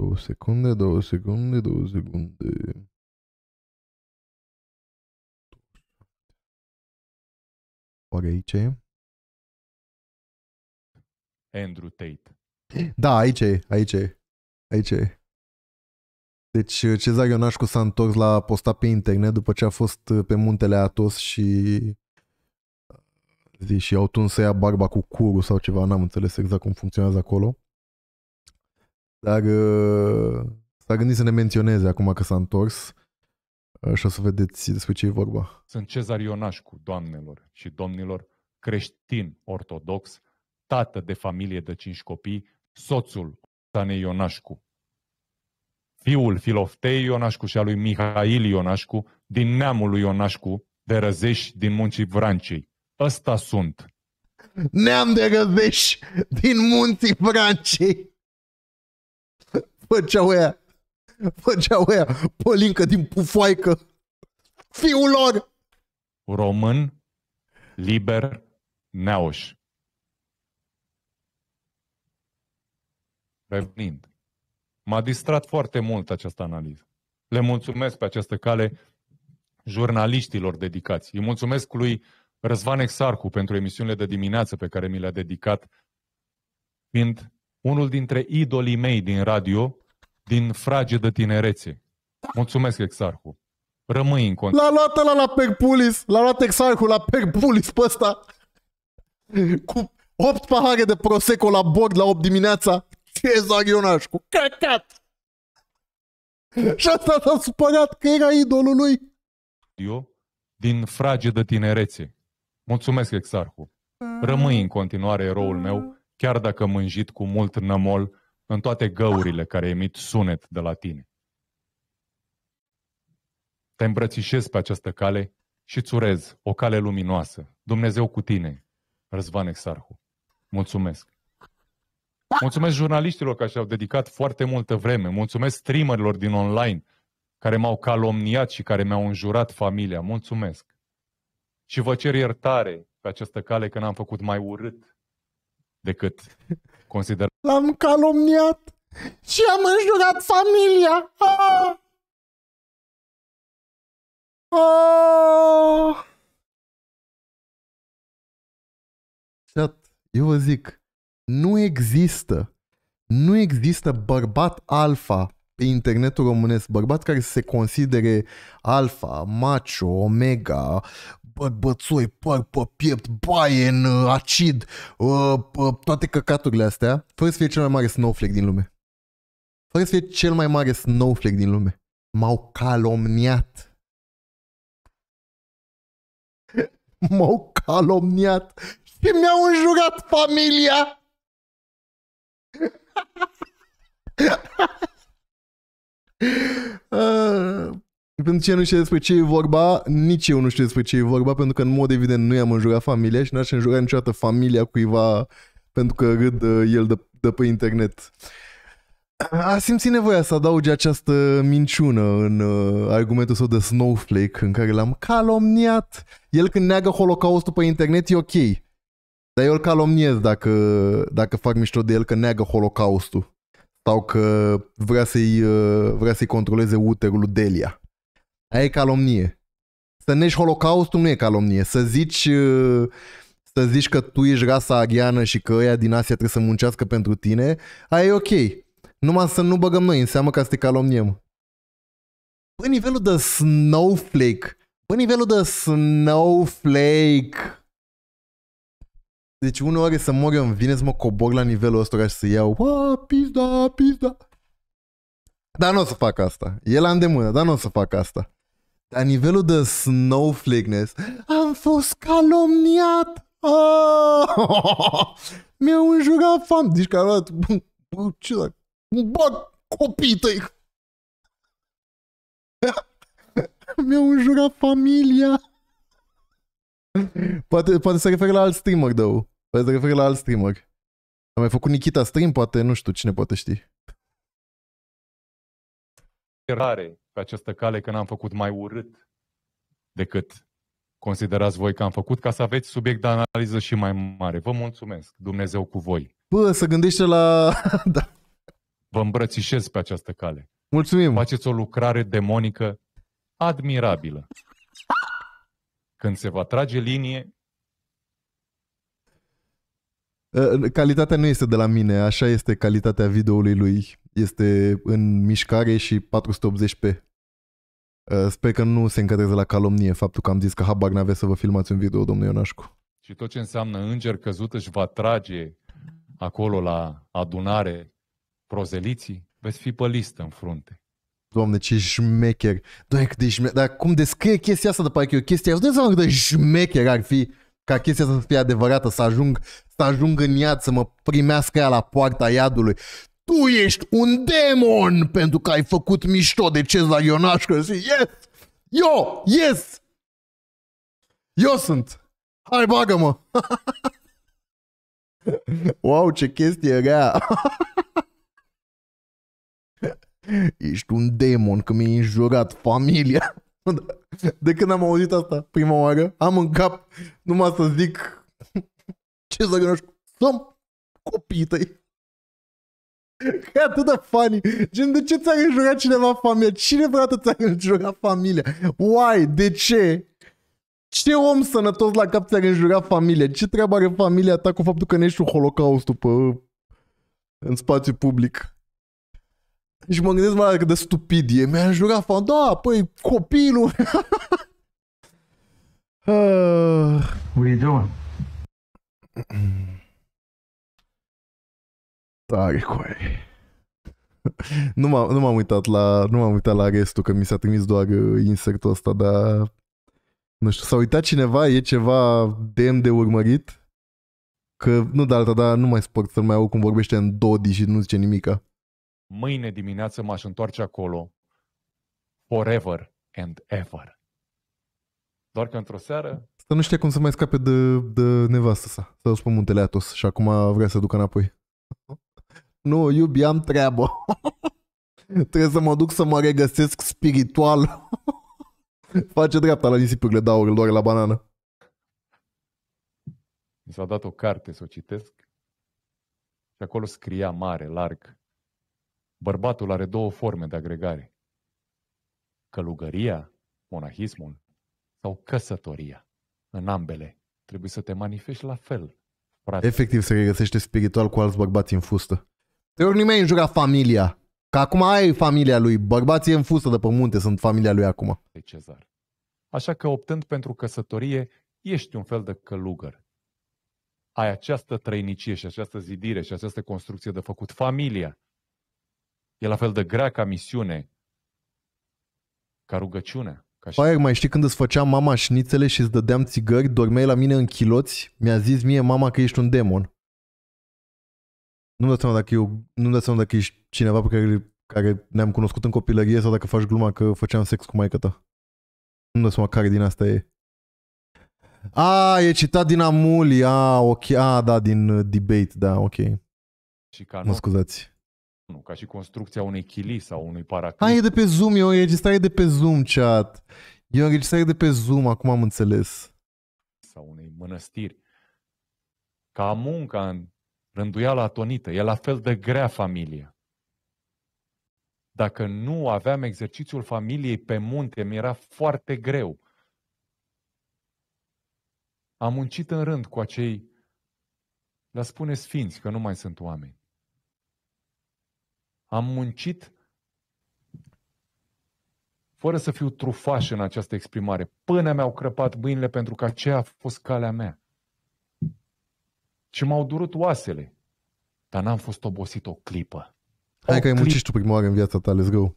Două secunde, două secunde, două secunde. Oare aici e? Andrew Tate. Da, aici e, aici e. Aici e. Deci Cezar Ionașcu s-a întors la posta pe internet după ce a fost pe muntele Atos și zi, și au tuns să ia barba cu curul sau ceva, n-am înțeles exact cum funcționează acolo. Dar uh, s-a gândit să ne menționeze acum că s-a întors uh, și o să vedeți despre ce e vorba. Sunt Cezar Ionașcu, doamnelor și domnilor, creștin ortodox, tată de familie de cinci copii, soțul Tanei Ionașcu, fiul Filoftei Ionașcu și al lui Mihail Ionașcu, din neamul lui Ionașcu, de răzești din muncii Vrancei. Ăsta sunt. Neam de răveș din munții Francei. Făceau ea. Făceau ea. Polincă din pufoaică. Fiul lor. Român, liber, neauș. Revenind. M-a distrat foarte mult această analiză. Le mulțumesc pe această cale jurnaliștilor dedicați. Îi mulțumesc lui Răzvan Exarcu pentru emisiunile de dimineață pe care mi le-a dedicat, fiind unul dintre idolii mei din radio, din fragedă tinerețe. Mulțumesc, Exarcu. Rămâi în cont. L-a luat ăla la Perpulis. L-a luat Exarhul la Perpulis pe ăsta. Cu 8 pahare de Prosecco la bord la 8 dimineața. Cezar Ionașcu. Căcat! Și asta s-a supărat că era idolul lui. radio, din fragedă tinerețe. Mulțumesc, Exarhu. Rămâi în continuare eroul meu, chiar dacă mânjit cu mult nămol în toate găurile care emit sunet de la tine. te îmbrățișez pe această cale și îți urez o cale luminoasă. Dumnezeu cu tine, Răzvan Exarhu. Mulțumesc! Mulțumesc jurnaliștilor care și-au dedicat foarte multă vreme. Mulțumesc streamerilor din online care m-au calomniat și care mi-au înjurat familia. Mulțumesc! Și vă cer iertare pe această cale că n-am făcut mai urât decât consider L-am calomniat și am înjurat familia. Ah! Ah! Chat, eu vă zic, nu există, nu există bărbat alfa pe internetul românesc, bărbat care se considere alfa, macho, omega, bărbățoi, păr pe piept, baie în uh, acid, uh, uh, toate căcaturile astea, fără să fie cel mai mare snowflake din lume. Fără să fie cel mai mare snowflake din lume. M-au calomniat. <laughs> M-au calomniat și mi-au înjurat familia. uh, <laughs> pentru ce nu știu despre ce e vorba, nici eu nu știu despre ce e vorba, pentru că în mod evident nu i-am înjurat familia și n-aș înjura niciodată familia cuiva pentru că râd uh, el de, de pe internet. A simțit nevoia să adauge această minciună în uh, argumentul său de Snowflake în care l-am calomniat. El când neagă Holocaustul pe internet e ok. Dar eu îl calomniez dacă, dacă fac mișto de el că neagă Holocaustul. Sau că vrea să-i, uh, vrea să-i controleze uterul lui Delia. Aia e calomnie. Să negi Holocaustul nu e calomnie. Să zici, uh, să zici că tu ești rasa ariană și că ăia din Asia trebuie să muncească pentru tine, aia e ok. Numai să nu băgăm noi în seamă ca să te calomniem. Bă, nivelul de snowflake. Bă, nivelul de snowflake. Deci uneori să mor eu, îmi vine să mă cobor la nivelul ăsta și să iau Bă, pizda, pizda. Dar nu o să fac asta. E la îndemână, dar nu o să fac asta. La nivelul de snowflakeness, am fost calomniat. Ah! <laughs> Mi-au înjurat fam. Deci că am luat, bă, bă, ce dacă, bă, copii tăi. <laughs> Mi-au înjurat familia. Poate, poate se referă la alt streamer, dău. Poate se referă la alt streamer. Am mai făcut Nikita stream, poate, nu știu, cine poate ști. rare pe această cale că n-am făcut mai urât decât considerați voi că am făcut, ca să aveți subiect de analiză și mai mare. Vă mulțumesc, Dumnezeu cu voi. Bă, să gândește la... <laughs> da. Vă îmbrățișez pe această cale. Mulțumim. Faceți o lucrare demonică admirabilă. Când se va trage linie, Uh, Calitatea nu este de la mine, așa este calitatea videoului lui. Este în mișcare și 480p. Uh, Sper că nu se încadrează la calomnie faptul că am zis că habar n-avea să vă filmați un video, domnul Ionașcu. și tot ce înseamnă înger căzut își va trage acolo la adunare prozeliții, veți fi pe listă în frunte. Doamne, ce șmecher. Doamne, cât de șmecher. Dar cum descrie chestia asta de parcă e o chestie asta? Nu seama cât de șmecher ar fi ca chestia asta să fie adevărată, să ajung, să ajung în iad, să mă primească ea la poarta iadului. Tu ești un demon pentru că ai făcut mișto de Cezar Ionașcu. Și yes! Eu! Yes! Eu sunt! Hai, bagă-mă! <laughs> wow, ce chestie rea! <laughs> Ești un demon că mi-ai înjurat familia. <laughs> De când am auzit asta prima oară, am în cap numai să zic <laughs> ce să gândești, să copiii tăi. Că <laughs> e atât de funny. Gen, de ce ți-a înjurat cineva familia? Cine vreodată ți-a înjurat familia? Why? De ce? Ce om sănătos la cap ți-a înjurat familia? Ce treabă are familia ta cu faptul că nu ești un holocaustul pe, în spațiu public? Și mă gândesc mai cât de stupid e. Mi-a înjurat fan, da, păi copilul. <laughs> Ah. What are you doing? Tare coi. Nu m-am, nu m-am uitat la nu m-am uitat la restul că mi s-a trimis doar uh, insertul ăsta, dar nu știu, s-a uitat cineva, e ceva demn de urmărit? Că nu de alta, dar nu mai sport să mai aud cum vorbește în Dodi și nu zice nimica. Mâine dimineață m-aș întoarce acolo, forever, and ever. Doar că într-o seară Să nu știa cum să mai scape de, de nevastă sa. S-a dus pe muntele Atos și acum vrea să ducă înapoi. <laughs> Nu, iubi, am treabă. <laughs> Trebuie să mă duc să mă regăsesc spiritual. <laughs> Face dreapta la nisipurile de aur, îl doare la banană. mi s-a dat o carte să o citesc și acolo scria mare, larg. Bărbatul are două forme de agregare. Călugăria, monahismul sau căsătoria. În ambele trebuie să te manifesti la fel. Frate. Efectiv se regăsește spiritual cu alți bărbați în fustă. Te rog, nimeni înjura familia. Că acum ai familia lui. Bărbații în fustă de pe munte sunt familia lui acum. de cezar. Așa că optând pentru căsătorie, ești un fel de călugăr. Ai această trăinicie și această zidire și această construcție de făcut. Familia e la fel de grea ca misiune, ca rugăciune. Ca și... Paier, mai știi când îți făceam mama șnițele și îți dădeam țigări, dormeai la mine în chiloți? Mi-a zis mie mama că ești un demon. Nu-mi dau seama dacă, eu, nu-mi dau seama dacă ești cineva pe care, care ne-am cunoscut în copilărie sau dacă faci gluma că făceam sex cu maică ta. Nu-mi dau seama care din asta e. A, e citat din Amuli, a, ok, a, da, din uh, debate, da, ok, și ca, mă nu, scuzați. Nu, ca și construcția unei chilii sau unui paraclis. A, e de pe Zoom, e o înregistrare de pe Zoom, chat. E o înregistrare de pe Zoom, acum am înțeles. sau unei mănăstiri. Ca munca în rânduiala atonită, e la fel de grea familia. Dacă nu aveam exercițiul familiei pe munte, mi era foarte greu. Am muncit în rând cu acei, le spune sfinți, că nu mai sunt oameni. Am muncit fără să fiu trufaș în această exprimare, până mi-au crăpat mâinile pentru că aceea a fost calea mea. Și m-au durut oasele, dar n-am fost obosit o clipă. Hai o că ai muncit și tu prima oară în viața ta, let's go.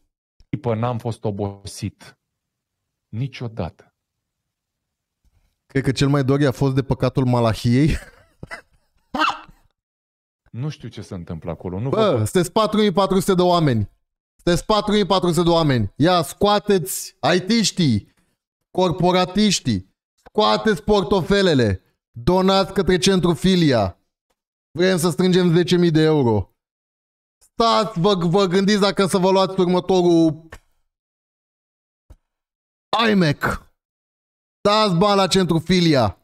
clipă n-am fost obosit. Niciodată. Cred că cel mai dor a fost de păcatul Malahiei. <laughs> Nu știu ce se întâmplă acolo. Nu Bă, vă sunteți 4400 de oameni. Sunteți 4400 de oameni. Ia, scoateți IT-știi, corporatiștii, scoateți portofelele, donați către centru Filia. Vrem să strângem 10.000 de euro. Stați, vă, vă gândiți dacă să vă luați următorul iMac. Dați bani la centru Filia.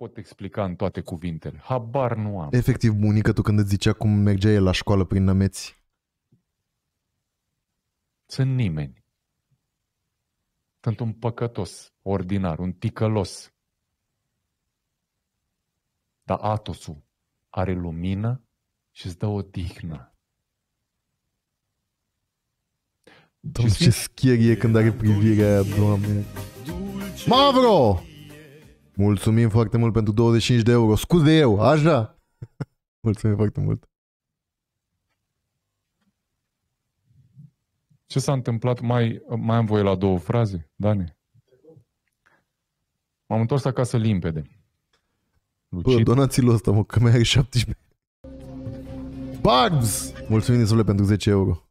Pot explica în toate cuvintele. Habar nu am. Efectiv, bunica tu când îți zicea cum mergea el la școală prin nămeți. Sunt nimeni. Sunt un păcătos, ordinar, un ticălos. Dar Atosul are lumină și îți dă o dihnă. Doamne, ce scary e când are privirea aia, doamne. Mavro! Mulțumim foarte mult pentru 25 de euro. Scuze eu, așa? <laughs> Mulțumim foarte mult. Ce s-a întâmplat? Mai, mai am voie la două fraze, Dani? M-am întors acasă limpede. Bă, Lucid, donați-l ăsta, mă, că mai are 17. Bugs! Mulțumim din suflet pentru 10 euro.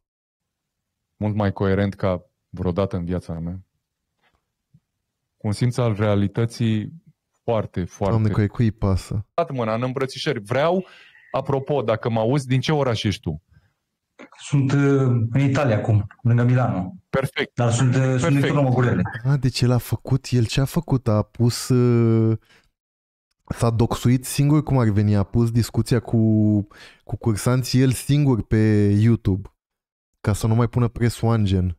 mult mai coerent ca vreodată în viața mea. Cu un simț al realității foarte, foarte... Doamne, că cui îi pasă. dat mâna în îmbrățișări. Vreau, apropo, dacă mă auzi, din ce oraș ești tu? Sunt uh, în Italia acum, lângă Milano. Perfect. Dar sunt, uh, sunt din Perfect. turnul Măgurele. A, deci el a făcut, el ce a făcut? A pus... Uh, s-a doxuit singur cum ar veni, a pus discuția cu, cu cursanții el singur pe YouTube ca să nu mai pună presul Angen.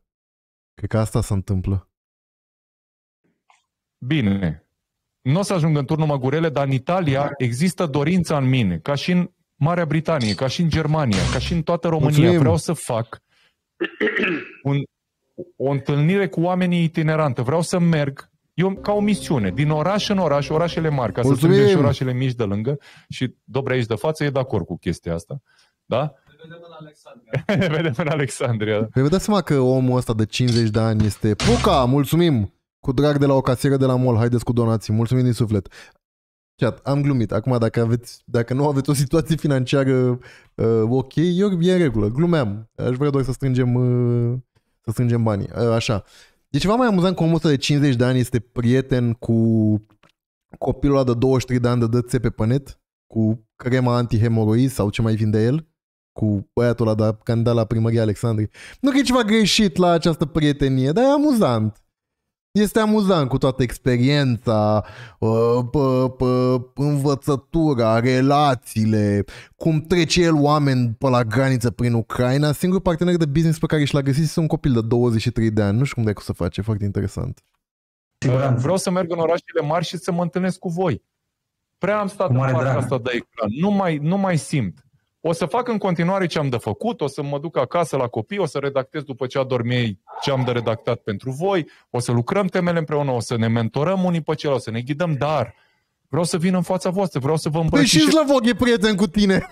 Cred că asta se întâmplă. Bine. Nu o să ajung în turnul Măgurele, dar în Italia există dorința în mine, ca și în Marea Britanie, ca și în Germania, ca și în toată România. Mulțumim. Vreau să fac un, o întâlnire cu oamenii itinerantă. Vreau să merg eu, ca o misiune, din oraș în oraș, orașele mari, ca să Mulțumim. strângem și orașele mici de lângă. Și Dobre aici de față e de acord cu chestia asta. Da? Ne <laughs> vedem în Alexandria. Păi vă dați seama că omul ăsta de 50 de ani este... Puca, mulțumim! Cu drag de la o casieră de la mall, haideți cu donații, mulțumim din suflet. Chat, am glumit. Acum, dacă, aveți, dacă nu aveți o situație financiară uh, ok, eu e în regulă, glumeam. Aș vrea doar să strângem, uh, să strângem banii. Uh, așa. E ceva mai amuzant că omul ăsta de 50 de ani este prieten cu copilul ăla de 23 de ani de dă țepe pe net, cu crema antihemoroid sau ce mai vinde el, cu băiatul ăla de candidat la primăria Alexandrei. Nu că e ceva greșit la această prietenie, dar e amuzant. Este amuzant cu toată experiența, uh, pă, pă, învățătura, relațiile, cum trece el oameni pe la graniță prin Ucraina. Singurul partener de business pe care și l-a găsit este un copil de 23 de ani. Nu știu cum de să face, e foarte interesant. Siguranță. Vreau să merg în orașele mari și să mă întâlnesc cu voi. Prea am stat Cu în mare partea drag. asta de ecran. Nu mai, nu mai simt. O să fac în continuare ce am de făcut, o să mă duc acasă la copii, o să redactez după ce adorm ei ce am de redactat pentru voi, o să lucrăm temele împreună, o să ne mentorăm unii pe ceilalți, o să ne ghidăm, dar vreau să vin în fața voastră, vreau să vă Păi și îmbrățișez, Slavog e prieten cu tine.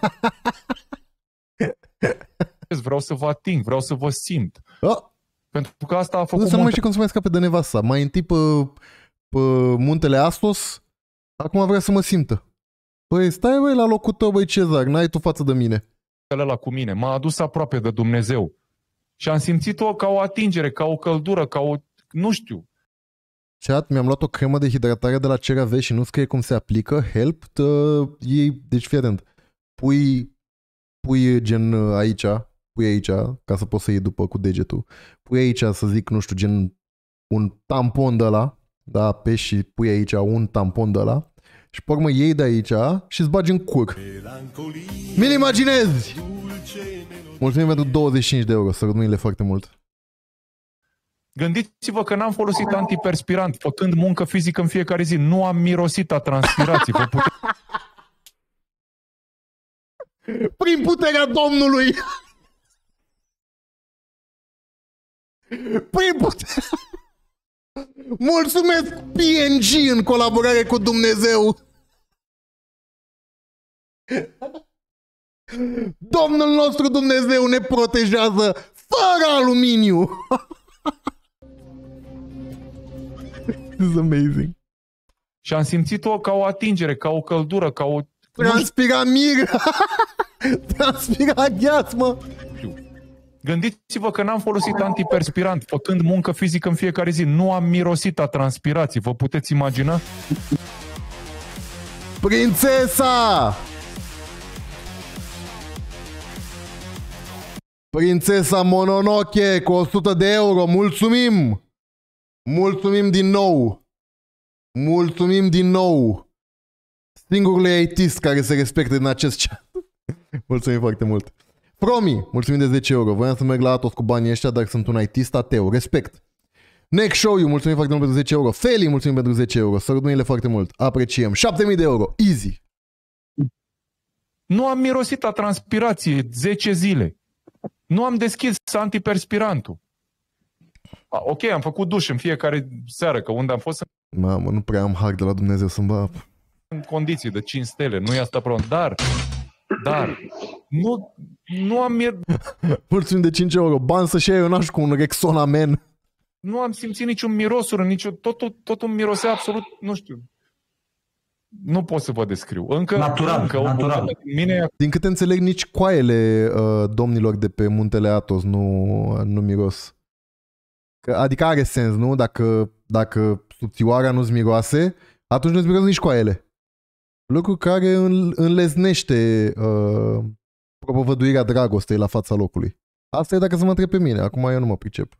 vreau să vă ating, vreau să vă simt. Oh, Pentru că asta a nu făcut să nu mai multe știu cum să mai scape de nevasta. Mai întâi pe, pe muntele Astos, acum vrea să mă simtă. Păi stai băi la locul tău, băi Cezar, n-ai tu față de mine. la cu mine, m-a adus aproape de Dumnezeu. Și am simțit-o ca o atingere, ca o căldură, ca o... nu știu. Chat, mi-am luat o cremă de hidratare de la CeraVe și nu scrie cum se aplică. Help, tă, ei, deci fii atent. Pui, pui gen uh, aici, pui aici, ca să poți să iei după cu degetul. Pui aici, să zic, nu știu, gen un tampon de la, da, apeși și pui aici un tampon de la și pe urmă iei de aici și îți bagi în cur. Mi-l imaginezi! Mulțumim pentru 25 de euro, să mâinile foarte mult. Gândiți-vă că n-am folosit antiperspirant, făcând muncă fizică în fiecare zi. Nu am mirosit a transpirații. Vă puteți Prin puterea Domnului! Prin puterea... Mulțumesc PNG în colaborare cu Dumnezeu! Domnul nostru Dumnezeu ne protejează fără aluminiu! This is amazing. Și am simțit-o ca o atingere, ca o căldură, ca o... nu știu, Transpira mir! <laughs> Transpira gheață, Gândiți-vă că n-am folosit antiperspirant, făcând muncă fizică în fiecare zi. Nu am mirosit a transpirații. Vă puteți imagina? Prințesa! Prințesa Mononoke cu 100 de euro, mulțumim! Mulțumim din nou! Mulțumim din nou! Singurul ATist care se respectă din acest chat. <laughs> mulțumim foarte mult! Promi, mulțumim de 10 euro. Voiam să merg la Atos cu banii ăștia, dar sunt un ITist ateu. Respect! Next Show You, mulțumim foarte mult pentru 10 euro. Feli, mulțumim pentru 10 euro. Sărăturile foarte mult. Apreciem. 7000 de euro. Easy. Nu am mirosit a transpirație 10 zile. Nu am deschis antiperspirantul. A, ok, am făcut duș în fiecare seară, că unde am fost Mamă, nu prea am har de la Dumnezeu să-mi bă apă. în condiții de 5 stele, nu e asta problem. Dar, dar, nu, nu am mir- Mulțumim de 5 euro. Bani să-și iei un cu un Rexona Man. nu am simțit niciun mirosuri, nicio, totul, totul mirosea absolut, nu știu. Nu pot să vă descriu. Încă, Natural, încă o natural. bucată din mine Din câte înțeleg, nici coaiele uh, domnilor de pe muntele Atos nu, nu miros. Că, adică are sens, nu? Dacă, dacă subțioara nu-ți miroase, atunci nu-ți miros nici coaiele. Lucru care îl- înleznește uh, propovăduirea dragostei la fața locului. Asta e dacă să mă întreb pe mine. Acum eu nu mă pricep.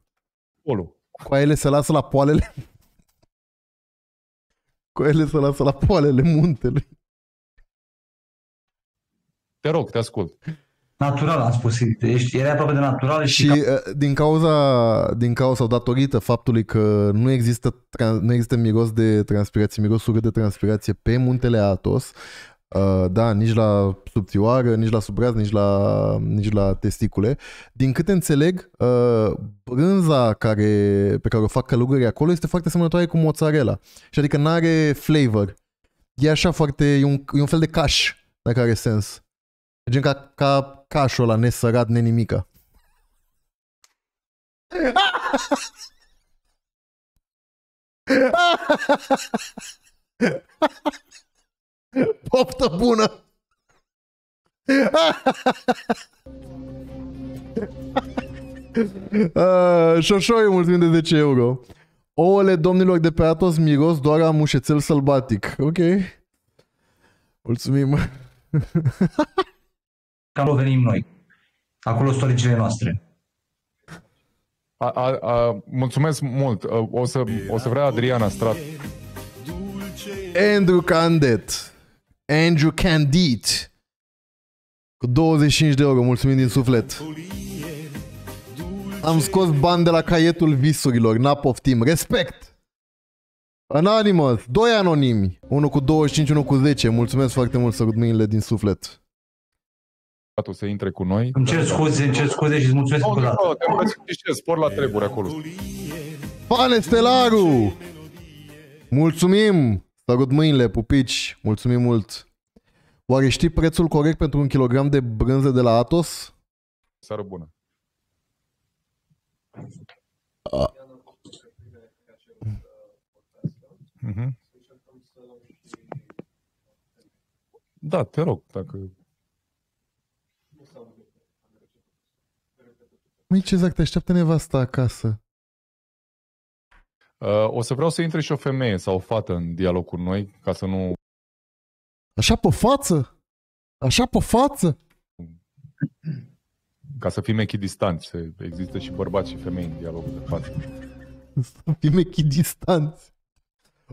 acolo. Coaiele se lasă la poalele Coaiele se lasă la poalele muntelui. Te rog, te ascult. Natural, am spus. Ești, era aproape de natural și, Și ca- uh, din cauza, din cauza sau datorită faptului că nu există, tran- nu există miros de transpirație, miros urât de transpirație pe muntele Atos, uh, da, nici la subțioară, nici la subraz, nici la, nici la testicule. Din câte înțeleg, uh, brânza care, pe care o fac călugării acolo este foarte semănătoare cu mozzarella. Și adică nu are flavor. E așa foarte, e un, e un fel de caș, dacă are sens. E Gen ca, ca cașul ăla nesărat, nenimica. Poftă bună! Uh, Șoșoi, mulțumim de 10 euro. Ouăle domnilor de pe Atos miros doar a mușețel sălbatic. Ok. Mulțumim. <laughs> Acolo venim noi. Acolo sunt origile noastre. A, a, a, mulțumesc mult. O să, o să vrea Adriana Strat. Andrew Candet. Andrew Candid. Cu 25 de euro, mulțumim din suflet. Am scos bani de la caietul visurilor, n-a poftim. Respect! Anonymous, doi anonimi. Unul cu 25, unul cu 10. Mulțumesc foarte mult, sărut mâinile din suflet. Să intre cu noi. Îmi cer scuze, îmi cer scuze și îți mulțumesc încă o dată. Te îmbrățișez, spor la treburi acolo. Pane Stelaru! Mulțumim! Sărut mâinile, pupici. Mulțumim mult. Oare știi prețul corect pentru un kilogram de brânză de la Atos? Seară bună. A. Mhm. Da, te rog, dacă... Măi, ce exact, așteaptă nevasta acasă. Uh, o să vreau să intre și o femeie sau o fată în dialog cu noi, ca să nu... Așa pe față? Așa pe față? Ca să fim echidistanți, să există și bărbați și femei în dialogul de față. Să fim echidistanți.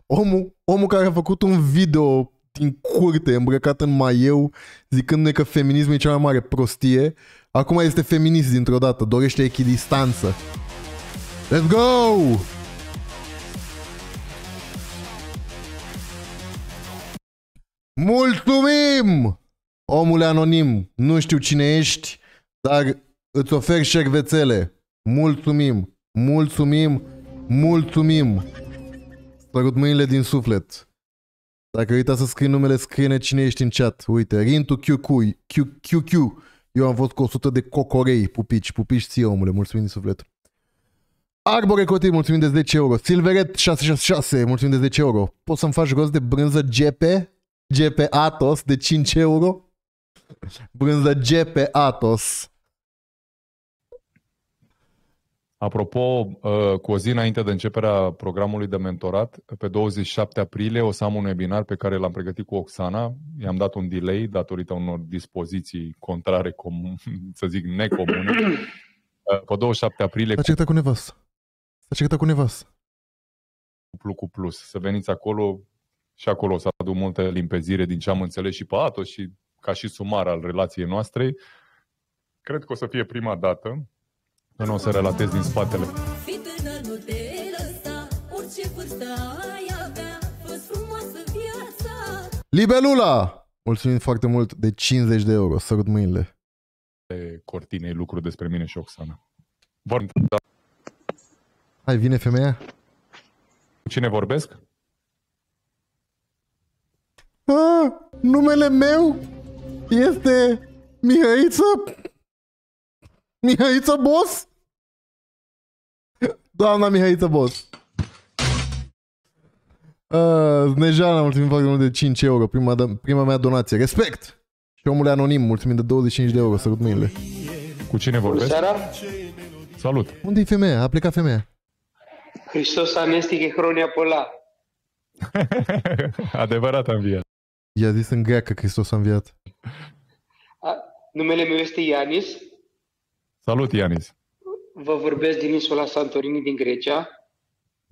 Omul, omul care a făcut un video din curte îmbrăcat în maieu zicându-ne că feminismul e cea mai mare prostie, acum este feminist dintr-o dată, dorește echidistanță. Let's go! Mulțumim! Omule anonim, nu știu cine ești, dar îți ofer șervețele. Mulțumim, mulțumim, mulțumim. Sărut mâinile din suflet. Dacă uita să scrii numele, scrie cine ești în chat. Uite, Rintu QQ, Q, QQ. Eu am fost cu 100 de cocorei, pupici, pupici ție, omule, mulțumim din suflet. Arbore Cotin, mulțumim de 10 euro. Silveret 666, mulțumim de 10 euro. Poți să-mi faci rost de brânză GP? GP Atos de 5 euro? Brânză GP Atos. Apropo, uh, cu o zi înainte de începerea programului de mentorat, pe 27 aprilie o să am un webinar pe care l-am pregătit cu Oxana. I-am dat un delay datorită unor dispoziții contrare, comun, <laughs> să zic, necomune. Uh, Pe 27 aprilie... S-a certat cu nevastă. S-a certat cu nevastă. Cuplu cu plus. Să veniți acolo și acolo o să aduc multă limpezire din ce am înțeles și pe Atos și ca și sumar al relației noastre. Cred că o să fie prima dată. Eu nu o să relatez din spatele. Fii tânăr, nu te lăsa Orice vârstă ai avea Fă-ți frumoasă viața Libelula! Mulțumim foarte mult de 50 de euro. Sărut mâinile. cortinei lucruri despre mine și Oxana. Vor... Da. Hai, vine femeia? Cu cine vorbesc? Ah, numele meu este Mihăiță Mihăiță Boss? Doamna Mihăiță Boss. Uh, Snejana, mulțumim foarte mult de 5 euro, prima, prima mea donație. Respect! Și omul anonim, mulțumim de 25 de euro, sărut mâinile. Cu cine vorbesc? Seara. Salut! Unde e femeia? A plecat femeia. Hristos amestec Hronia Pola. <laughs> Adevărat am viat. I-a zis în greacă Hristos a înviat. A, numele meu este Ianis. Salut, Ianis! Vă vorbesc din insula Santorini din Grecia.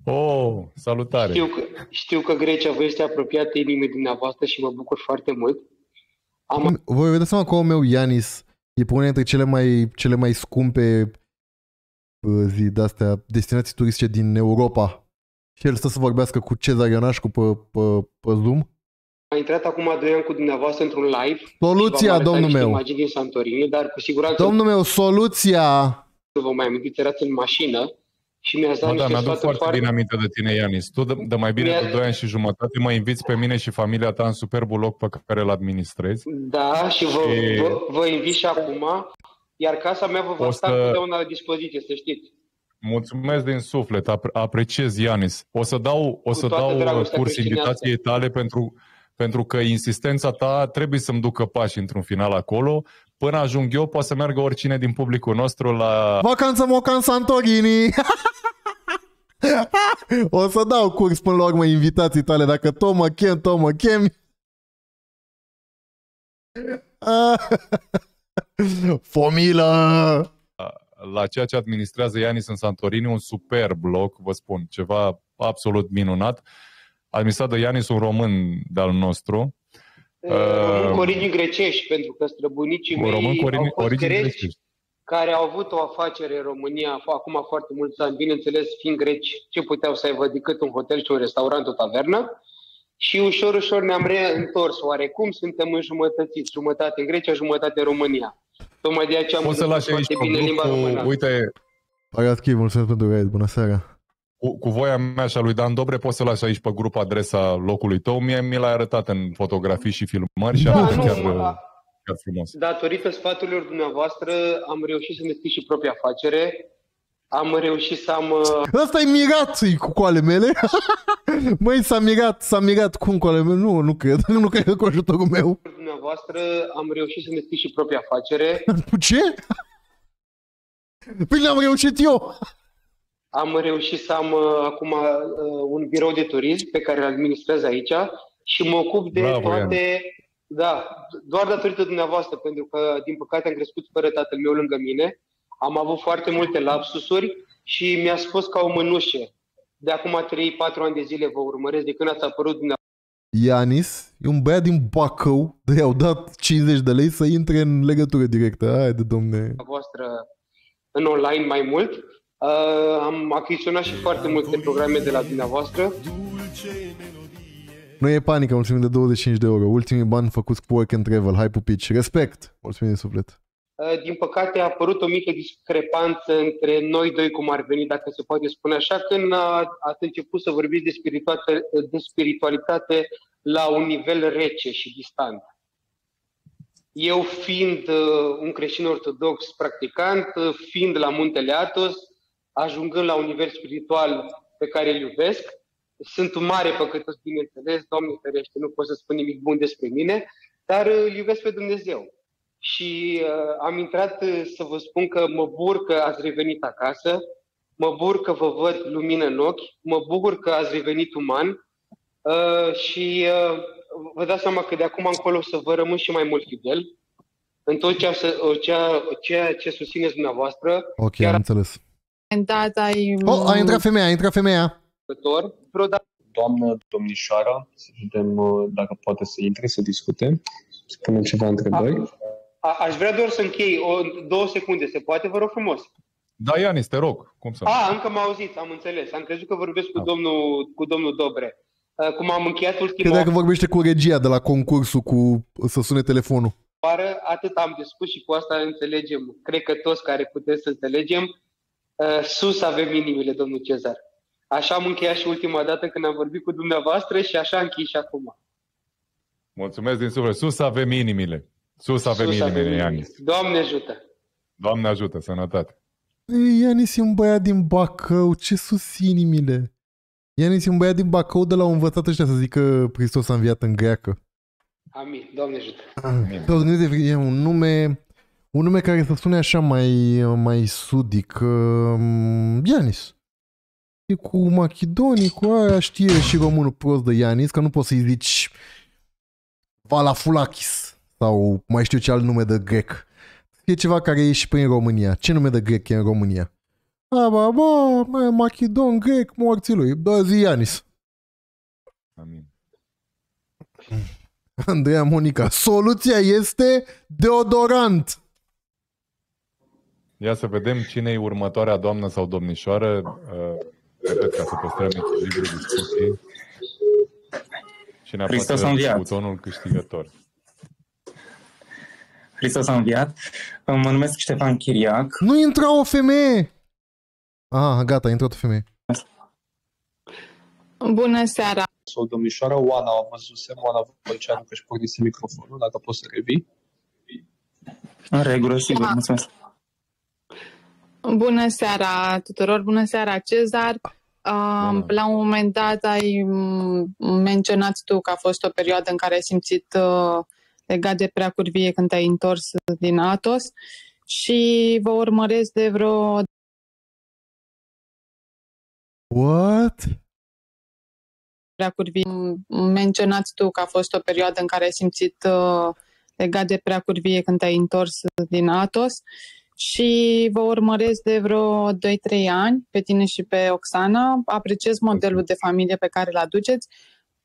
Oh, salutare! Știu că, știu că Grecia vă este apropiată inimii dumneavoastră și mă bucur foarte mult. Am, Voi vedeți seama că omul meu, Ianis, e pe una dintre cele mai, cele mai scumpe uh, zi de-astea, destinații turistice din Europa. Și el stă să vorbească cu Cezar Ionașcu pe, pe, pe Zoom. Am intrat acum doi ani cu dumneavoastră într-un live. Soluția, și v-am arătat domnul niște meu. imagini din Santorini, dar cu siguranță Domnul meu, soluția! nu vă mai amintiți, erați în mașină și mi-ați dat Mă, da, niște mi-aduc sfaturi foarte foarte... bine aminte de tine, Ianis. Tu de, de mai bine Mi-a- de 2 ani și jumătate mă inviți pe mine și familia ta în superbul loc pe care îl administrezi. Da, și vă, Și- vă, vă invit și acum, iar casa mea vă va O sta să- întotdeauna la dispoziție, să știți. Mulțumesc din suflet, apre- apreciez, Ianis. O să dau, o să toată dau dragostea curs creștinească. invitației tale pentru, pentru că insistența ta trebuie să-mi ducă pași într-un final acolo. Până ajung eu, poate să meargă oricine din publicul nostru la... Vacanță Mocan Santorini! <laughs> o să dau curs până la urmă invitații tale, dacă tot mă chem, tot mă chemi. <laughs> Fomilă! la ceea ce administrează Ianis în Santorini, un superb loc, vă spun, ceva absolut minunat. Administrat de Ianis, un român de-al nostru. Român cu origini grecești, pentru că străbunicii Un mei român cu origini- au fost origini greci grecești. care au avut o afacere în România acum foarte mulți ani, bineînțeles fiind greci, ce puteau să aibă decât un hotel și un restaurant, o tavernă. Și ușor, ușor ne-am reîntors oarecum, suntem în jumătățiți, jumătate în Grecia, jumătate în România. Tocmai de aceea am Poți să învățat lași aici foarte pe bine limba română. grupul, uite, Agatchi, mulțumesc pentru raid, bună seara. Cu, cu voia mea și a lui Dan Dobre, poți să lași aici pe grup adresa locului tău. Mie mi l-ai arătat în fotografii și filmări și Da, arată nu, chiar, mă, chiar frumos. Datorită sfaturilor dumneavoastră am reușit să deschid și propria afacere. Am reușit să am uh, Ăsta e mirat e cu coale mele. <laughs> Măi, s-a mirat, s-a mirat cum coale mele. Nu, nu cred, <laughs> nu cred că cu ajutorul meu. dumneavoastră, am reușit să deschid și propria afacere. <laughs> Ce? Păi n-am reușit eu. Am reușit să am uh, acum uh, un birou de turism pe care îl administrez aici și mă ocup de Bravo, toate... Da, doar datorită dumneavoastră, pentru că, din păcate, am crescut fără tatăl meu lângă mine. Am avut foarte multe lapsusuri și mi-a spus ca o mânușă. De acum 3-4 ani de zile vă urmăresc de când ați apărut dumneavoastră. Ianis e un băiat din Bacău de i-au dat 50 de lei să intre în legătură directă. Hai de domne. voastră în online mai mult. Uh, am achiziționat și foarte multe programe de la dumneavoastră. Nu e panică, mulțumim de 25 de euro. Ultimii bani făcuți cu work and travel. Hai pupici. Respect. Mulțumim din suflet. Uh, Din păcate a apărut o mică discrepanță între noi doi, cum ar veni, dacă se poate spune așa, când a, ați început să vorbiți de spiritualitate, de spiritualitate la un nivel rece și distant. Eu fiind uh, un creștin ortodox practicant, uh, fiind la muntele Atos, ajungând la un nivel spiritual pe care îl iubesc, sunt un mare păcătos, bineînțeles, Doamne ferește, nu pot să spun nimic bun despre mine, dar uh, îl iubesc pe Dumnezeu. Și uh, am intrat uh, să vă spun că mă bucur că ați revenit acasă, mă bucur că vă văd lumină în ochi, mă bucur că ați revenit uman uh, și uh, vă dați seama că de acum încolo o să vă rămân și mai mult fidel în tot ceea, să- ceea, ceea ce susțineți dumneavoastră. Ok, am înțeles. Dat ai... Oh, a intrat femeia, a intrat femeia. Viitor, vreodată Doamnă domnișoara, să vedem uh, dacă poate să intre să discute, să punem ceva întrebări. a, aș vrea doar să închei o, două secunde, se poate, vă rog frumos. Da, Ianis, te rog. Cum să nu? A, încă mă auziți, am înțeles. Am crezut că vorbesc cu domnul, cu domnul Dobre. Uh, Cum am încheiat ultima Credeam că vorbește cu regia de la concursul cu să sune telefonul. oară, atât am de spus și cu asta înțelegem. Cred că toți care puteți să înțelegem, uh, sus avem inimile, domnul Cezar. Așa am încheiat și ultima dată când am vorbit cu dumneavoastră și așa închei și acum. Mulțumesc din suflet. Sus avem inimile. Sus avem Sus inimile, avem Ianis. Doamne ajută! Doamne ajută, sănătate. Ei, Ianis e un băiat din Bacău, ce sus inimile. Ianis e un băiat din Bacău de la au învățat ăștia să zică Hristos a înviat în greacă. Amin. Doamne ajută! Pe Dumnezeu, e un nume, un nume care să sune așa mai, mai sudic. um, Ianis. E cu Machedonii, cu aia știe și românul prost de Ianis, că nu poți să-i zici Valafulakis sau mai știu ce alt nume de grec. E ceva care e și prin România. Ce nume de grec e în România? A, ba, ba, mă, Machedon, grec, morții lui. Da, zi Ianis. Amin. Andreea Monica. Soluția este deodorant. Ia să vedem cine e următoarea doamnă sau domnișoară. Uh, Repet, ca să păstrăm echilibrul discuției. Cine Hristos apasă a înviat. butonul câștigător. Hristos a înviat. Mă numesc Ștefan Chiriac. Nu intra o femeie. Ah, gata, a intrat o femeie. Bună seara! Sau domnișoara Oana, am văzusem, Oana Vălceanu că își pornise microfonul, dacă poți să revii. În regulă, sigur, mulțumesc. Bună seara tuturor! Bună seara, Cezar! Uh, la un moment dat ai mm, menționat tu că a fost o perioadă în care ai simțit uh, legat de prea curvie când te-ai întors din Atos și vă urmăresc de vreo What? prea curvie. Mm, Menționat tu că a fost o perioadă în care ai simțit uh, legat de prea curvie când te-ai întors din Atos și vă urmăresc de vreo 2-3 ani pe tine și pe Oxana. Apreciez modelul de familie pe care îl aduceți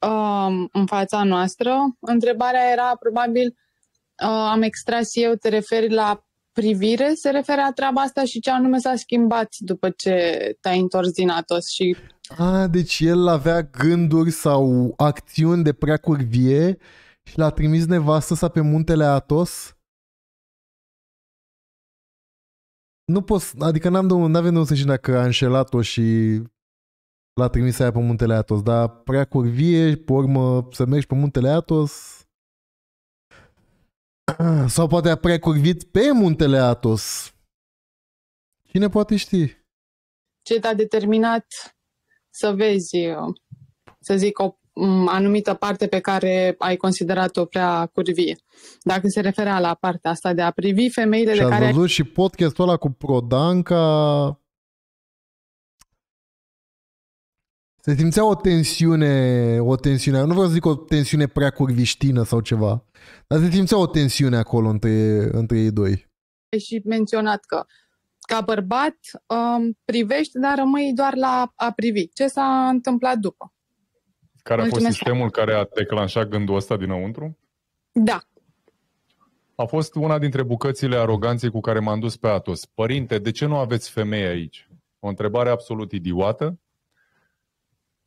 um, în fața noastră. Întrebarea era probabil, uh, am extras eu, te referi la privire, se referă la treaba asta și ce anume s-a schimbat după ce te-ai întors din Atos și A, deci el avea gânduri sau acțiuni de prea curvie și l-a trimis nevastă sa pe muntele Atos? Nu pot, adică n-am de, n-avem de unde să știm dacă a înșelat-o și l-a trimis aia pe muntele Atos, dar prea curvie, pe urmă să mergi pe muntele Atos <clears throat> sau poate a prea curvit pe muntele Atos. Cine poate ști? ce te-a determinat să vezi, uh, să zic, o m, anumită parte pe care ai considerat-o prea curvie. Dacă se referea la partea asta de a privi femeile Și de ați care ai văzut și podcastul ăla cu Prodanca. Se simțea o tensiune, o tensiune, nu vreau să zic o tensiune prea curviștină sau ceva, dar se simțea o tensiune acolo între, între ei doi. ai și menționat că ca bărbat um, privești, dar rămâi doar la a privi. Ce s-a întâmplat după? Care a fost Mulțumesc. sistemul care a declanșat gândul ăsta dinăuntru? Da. A fost una dintre bucățile aroganței cu care m-am dus pe Atos. Părinte, de ce nu aveți femei aici? O întrebare absolut idiotă.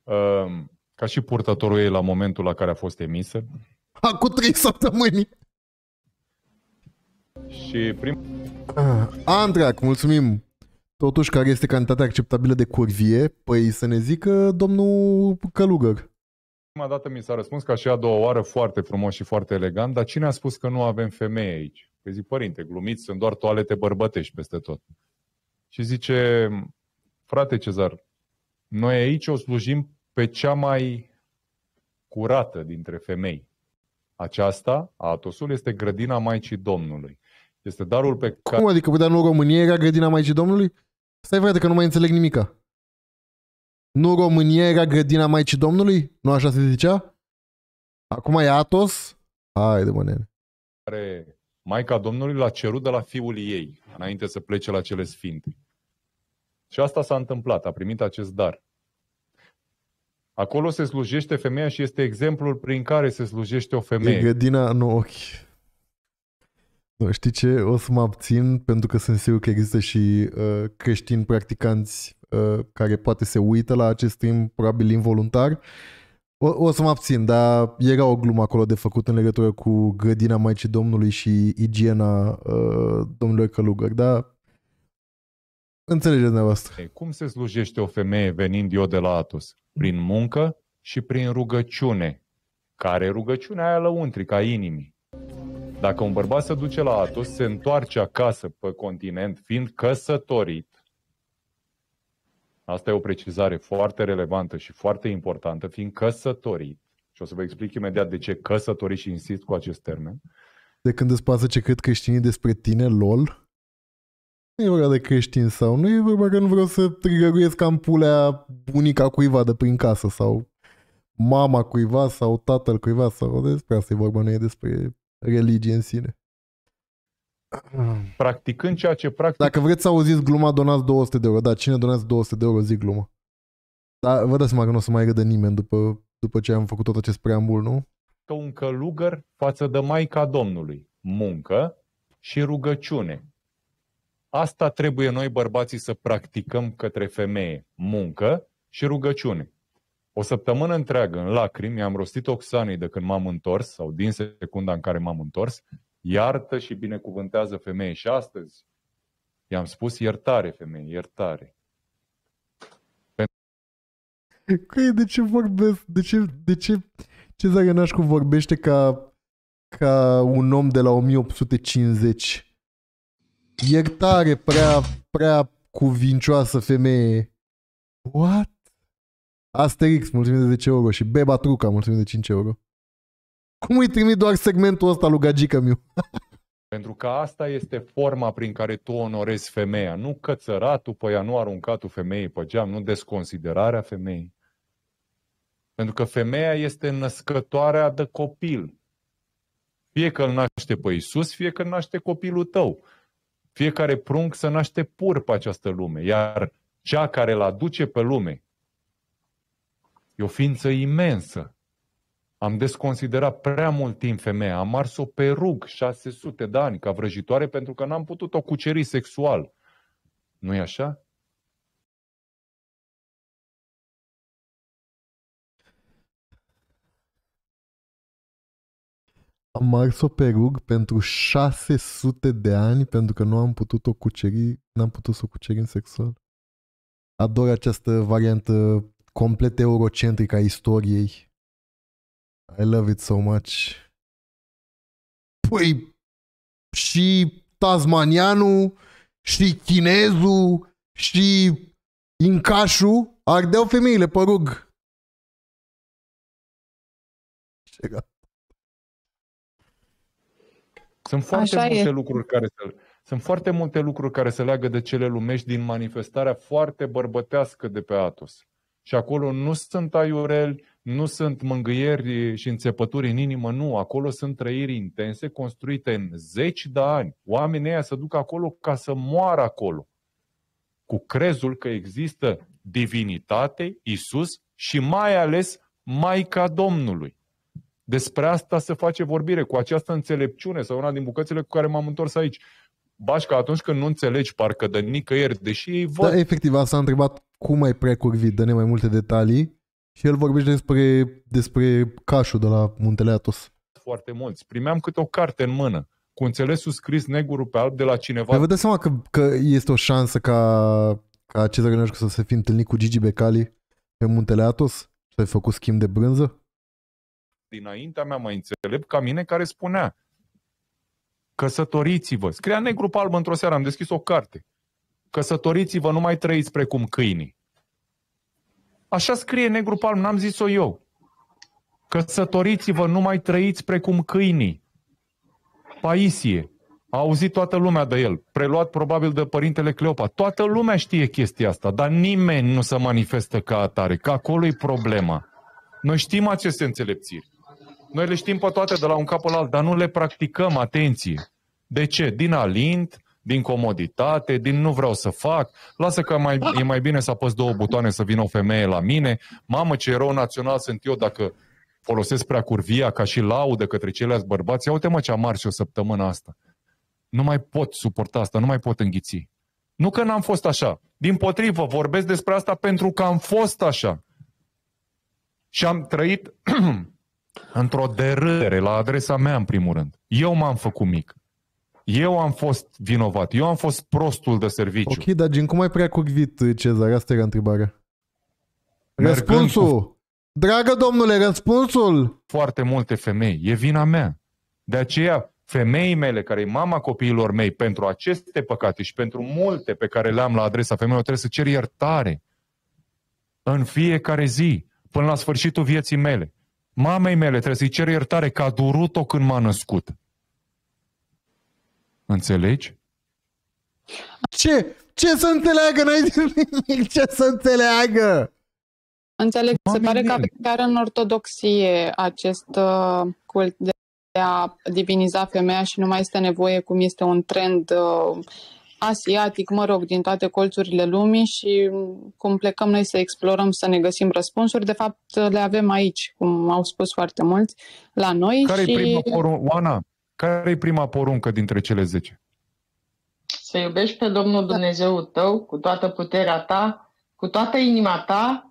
Ehm, Ca și purtătorul ei la momentul la care a fost emisă. Acum trei săptămâni. Și prim... Ah, Andrac, mulțumim. Totuși, care este cantitatea acceptabilă de curvie? Păi să ne zică domnul Călugăr. Prima dată mi s-a răspuns ca și a doua oară foarte frumos și foarte elegant, dar cine a spus că nu avem femei aici? Păi zic, părinte, glumiți, sunt doar toalete bărbătești peste tot. Și zice, frate Cezar, noi aici o slujim pe cea mai curată dintre femei. Aceasta, Atosul, este grădina Maicii Domnului. Este darul pe care... Cum adică, păi, dar nu România era grădina Maicii Domnului? Stai frate că nu mai înțeleg nimica. Nu România era grădina Maicii Domnului? Nu așa se zicea? Acum e Atos? Hai de mă, nene. care Maica Domnului l-a cerut de la fiul ei, înainte să plece la cele sfinte. Și asta s-a întâmplat, a primit acest dar. Acolo se slujește femeia și este exemplul prin care se slujește o E femeie. grădina, nu, ochi. Nu, știi ce? O să mă abțin pentru că sunt sigur că există și uh, creștini practicanți uh, care poate se uită la acest stream, probabil involuntar. O, o să mă abțin, dar era o glumă acolo de făcut în legătură cu grădina Maicii Domnului și igiena uh, domnului Călugăr, dar înțelegeți dumneavoastră. Cum se slujește o femeie venind eu de la Atos? Prin muncă și prin rugăciune. Care e rugăciunea aia lăuntrică a inimii. Dacă un bărbat se duce la Atos, se întoarce acasă pe continent, fiind căsătorit, asta e o precizare foarte relevantă și foarte importantă, fiind căsătorit, și o să vă explic imediat de ce căsătorit și insist cu acest termen, De când îți pasă ce cred creștinii despre tine, lol? Nu e vorba de creștin sau nu e vorba că nu vreau să trigăruiesc ampulea bunica cuiva de prin casă sau mama cuiva sau tatăl cuiva sau despre asta e vorba, nu e despre religie în sine. Practicând ceea ce practic Dacă vreți să auziți gluma, donați 200 de euro. Da, cine donați 200 de euro, zic glumă. Dar vă dați seama că nu o să mai râdă nimeni după, după ce am făcut tot acest preambul, nu? ca un călugăr față de Maica Domnului. Muncă și rugăciune. Asta trebuie noi bărbații să practicăm către femeie. Muncă și rugăciune. O săptămână întreagă în lacrimi am rostit Oxanei de când m-am întors sau din secunda în care m-am întors, iartă și binecuvântează femeie. Și astăzi i-am spus iertare femeie, iertare. Că de ce vorbesc? De ce, de ce Cezar Ionașcu vorbește ca, ca un om de la 1850? Iertare, prea, prea cuvincioasă femeie. What? Asterix, mulțumim de 10 euro și Beba Truca, mulțumim de 5 euro. Cum îi trimit doar segmentul ăsta lui Gagica miu? Pentru că asta este forma prin care tu onorezi femeia. Nu cățăratul pe ea, nu aruncatul femeii pe geam, nu desconsiderarea femeii. Pentru că femeia este născătoarea de copil. Fie că îl naște pe Iisus, fie că îl naște copilul tău. Fiecare prunc să naște pur pe această lume. Iar cea care îl aduce pe lume e o ființă imensă. Am desconsiderat prea mult timp femeia. Am ars-o pe rug 600 de ani ca vrăjitoare pentru că n-am putut-o cuceri sexual. nu e așa? Am ars-o pe rug pentru 600 de ani pentru că nu am putut-o cuceri, n-am putut să o cucerim sexual. Ador această variantă complet eurocentrică a istoriei. I love it so much. Păi, și tasmanianul, și chinezul, și incașul ardeau femeile pe rug. Ce gat. Sunt foarte Așa multe e. lucruri care se sunt foarte multe lucruri care se leagă de cele lumești din manifestarea foarte bărbătească de pe Atos. Și acolo nu sunt aiureli, nu sunt mângâieri și înțepături în inimă, nu. Acolo sunt trăiri intense construite în zeci de ani. Oamenii ăia se duc acolo ca să moară acolo. Cu crezul că există divinitate, Isus și mai ales Maica Domnului. Despre asta se face vorbire, cu această înțelepciune sau una din bucățile cu care m-am întors aici. Bașca, atunci când nu înțelegi parcă de nicăieri, deși ei văd Da, efectiv, asta a întrebat cum ai precurvit, dă-ne mai multe detalii și el vorbește despre, despre cașul de la Muntele Atos. foarte mulți, primeam câte o carte în mână, cu înțelesul scris negru pe alb de la cineva Păi vă dați seama că, că este o șansă ca, ca Cezar Ionescu să se fi întâlnit cu Gigi Becali pe Muntele Atos? Să ai făcut schimb de brânză? dinaintea mea mai înțelept ca mine care spunea Căsătoriți-vă. Scria negru pe alb într-o seară, am deschis o carte. Căsătoriți-vă, nu mai trăiți precum câinii. Așa scrie negru pe alb, n-am zis-o eu. Căsătoriți-vă, nu mai trăiți precum câinii. Paisie. A auzit toată lumea de el. Preluat probabil de părintele Cleopa. Toată lumea știe chestia asta, dar nimeni nu se manifestă ca atare, că acolo e problema. Noi știm aceste înțelepțiri. Noi le știm pe toate de la un cap la alt, dar nu le practicăm, atenție. De ce? Din alint, din comoditate, din nu vreau să fac, lasă că mai, e mai bine să apăs două butoane să vină o femeie la mine, mamă ce erou național sunt eu dacă folosesc prea curvia ca și laudă către ceilalți bărbați, ia uite mă ce am mars și o săptămână asta. Nu mai pot suporta asta, nu mai pot înghiți. Nu că n-am fost așa. Din potrivă, vorbesc despre asta pentru că am fost așa. Și am trăit <clears throat> într-o derâdere la adresa mea, în primul rând. Eu m-am făcut mic. Eu am fost vinovat. Eu am fost prostul de serviciu. Ok, dar gen, cum ai precurvit, Cezar? Asta era întrebarea. Mergând Răspunsul! Dragă domnule, răspunsul! Foarte multe femei. E vina mea. De aceea, femeii mele, care e mama copiilor mei, pentru aceste păcate și pentru multe pe care le am la adresa femeilor, trebuie să cer iertare. În fiecare zi, până la sfârșitul vieții mele. Mamei mele trebuie să-i cer iertare că a durut-o când m-a născut. Înțelegi? Ce? Ce să înțeleagă? N-ai zis nimic. Ce să înțeleagă? Înțeleg, se Oamenii pare că mei. chiar în ortodoxie acest uh, cult de a diviniza femeia și nu mai este nevoie cum este un trend uh, asiatic, mă rog, din toate colțurile lumii și um, cum plecăm noi să explorăm, să ne găsim răspunsuri, de fapt le avem aici, cum au spus foarte mulți, la noi Care e și prima poruncă? Oana, care e prima poruncă dintre cele 10? Să iubești pe Domnul Dumnezeul tău cu toată puterea ta, cu toată inima ta,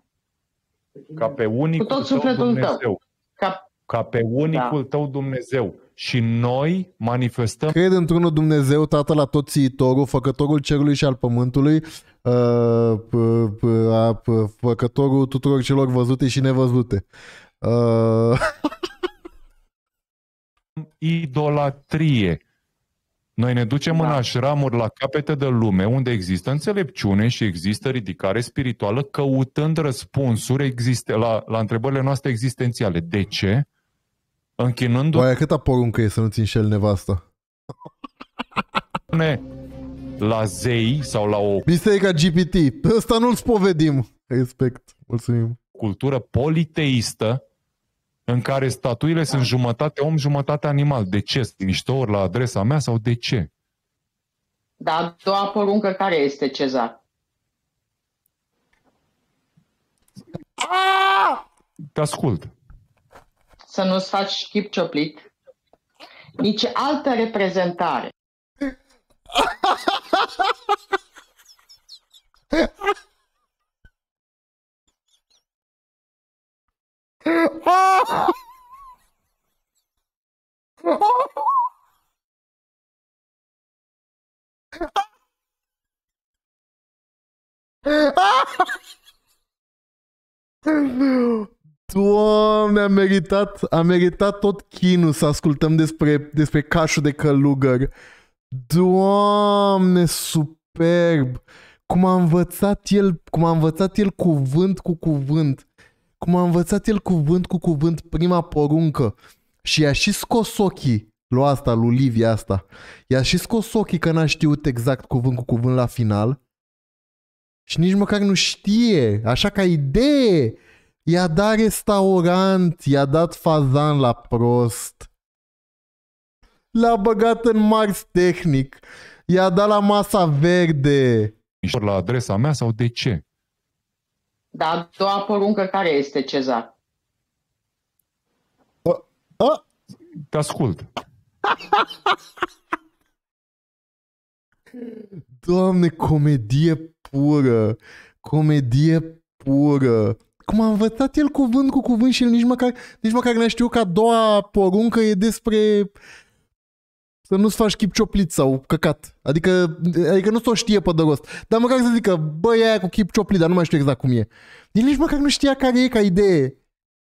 Ca pe unicul tot tău sufletul tău. Dumnezeu. ca Ca pe unicul Da. tău Dumnezeu. Și noi manifestăm Cred într-unul Dumnezeu, Tatăl Atotțiitorul, Făcătorul Cerului și al Pământului, uh, p- p- a- p- Făcătorul tuturor celor văzute și nevăzute. Uh, <laughs> idolatrie. Noi ne ducem da. în așramuri la capete de lume unde există înțelepciune și există ridicare spirituală căutând răspunsuri existe, la, la întrebările noastre existențiale. De ce? Închinându... Oaia câta poruncă e să nu-ți înșel nevasta? ne la zei sau la o Biserica GPT. Ăsta nu-l spovedim. Respect. Mulțumim. cultură politeistă în care statuile sunt jumătate om, jumătate animal. De ce? Sunt miștouri la adresa mea sau de ce? Dar a doua poruncă care este, Cezar? Te ascult. Să nu-ți faci chip cioplit, nici altă reprezentare. <laughs> Doamne, a meritat, a meritat tot chinul să ascultăm despre, despre cașul de călugăr. Doamne, superb! Cum a învățat el, cum a învățat el cuvânt cu cuvânt. Cum a învățat el cuvânt cu cuvânt prima poruncă. Și i-a și scos ochii lui asta, lui Livia asta. I-a și scos ochii că n-a știut exact cuvânt cu cuvânt la final. Și nici măcar nu știe, așa ca idee. I-a dat restaurant, i-a dat fazan la prost. L-a băgat în Mars Tehnic. I-a dat la masa verde. Miștori la adresa mea sau de ce? Dar a doua poruncă care este, Cezar? A? Te ascult. Doamne, comedie pură. Comedie pură. Cum a învățat el cuvânt cu cuvânt și el nici măcar, nici măcar n-a știut că a doua poruncă e despre să nu-ți faci chip cioplit sau căcat. Adică, adică nu s-o știe pe de rost. Dar măcar să zică, băi, aia cu chip cioplit, dar nu mai știu exact cum e. El nici măcar nu știa care e ca idee.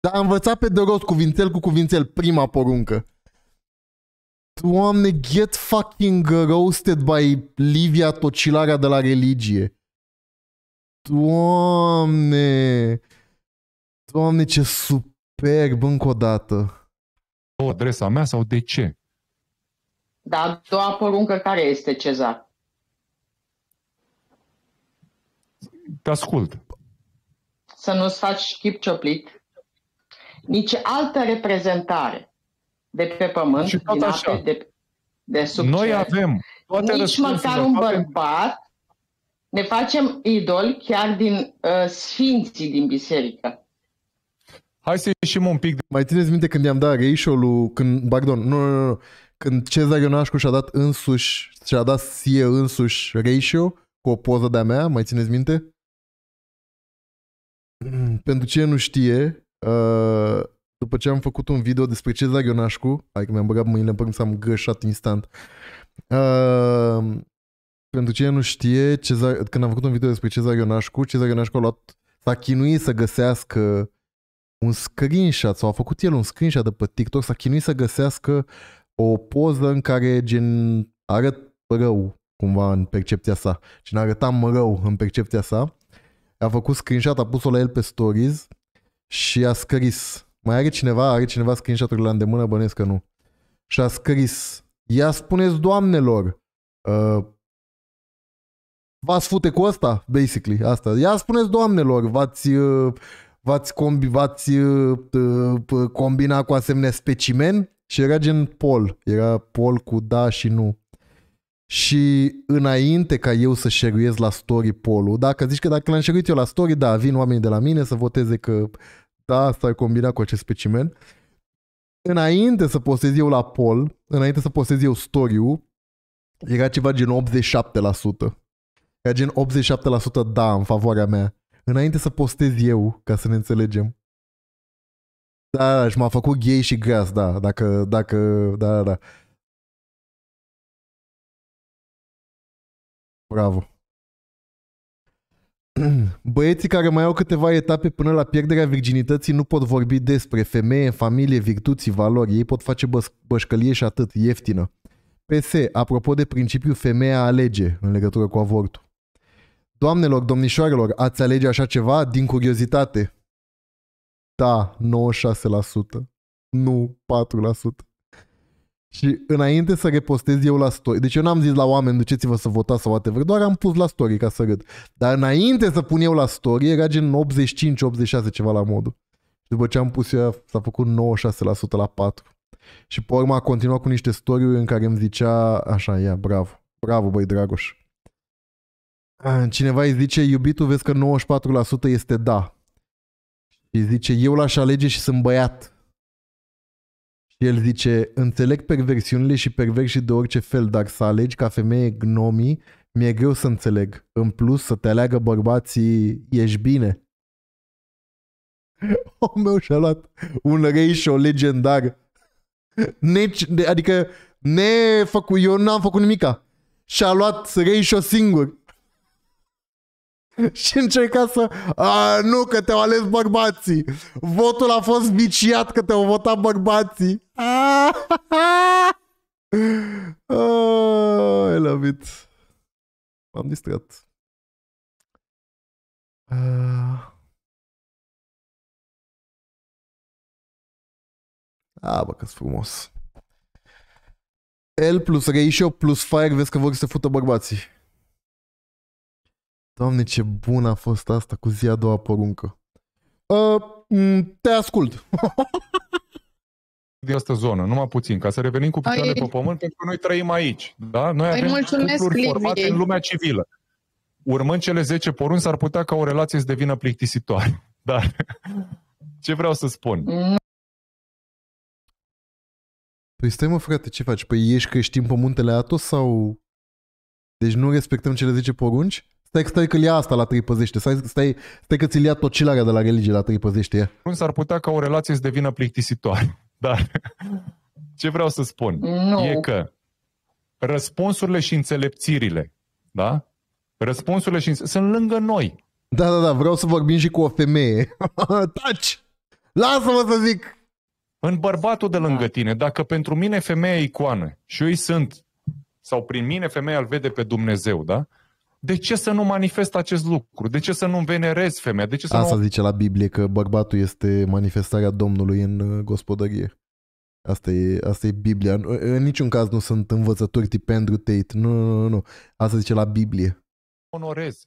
Dar a învățat pe de rost cuvințel cu cuvințel prima poruncă. Doamne, get fucking roasted by Livia Tocilarea de la religie. Doamne! Doamne, ce superb încă o dată. O adresa mea sau de ce? Dar a doua poruncă care este, Cezar? Te ascult. Să nu-ți faci chip cioplit, nici altă reprezentare de pe pământ, Și tot din așa. ape, de, de sub Noi cer. avem toate nici răspunsurile, măcar un toate- bărbat, ne facem idoli chiar din uh, sfinții din biserică. Hai să ieșim un pic de... Mai țineți minte când i-am dat ratio lui, când, pardon, nu, nu, nu, nu, când Cezar Ionașcu și-a dat însuși, și-a dat sie însuși ratio cu o poză de-a mea, mai țineți minte? <clears throat> Pentru cine nu știe, uh, după ce am făcut un video despre Cezar Ionașcu, adică mi-am băgat mâinile în păr, s-am gășat instant. Uh, pentru cine nu știe, Cezar, când am făcut un video despre Cezar Ionașcu, Cezar Ionașcu a luat, s-a chinuit să găsească un screenshot sau a făcut el un screenshot de pe TikTok, s-a chinuit să găsească o poză în care gen arăt rău cumva în percepția sa. Gen arătam rău în percepția sa. A făcut screenshot, a pus-o la el pe stories și a scris. Mai are cineva? Are cineva screenshot-urile la îndemână? Bănesc că nu. Și a scris. Ia spuneți doamnelor, uh, v-ați fute cu asta? Basically, asta. Ia spuneți doamnelor, v-ați, uh, v-ați, combi, v-ați uh, uh, combina cu asemenea specimen? Și era gen pol. Era pol cu da și nu. Și înainte ca eu să share la story polul, dacă zici că dacă l-am share eu la story, da, vin oamenii de la mine să voteze că da, asta e combinat cu acest specimen. Înainte să postez eu la poll, înainte să postez eu story-ul, era ceva gen 87%. Era gen 87% da în favoarea mea. Înainte să postez eu, ca să ne înțelegem. Da, da, și m-a făcut gay și gras, da, dacă, dacă, da, da, da. Bravo. <clears throat> Băieții care mai au câteva etape până la pierderea virginității nu pot vorbi despre femeie, familie, virtuți, valori. Ei pot face băs- bășcălie și atât, ieftină. PS, apropo de principiul femeia alege în legătură cu avortul. Doamnelor, domnișoarelor, ați alege așa ceva din curiozitate? Da, 96%. Nu 4%. Și înainte să repostez eu la story, deci eu n-am zis la oameni duceți-vă să votați sau whatever, doar am pus la story ca să râd. Dar înainte să pun eu la story era gen 85-86 ceva la modul. Și după ce am pus eu s-a făcut 96% la 4. Și pe urmă a continuat cu niște story în care îmi zicea așa, ia, bravo, bravo băi Dragoș. Cineva îi zice, iubitul, vezi că 94% este da. Și zice, eu l-aș alege și sunt băiat. Și el zice, înțeleg perversiunile și perversi de orice fel, dar să alegi ca femeie gnomii, mi-e greu să înțeleg. În plus, să te aleagă bărbații, ești bine. <laughs> Omul meu și-a luat un ratio legendar. Ne, adică ne făcut, eu n-am făcut nimica. Și-a luat ratio singur. <laughs> și încerca să... A, nu, că te-au ales bărbații. Votul a fost viciat că te-au votat bărbații. <laughs> Oh, I love it. M-am distrat. Uh... A, bă, că frumos. L plus ratio plus fire, vezi că vor să fută bărbații. Doamne, ce bun a fost asta cu zi a doua poruncă. Uh, te ascult. <laughs> din această zonă, numai puțin, ca să revenim cu picioarele Ai... pe pământ, pentru că noi trăim aici. Da? Noi Îi avem mulțumesc, cupluri Liviei. formate în lumea civilă. Urmând cele 10 porunci, s-ar putea ca o relație să devină plictisitoare. <laughs> Dar <laughs> ce vreau să spun? Păi stai mă frate, ce faci? Păi ești creștin pe muntele Atos sau... Deci nu respectăm cele 10 porunci? Stai, stai că ia asta la trei păzește. Stai, stai, stai că ți-l ia tocilarea de la religie la trei păzește. Ia. S-ar putea ca o relație să devină plictisitoare. <laughs> Dar ce vreau să spun Nu. e că răspunsurile și înțelepțirile, da? Răspunsurile și înțe- sunt lângă noi. Da, da, da, vreau să vorbim și cu o femeie. <laughs> Taci! Lasă-mă să zic! În bărbatul de lângă tine, dacă pentru mine femeia e icoană și eu îi sunt, sau prin mine femeia îl vede pe Dumnezeu, da? De ce să nu manifest acest lucru? De ce să nu venerez femeia? De ce să Asta nu... zice la Biblie, că bărbatul este manifestarea Domnului în uh, gospodărie. Asta e, asta e Biblia. În, în niciun caz nu sunt învățători tip Andrew Tate. Nu, nu, nu, nu. Asta zice la Biblie. onorez.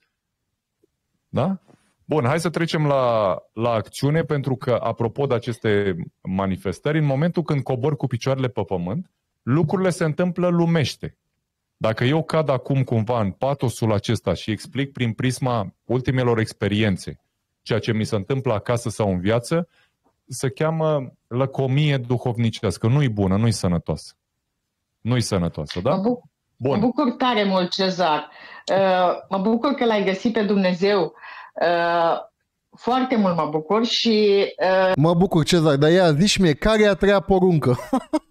Da? Bun, hai să trecem la, la acțiune, pentru că, apropo de aceste manifestări, în momentul când cobor cu picioarele pe pământ, lucrurile se întâmplă lumește. Dacă eu cad acum cumva în patosul acesta și explic prin prisma ultimelor experiențe ceea ce mi se întâmplă acasă sau în viață, se cheamă lăcomie duhovnicească. Nu-i bună, nu-i sănătoasă. Nu-i sănătoasă, da? Mă, buc- Bun. mă bucur tare mult, Cezar. Uh, mă bucur că l-ai găsit pe Dumnezeu. Uh, foarte mult mă bucur și uh, Mă bucur, Cezar, dar ia, zici mie, care e a treia poruncă?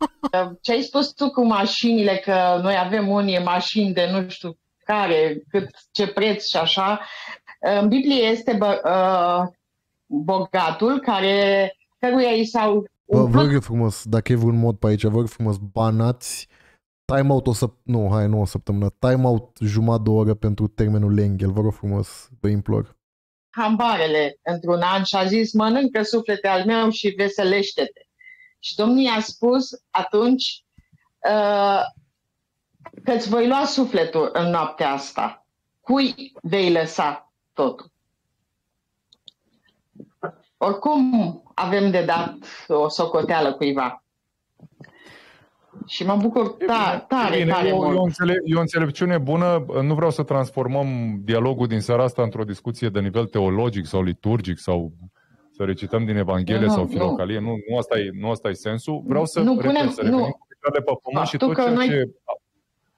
<laughs> ce ai spus tu cu mașinile, că noi avem unii mașini de nu știu care, cât, ce preț și așa, în Biblie este bă, uh, bogatul care, căruia i s-au Vă, vă rog frumos, dacă e vreun mod pe aici, vă rog frumos, banați time out o să... Nu, hai, nu o săptămână. Time out jumătate de oră pentru termenul Lenghel. Vă rog frumos, vă implor. Hambarele într-un an și a zis, mănâncă suflete al meu și veselește-te. Și Domnul i-a spus atunci uh, că îți voi lua sufletul în noaptea asta. Cui vei lăsa totul? Oricum avem de dat o socoteală cuiva. Și mă bucur ta, tare, Bine, tare e, o, e, o mult. înțele, e o înțelepciune bună. Nu vreau să transformăm dialogul din seara asta într-o discuție de nivel teologic sau liturgic sau să recităm din Evanghelie Nu, sau nu. filocalie. Nu, nu, asta e, nu asta e sensul. Vreau să, Nu, repet, punem- să revenim nu. cu picioarele pe pământ și Faptul tot că ceea, noi ce,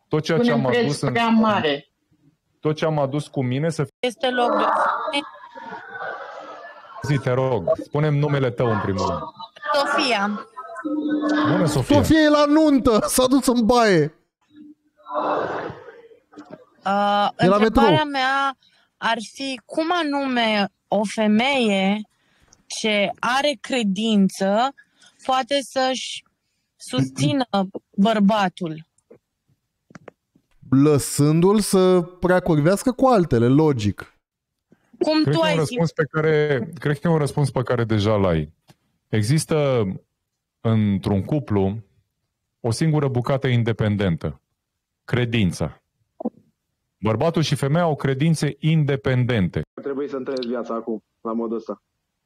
tot ceea ce Punem am preț adus în, prea mare. tot ce am adus cu mine să Este loc de zi, te rog. Spunem numele tău în primul rând. Sofia. Bună, Sofia. Sofia e la nuntă, s-a dus în baie. Uh, E la întrebarea metrou. mea ar fi cum anume o femeie ce are credință poate să-și susțină bărbatul. lăsându-l să prea curvească cu altele, logic. Cum Cred tu că, e ai un zis? răspuns pe care, cred că e un răspuns pe care deja l-ai. Există într-un cuplu o singură bucată independentă. Credința. Bărbatul și femeia au credințe independente. Trebuie să trăiesc viața acum, la modul ăsta.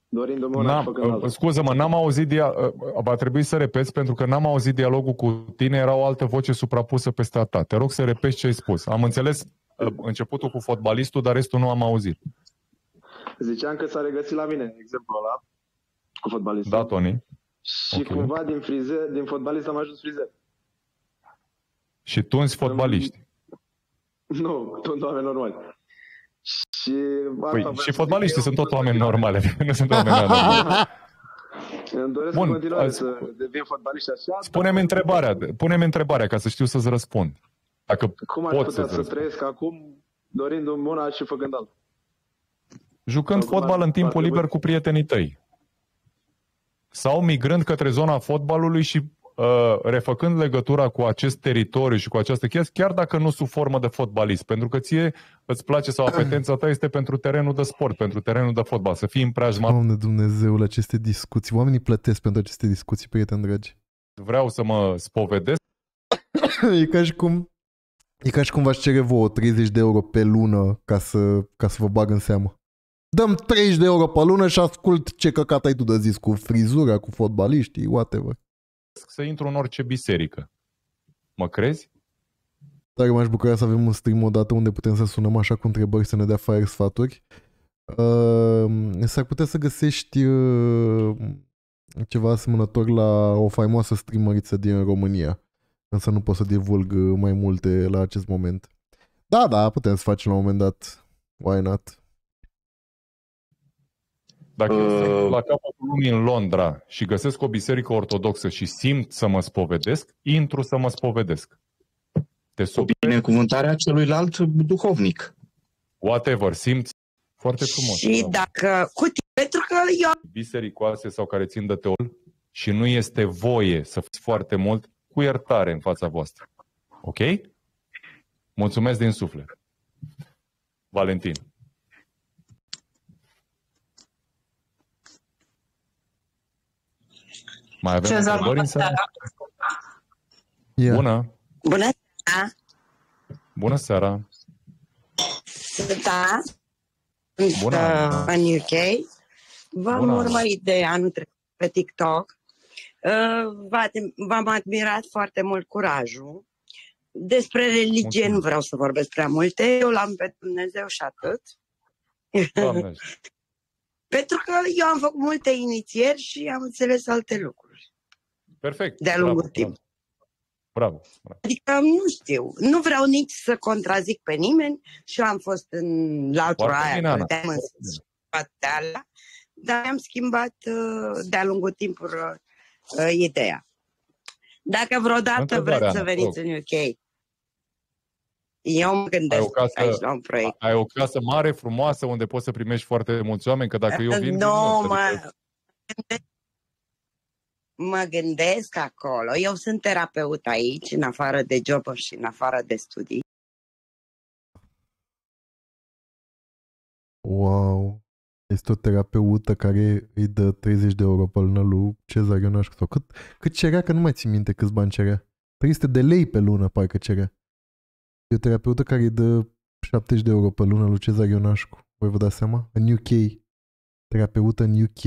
Dorindu-mă una și N-am, făcând alta. uh, scuză-mă, n-am auzit, dia- uh, va trebui să repeți pentru că n-am auzit dialogul cu tine, era o altă voce suprapusă peste a ta. Te rog să repeți ce ai spus. Am înțeles uh, începutul cu fotbalistul, dar restul nu am auzit. Ziceam că s-a regăsit la mine exemplul ăla cu fotbalistul. Da, Tony? Și ok. cumva din, frizer, din fotbalist am ajuns frizer. Și tunzi fotbaliști. Nu, sunt oameni normali. Și asta Păi, voiam și să fotbaliștii zic sunt tot oameni normale, <laughs> nu sunt oameni normali. eu. <laughs> Îmi doresc Bun, în continuare azi- să devin fotbalist așa. Spune-mi întrebarea, pune-mi întrebarea ca să știu să-ți răspund. Dacă Cum aș pot putea să-ți să răspund. trăiesc acum dorindu-mi una și făcând alta? Jucând Sau cum fotbal ar- în timpul ar trebui? liber cu prietenii tăi. Sau migrând către zona fotbalului și uh, refăcând legătura cu acest teritoriu și cu această chestie, chiar dacă nu sub formă de fotbalist, pentru că ție îți place sau apetența ta este pentru terenul de sport, pentru terenul de fotbal, să fii în preajma. Doamne Dumnezeule, aceste discuții. Oamenii plătesc pentru aceste discuții, prieteni dragi. Vreau să mă spovedesc, e ca și cum E ca și cum v-aș cere vouă 30 de euro pe lună ca să, ca să vă bag în seamă. Dăm 30 de euro pe lună și ascult ce căcat ai tu de zis cu frizura, cu fotbaliștii, whatever. să intru în orice biserică. Mă crezi? Dar m-aș bucura să avem un stream odată unde putem să sunăm așa cu întrebări să ne dea fire sfaturi. Uh, s-ar putea să găsești uh, ceva asemănător la o faimoasă streameriță din România. Însă nu pot să divulg uh, mai multe la acest moment. Da, da, putem să facem la un moment dat. Why not? Dacă eu sunt la capătul lumii în Londra și găsesc o biserică ortodoxă și simt să mă spovedesc, intru să mă spovedesc. Te O superi, binecuvântare a celuilalt duhovnic. whatever, simți foarte frumos. Și da. dacă, cu tine, pentru că eu Bisericoase sau care țin de teol și nu este voie să fiți foarte mult cu iertare în fața voastră. Ok? Mulțumesc din suflet. Valentin. Mai avem Cezar, întrebări bună în seara? seara. Yeah. Bună! Bună seara! Bună seara! Sunt Ana, sunt Bună, uh, Ana. în UK. V-am Bună, Ana. urmărit de anul trecut pe TikTok. Uh, v-a- V-am admirat foarte mult curajul. Despre religie Mulțumesc. nu vreau să vorbesc prea multe. Eu l-am pe Dumnezeu și atât. Doamne, Pentru că eu am făcut multe inițieri și am înțeles alte lucruri perfect. de-a lungul Bravo, timpului. Bravo. bravo. Adică nu știu, nu vreau nici să contrazic pe nimeni și eu am fost în latura Foarte aia, bine, Ana. credeam în spatele alea, dar am schimbat uh, de-a lungul timpului uh, ideea. Dacă vreodată Întrebarea, vreți să Ana, te veniți rog. în UK, eu mă Ai gândesc o, casă, aici la un proiect. ai o casă mare, frumoasă, unde poți să primești foarte mulți oameni, că dacă eu vin... vin nu, mulți, mă, adică- mă gândesc acolo. Eu sunt terapeut aici, în afară de job și în afară de studii. Wow. Este o terapeută care îi dă 30 de euro pe lună lui Cezar Ionașcu. Sau cât, cât cerea, că nu mai țin minte câți bani cerea. 300 de lei pe lună, parcă cerea. E o terapeută care îi dă 70 de euro pe lună lui Cezar Ionașcu. Voi vă dați seama? În UK. Terapeută în UK.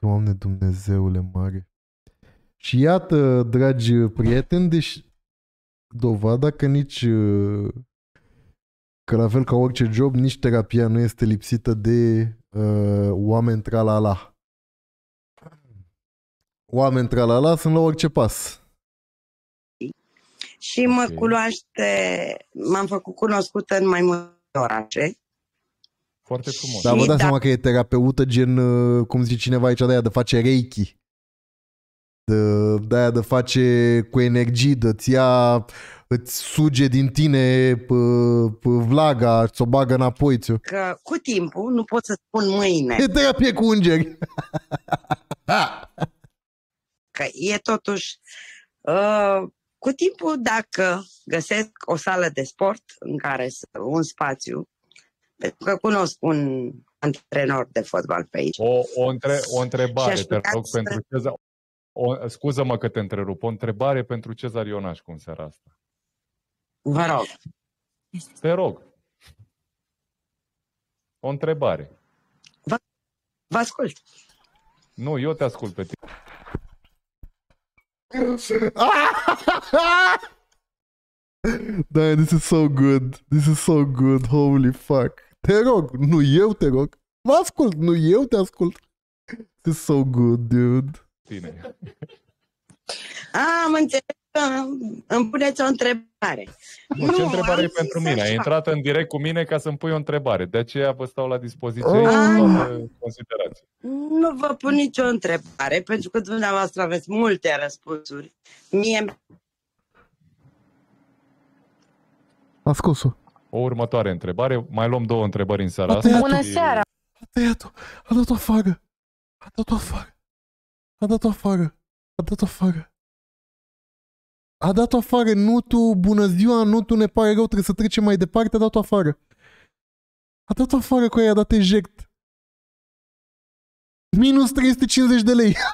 Doamne Dumnezeule mare. Și iată, dragi prieteni, deci dovada că nici uh, că la fel ca orice job, nici terapia nu este lipsită de uh, oameni tralala. Oameni tralala sunt la orice pas. Și mă cunoaște, m-am făcut cunoscută în mai multe orașe. Foarte frumos. Dar vă dați da- seama că e terapeută gen, uh, cum zice cineva aici, de aia de face reiki. De, de aia de face cu energii, de ți ia, îți suge din tine p- p- vlaga, ți-o bagă înapoi. Ți-o. Că cu timpul, nu pot să spun mâine, E terapie cu îngeri. că e totuși uh, Cu timpul, dacă găsesc o sală de sport în care să un spațiu, pentru că cunosc un antrenor de fotbal pe aici. O, o, între, o întrebare, Și-aș te putea rog, să- pentru Cezar. O, scuză-mă că te întrerup. O întrebare pentru Cezar Ionașcu în seara asta. Vă rog. Te rog. O întrebare. Vă ascult. Nu, eu te ascult pe tine. <laughs> Da, this is so good. This is so good. Holy fuck. Te rog, nu eu te rog. Mă ascult, nu eu te ascult. This is so good, dude. tine. A, ah, am înțeles că îmi puneți o întrebare. Nu, ce întrebare am e pentru zis mine? Ai așa. intrat în direct cu mine ca să-mi pui o întrebare. De aceea vă stau la dispoziție Oh. în toată considerație. Nu vă pun nicio întrebare, pentru că dumneavoastră aveți multe răspunsuri. Mie A scos-o. O următoare întrebare. Mai luăm două întrebări în seara A asta. tăiat-o. Bună seara! A tăiat-o. A dat-o afară. A dat-o afară. A dat-o afară. A dat-o afară. A dat-o afară. Nu tu, bună ziua, nu tu, ne pare rău, trebuie să trecem mai departe. A dat-o afară. A dat-o afară cu aia, a dat eject. Minus 350 de lei. <laughs>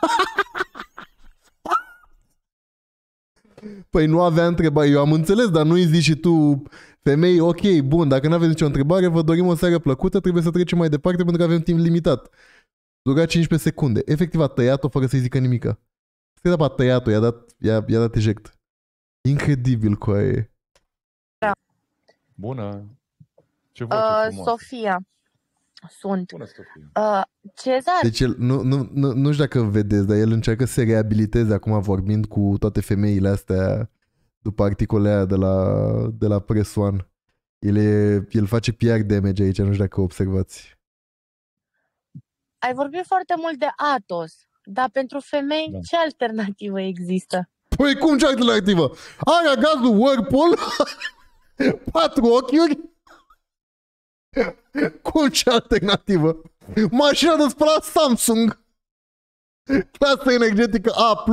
Păi nu avea întrebare, eu am înțeles, dar nu-i zici și tu, femei, ok, bun, dacă nu aveți nicio întrebare, vă dorim o seară plăcută, trebuie să trecem mai departe pentru că avem timp limitat. Dura 15 secunde. Efectiv a tăiat-o fără să-i zică nimica. Straight up a tăiat-o, i-a dat, i-a, i-a dat eject. Incredibil cu aia. Bună. Ce voce Uh, frumoasă. Sofia. Sunt. Bună, Sofia. Uh, Cezar, Deci el, nu, nu, nu, nu știu dacă vedeți, dar el încearcă să se reabiliteze acum vorbind cu toate femeile astea după articolele aia de la, de la Press One. El, e, el face PR damage aici, nu știu dacă observați. ai vorbit foarte mult de Atos, dar pentru femei Da. ce alternativă există? Păi cum ce alternativă? Are gazul Whirlpool, <laughs> patru ochiuri, cum ce alternativă? Mașina de spălat Samsung, clasă energetică A+, <laughs>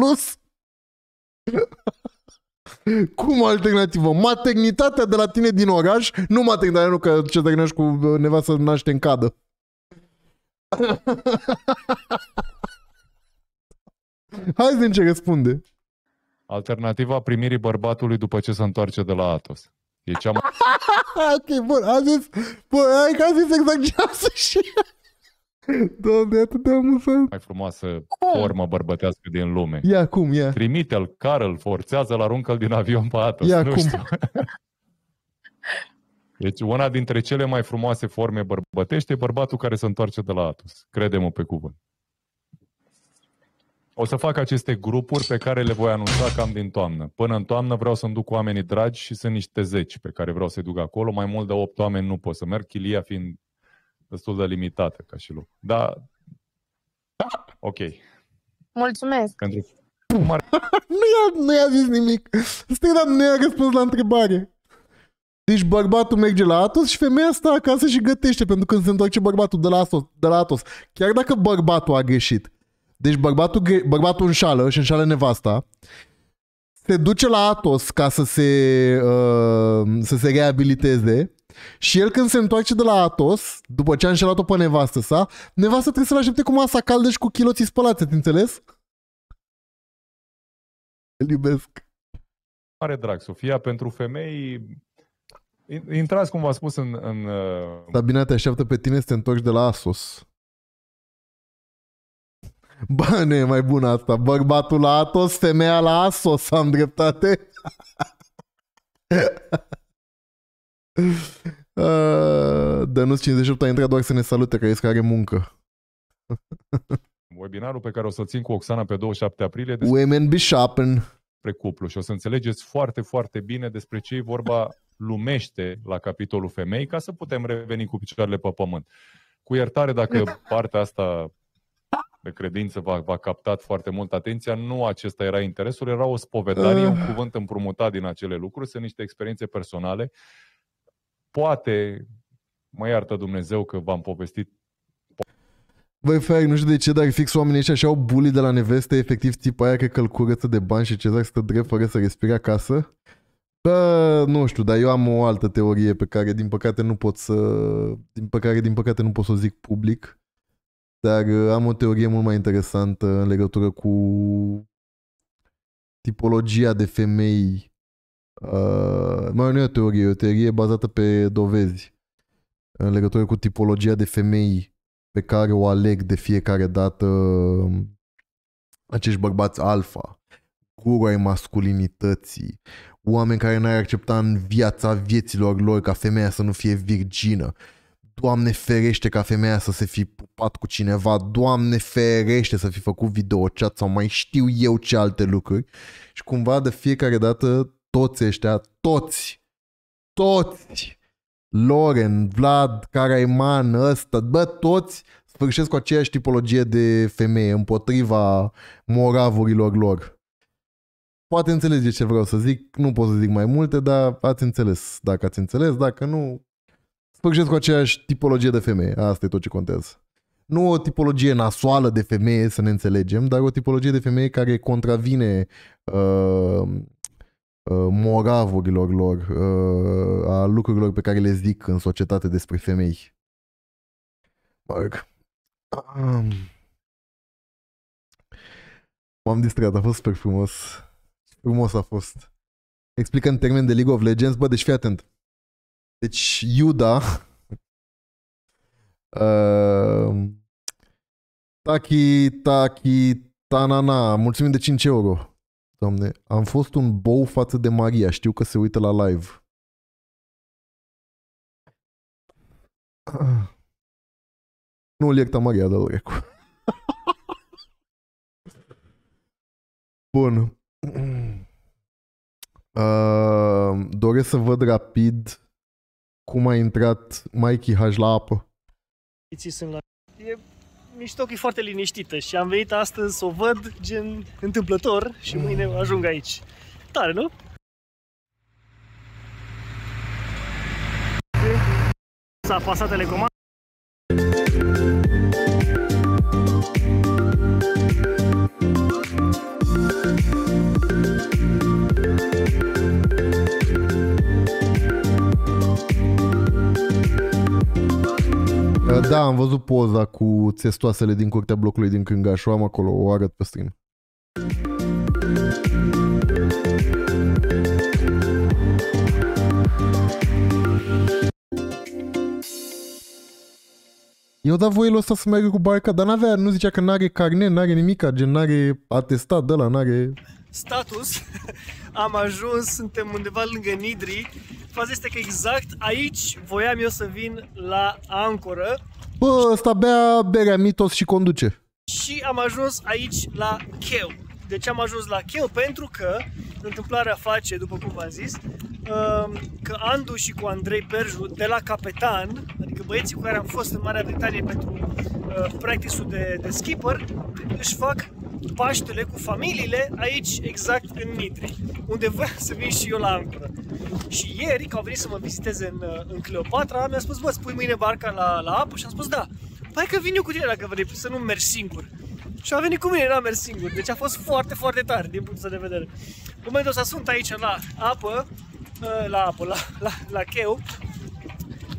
cum alternativă? Maternitatea de la tine din oraș, nu maternitatea, nu că ce te cu nevastă naște în cadă. <laughs> Hai să vedem ce răspunde. Alternativa primirii bărbatului după ce se întoarce de la Atos. E cea mai <laughs> ok, bun, a zis, bă, hai că a zis exact ce a zis și Doamne, atât de amuzant. mai frumoasă formă bărbătească din lume. Ia cum, ia. Trimite-l, cară-l, forțează-l, aruncă-l din avion pe Atos. Ia nu cum. știu. <laughs> Deci una dintre cele mai frumoase forme bărbătești e bărbatul care se întoarce de la Atos. Crede-mă pe cuvânt. O să fac aceste grupuri pe care le voi anunța cam din toamnă. Până în toamnă vreau să-mi duc oamenii dragi și sunt niște zeci pe care vreau să-i duc acolo. Mai mult de 8 oameni nu pot să merg, chilia fiind destul de limitată ca și loc. Da, ok. Mulțumesc! Pentru <laughs> nu, i-a, nu i-a zis nimic. Straight up nu i-a răspuns la întrebare. Deci bărbatul merge la Atos și femeia stă acasă și gătește pentru că când se întoarce bărbatul de la Atos. De la Atos. Chiar dacă bărbatul a greșit. Deci bărbatul, gre- bărbatul înșală și înșală nevasta. Se duce la Atos ca să se, uh, să se reabiliteze și el când se întoarce de la Atos, după ce a înșelat-o pe nevastă sa, nevastă trebuie să-l aștepte cu masa caldă și cu chiloții spălați, ați înțeles? Îl iubesc. mare drag, Sofia, pentru femei in- intrați, cum v-am spus, în, în uh, Sabina te așteaptă pe tine să te întorci de la Asos. Bă, nu e mai bună asta. Bărbatul la Atos, femeia la Asos, am dreptate. <laughs> Uh, Dănuț 58 a intrat doar să ne salute, că este că are muncă. webinarul pe care o să-l țin cu Oxana pe 27 aprilie despre Women be shopping. cuplu și o să înțelegeți foarte, foarte bine despre ce e vorba lumește la capitolul femei ca să putem reveni cu picioarele pe pământ. Cu iertare dacă <laughs> partea asta de credință v-a, v-a captat foarte mult atenția, nu acesta era interesul, era o spovedanie, un cuvânt împrumutat din acele lucruri, sunt niște experiențe personale. Poate, mă iartă Dumnezeu că v-am povestit Băi, Fer, nu știu de ce, dar fix oamenii ăștia și au bully de la neveste, efectiv tipa aia că îl curăță de bani și Cezar stă drept fără să respire acasă. Bă, nu știu, dar eu am o altă teorie pe care din păcate nu pot să... Din păcate, din păcate nu pot să o zic public. Dar uh, am o teorie mult mai interesantă în legătură cu tipologia de femei. Uh, mai nu e o teorie, e o teorie bazată pe dovezi. În legătură cu tipologia de femei pe care o aleg de fiecare dată um, acești bărbați alfa, guru ai masculinității, oameni care n-ar accepta în viața vieților lor ca femeia să nu fie virgină. Doamne ferește ca femeia să se fi pupat cu cineva, Doamne ferește să fi făcut videochat sau mai știu eu ce alte lucruri. Și cumva de fiecare dată toți ăștia, toți, toți, Loren, Vlad, Caraiman, ăsta, bă, toți sfârșesc cu aceeași tipologie de femeie împotriva moravurilor lor. Poate înțelege ce vreau să zic, nu pot să zic mai multe, dar ați înțeles. Dacă ați înțeles, dacă nu, sfârșesc cu aceeași tipologie de femeie. Asta e tot ce contează. Nu o tipologie nasoală de femeie, să ne înțelegem, dar o tipologie de femeie care contravine uh, uh, moravurilor lor, uh, a lucrurilor pe care le zic în societate despre femei. Marc. Um. M-am distrat, a fost super frumos. Frumos a fost. Explică în termen de League of Legends, bă, deci fii atent. Deci Iuda uh, Taki, Taki, Tanana, mulțumim de 5 euro. Doamne, am fost un bou față de Maria, știu că se uită la live. Nu-l ierta Maria, dar Recu. <laughs> Bun. Uh, <clears throat> doresc să văd rapid cum a intrat Mikey H la apă. sunt la... E mișto că e foarte liniștită și am venit astăzi să o văd gen întâmplător și mâine ajung aici. Tare, nu? S-a pasat telecomanda. Da, am văzut poza cu țestoasele din curtea blocului din Cângaș. O am acolo, o arăt pe stream. Eu dat voie ăsta să meargă cu barca, dar n-avea, nu zicea că n-are carnet, n-are nimic, gen n-are atestat de la, n-are... Status, <laughs> am ajuns, suntem undeva lângă Nidri. Faza este că exact aici voiam eu să vin la ancoră Bă, ăsta bea berea mitos și conduce. și am ajuns aici la Cheu. De ce am ajuns la Cheu? Pentru că întâmplarea face, după cum v-am zis, um, că Andu și cu Andrei Berju de la Capetan, adică băieții cu care am fost în Marea Britanie pentru uh, practice-ul de, de skipper, își fac Paștele cu familiile aici, exact în Nitri, unde voiam să vin și eu la ancoră. Și ieri, că au venit să mă viziteze în, uh, în Cleopatra, mi-a spus, bă, spui mâine barca la, la apă? Și am spus, da. Hai că vin eu cu tine dacă vrei, să nu mergi singur. Și a venit cu mine, n-am mers singur. Deci a fost foarte, foarte tare din punctul ăsta de vedere. În momentul ăsta sunt aici la apă, uh, la apă, la, la, la cheu,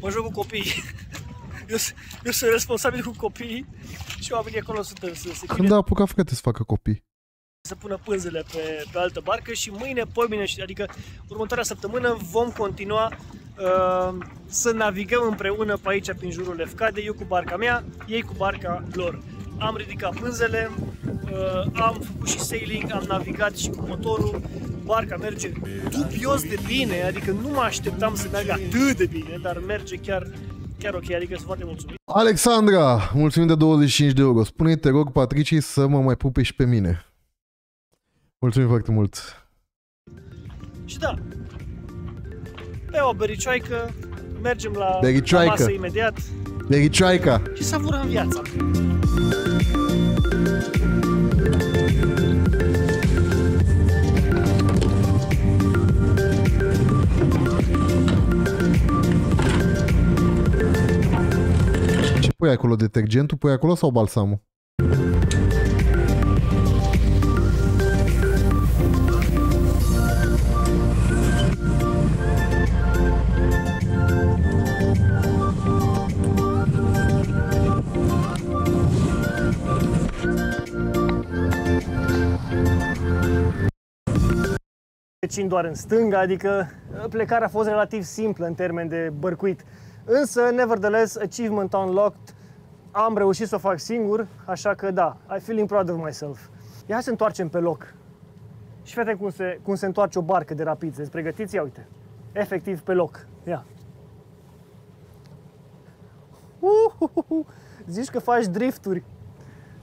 mă joc cu copiii. <laughs> Eu, sunt- eu sunt responsabil cu copiii și oamenii acolo sunt să se Când a apucat frate să facă copii? să pună pânzele pe, pe altă barcă și mâine, poimine, adică următoarea săptămână vom continua uh, să navigăm împreună pe aici, prin jurul Lefcade, eu cu barca mea, ei cu barca lor. Am ridicat pânzele, uh, am făcut și sailing, am navigat și cu motorul, barca merge dubios de bine, adică nu mă așteptam să meargă atât de bine, dar merge chiar, chiar ok, adică sunt foarte mulțumit. Alexandra, mulțumim de 25 de euro. Spune-i, te rog, Patricii să mă mai pupe și pe mine. Mulțumim foarte mult. Și da, pe o bericioaică, mergem la, la Bericioaică. masă imediat Bericioaica. și savurăm viața. Pui acolo detergentul, pui acolo sau balsamul? Cin doar în stânga, adică uh, plecarea a fost relativ simplă în termen de bărcuit. Însă, nevertheless, achievement unlocked, am reușit să o fac singur, așa că da, I feeling proud of myself. Ia hai să întoarcem pe loc. Și fete cum se, cum se întoarce o barcă de rapid. Sunteți pregătiți? Ia uite. Efectiv pe loc. Ia. Uhuhu. Zici că faci drifturi.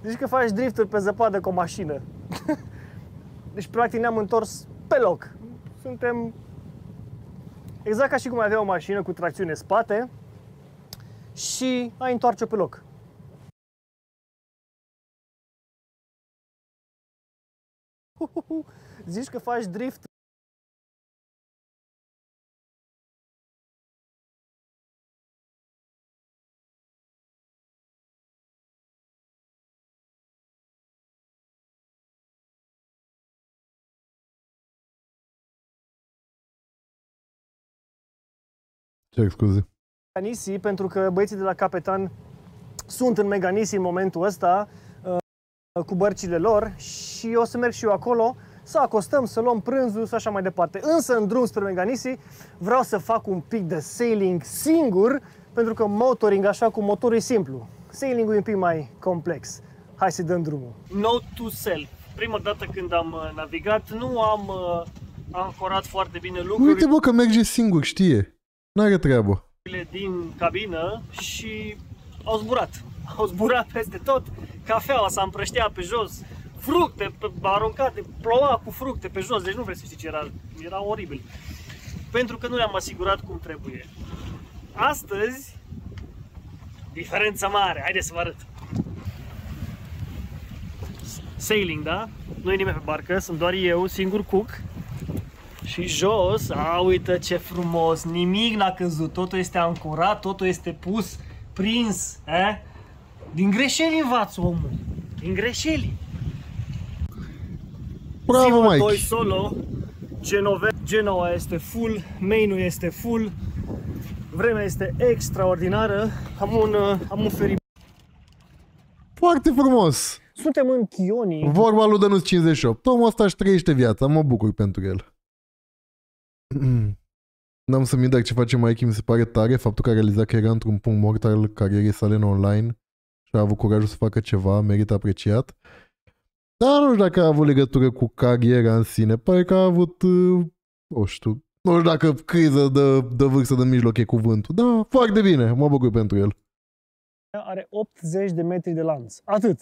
Zici că faci drifturi pe zăpadă cu o mașină. <laughs> Deci, practic, ne-am întors pe loc. Suntem exact ca și cum avea o mașină cu tracțiune spate și ai întoarce pe loc. Zici că faci drift. Ce scuze? Meganisi, pentru că băieții de la Capetan sunt în Meganisi în momentul ăsta uh, cu bărcile lor și o să merg și eu acolo să acostăm, să luăm prânzul și așa mai departe. Însă în drum spre Meganisi vreau să fac un pic de sailing singur pentru că motoring așa cu motorul e simplu. Sailing-ul e un pic mai complex. Hai să dăm drumul. Note to self. Prima dată când am uh, navigat nu am uh, ancorat foarte bine lucrurile. Uite bă că merge singur, știe. N-are treabă. din cabină și au zburat. Au zburat peste tot. Cafeaua s-a împrăștea pe jos. Fructe pe- aruncate, ploua cu fructe pe jos. Deci nu vreți să știți ce era. Era oribil. Pentru că nu le-am asigurat cum trebuie. Astăzi, diferența mare. Haideți să vă arăt. Sailing, da? Nu e nimeni pe barcă, sunt doar eu, singur cook. Și jos, a, uite ce frumos, nimic n-a căzut, totul este ancorat, totul este pus, prins, eh? Din greșeli învață omul, din greșeli. Bravo, Ziua Mike. 2 solo, Genove, Genoa este full, main este full, vremea este extraordinară, am un, uh, am un feribot. Foarte frumos. Suntem în Chioni. Vorba lui Dănuț 58. Omul ăsta își trăiește viața, mă bucur pentru el. <clears throat> N-am să mi dar ce face Mikey, mi se pare tare faptul că a realizat că era într-un punct mort al carierei sale în online și a avut curajul să facă ceva, merită apreciat. Dar nu știu dacă a avut legătură cu cariera în sine, pare că a avut, uh, nu știu, nu știu dacă criză de, de vârstă de mijloc e cuvântul. Da, foarte bine, mă bucur pentru el. Are 80 de metri de lanț, atât.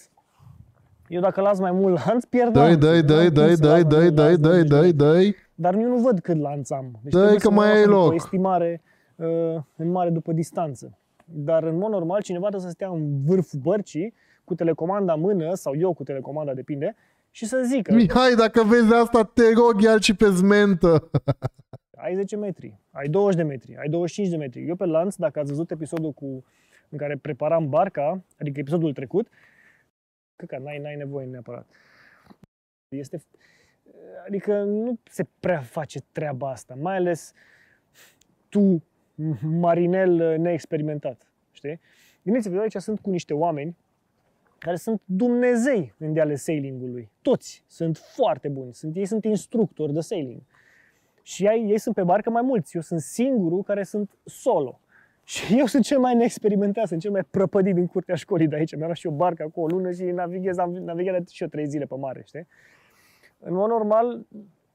Eu dacă las mai mult lanț, pierd Dai, lanțul. dai, dai, N-am cum dai, să dai, las mai dai, mult dai, lanț, dai, 80 de dai, metri. dai. Dar eu nu văd cât lanț am. Deci Dai trebuie că să mă mai las ai după loc. O estimare uh, în mare după distanță. Dar în mod normal cineva trebuie să stea în vârful bărcii cu telecomanda în mână sau eu cu telecomanda, depinde, și să zică Mihai, dacă vezi asta, te rog, ia și pe zmentă. <laughs> ai 10 metri, ai 20 de metri, ai 25 de metri. Eu pe lanț, dacă ați văzut episodul cu, în care preparam barca, adică episodul trecut, cred că n-ai, n-ai nevoie neapărat. Este, adică nu se prea face treaba asta, mai ales tu, marinel neexperimentat, știi? Gândiți-vă, eu aici sunt cu niște oameni care sunt Dumnezei în deale sailing-ului. Toți sunt foarte buni, sunt, ei sunt instructori de sailing. Și ei, ei sunt pe barcă mai mulți. Eu sunt singurul care sunt solo. <laughs> Și eu sunt cel mai neexperimentat, sunt cel mai prăpădit din curtea școlii de aici. Mi-am luat și o barcă acolo o lună și navighez, am navigheat și eu trei zile pe mare, știi? În mod normal,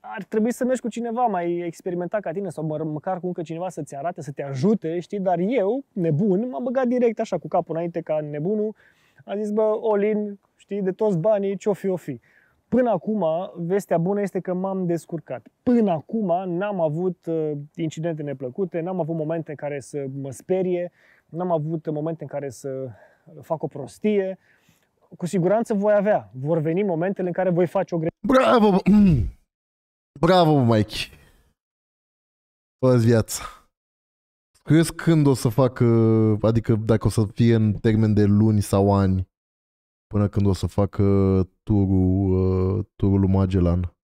ar trebui să mergi cu cineva mai experimentat ca tine sau mă, măcar cu încă cineva să-ți arate, să te ajute, știi? Dar eu, nebun, m-am băgat direct așa cu capul înainte ca nebunul. Am zis, bă, all-in, știi, de toți banii, ce-o fi, o fi. Până acum, vestea bună este că m-am descurcat. Până acum n-am avut uh, incidente neplăcute, n-am avut momente în care să mă sperie, n-am avut momente în care să fac o prostie. Cu siguranță voi avea. Vor veni momentele în care voi face o greșeală. Bravo, bă. <clears throat> Bravo, bă, Mike. fă viața. Crezi când o să facă, adică dacă o să fie în termen de luni sau ani, până când o să facă turul, uh, turul lui Magellan?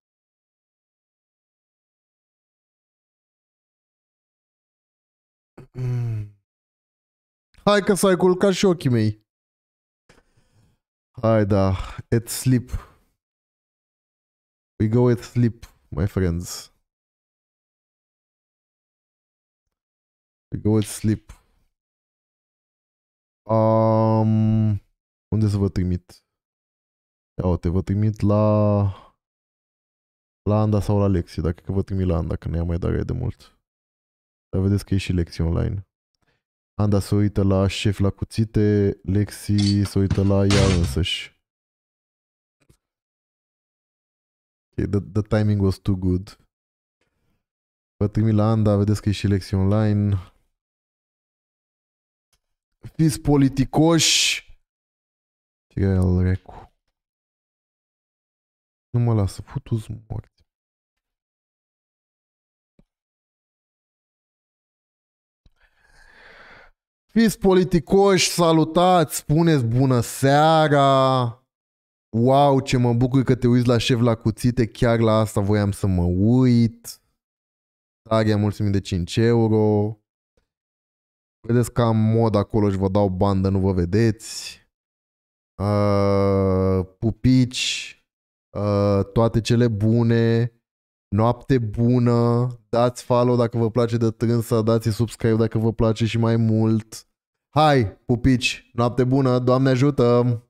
Mm. Hai că s-ai culcat și ochii mei. Hai da, at sleep. We go at sleep, my friends. Go at sleep. Um, unde să vă trimit? Ia uite, vă trimit la la Anda sau la Lexi, dacă că vă trimit la Anda, că ne ia mai dare de mult. Dar vedeți că e și lecții online. Anda se uită la șef la cuțite, Lexi se uită la ea însăși. Okay, the, the timing was too good. Vă trimit la Anda, vedeți că e și lecții online. Fiți politicoși. Ce el recu. Nu mă lasă, futu-ți morți. Fiți politicoși, salutați, spuneți bună seara. Wow, ce mă bucur că te uiți la șef la cuțite, chiar la asta voiam să mă uit. Daria, mulțumim de 5 euro. Vedeți că am mod acolo și vă dau bandă, nu vă vedeți. Uh, pupici, uh, toate cele bune. Noapte bună, dați follow dacă vă place de trânsa, dați subscribe dacă vă place și mai mult. Hai, pupici, noapte bună, Doamne ajută!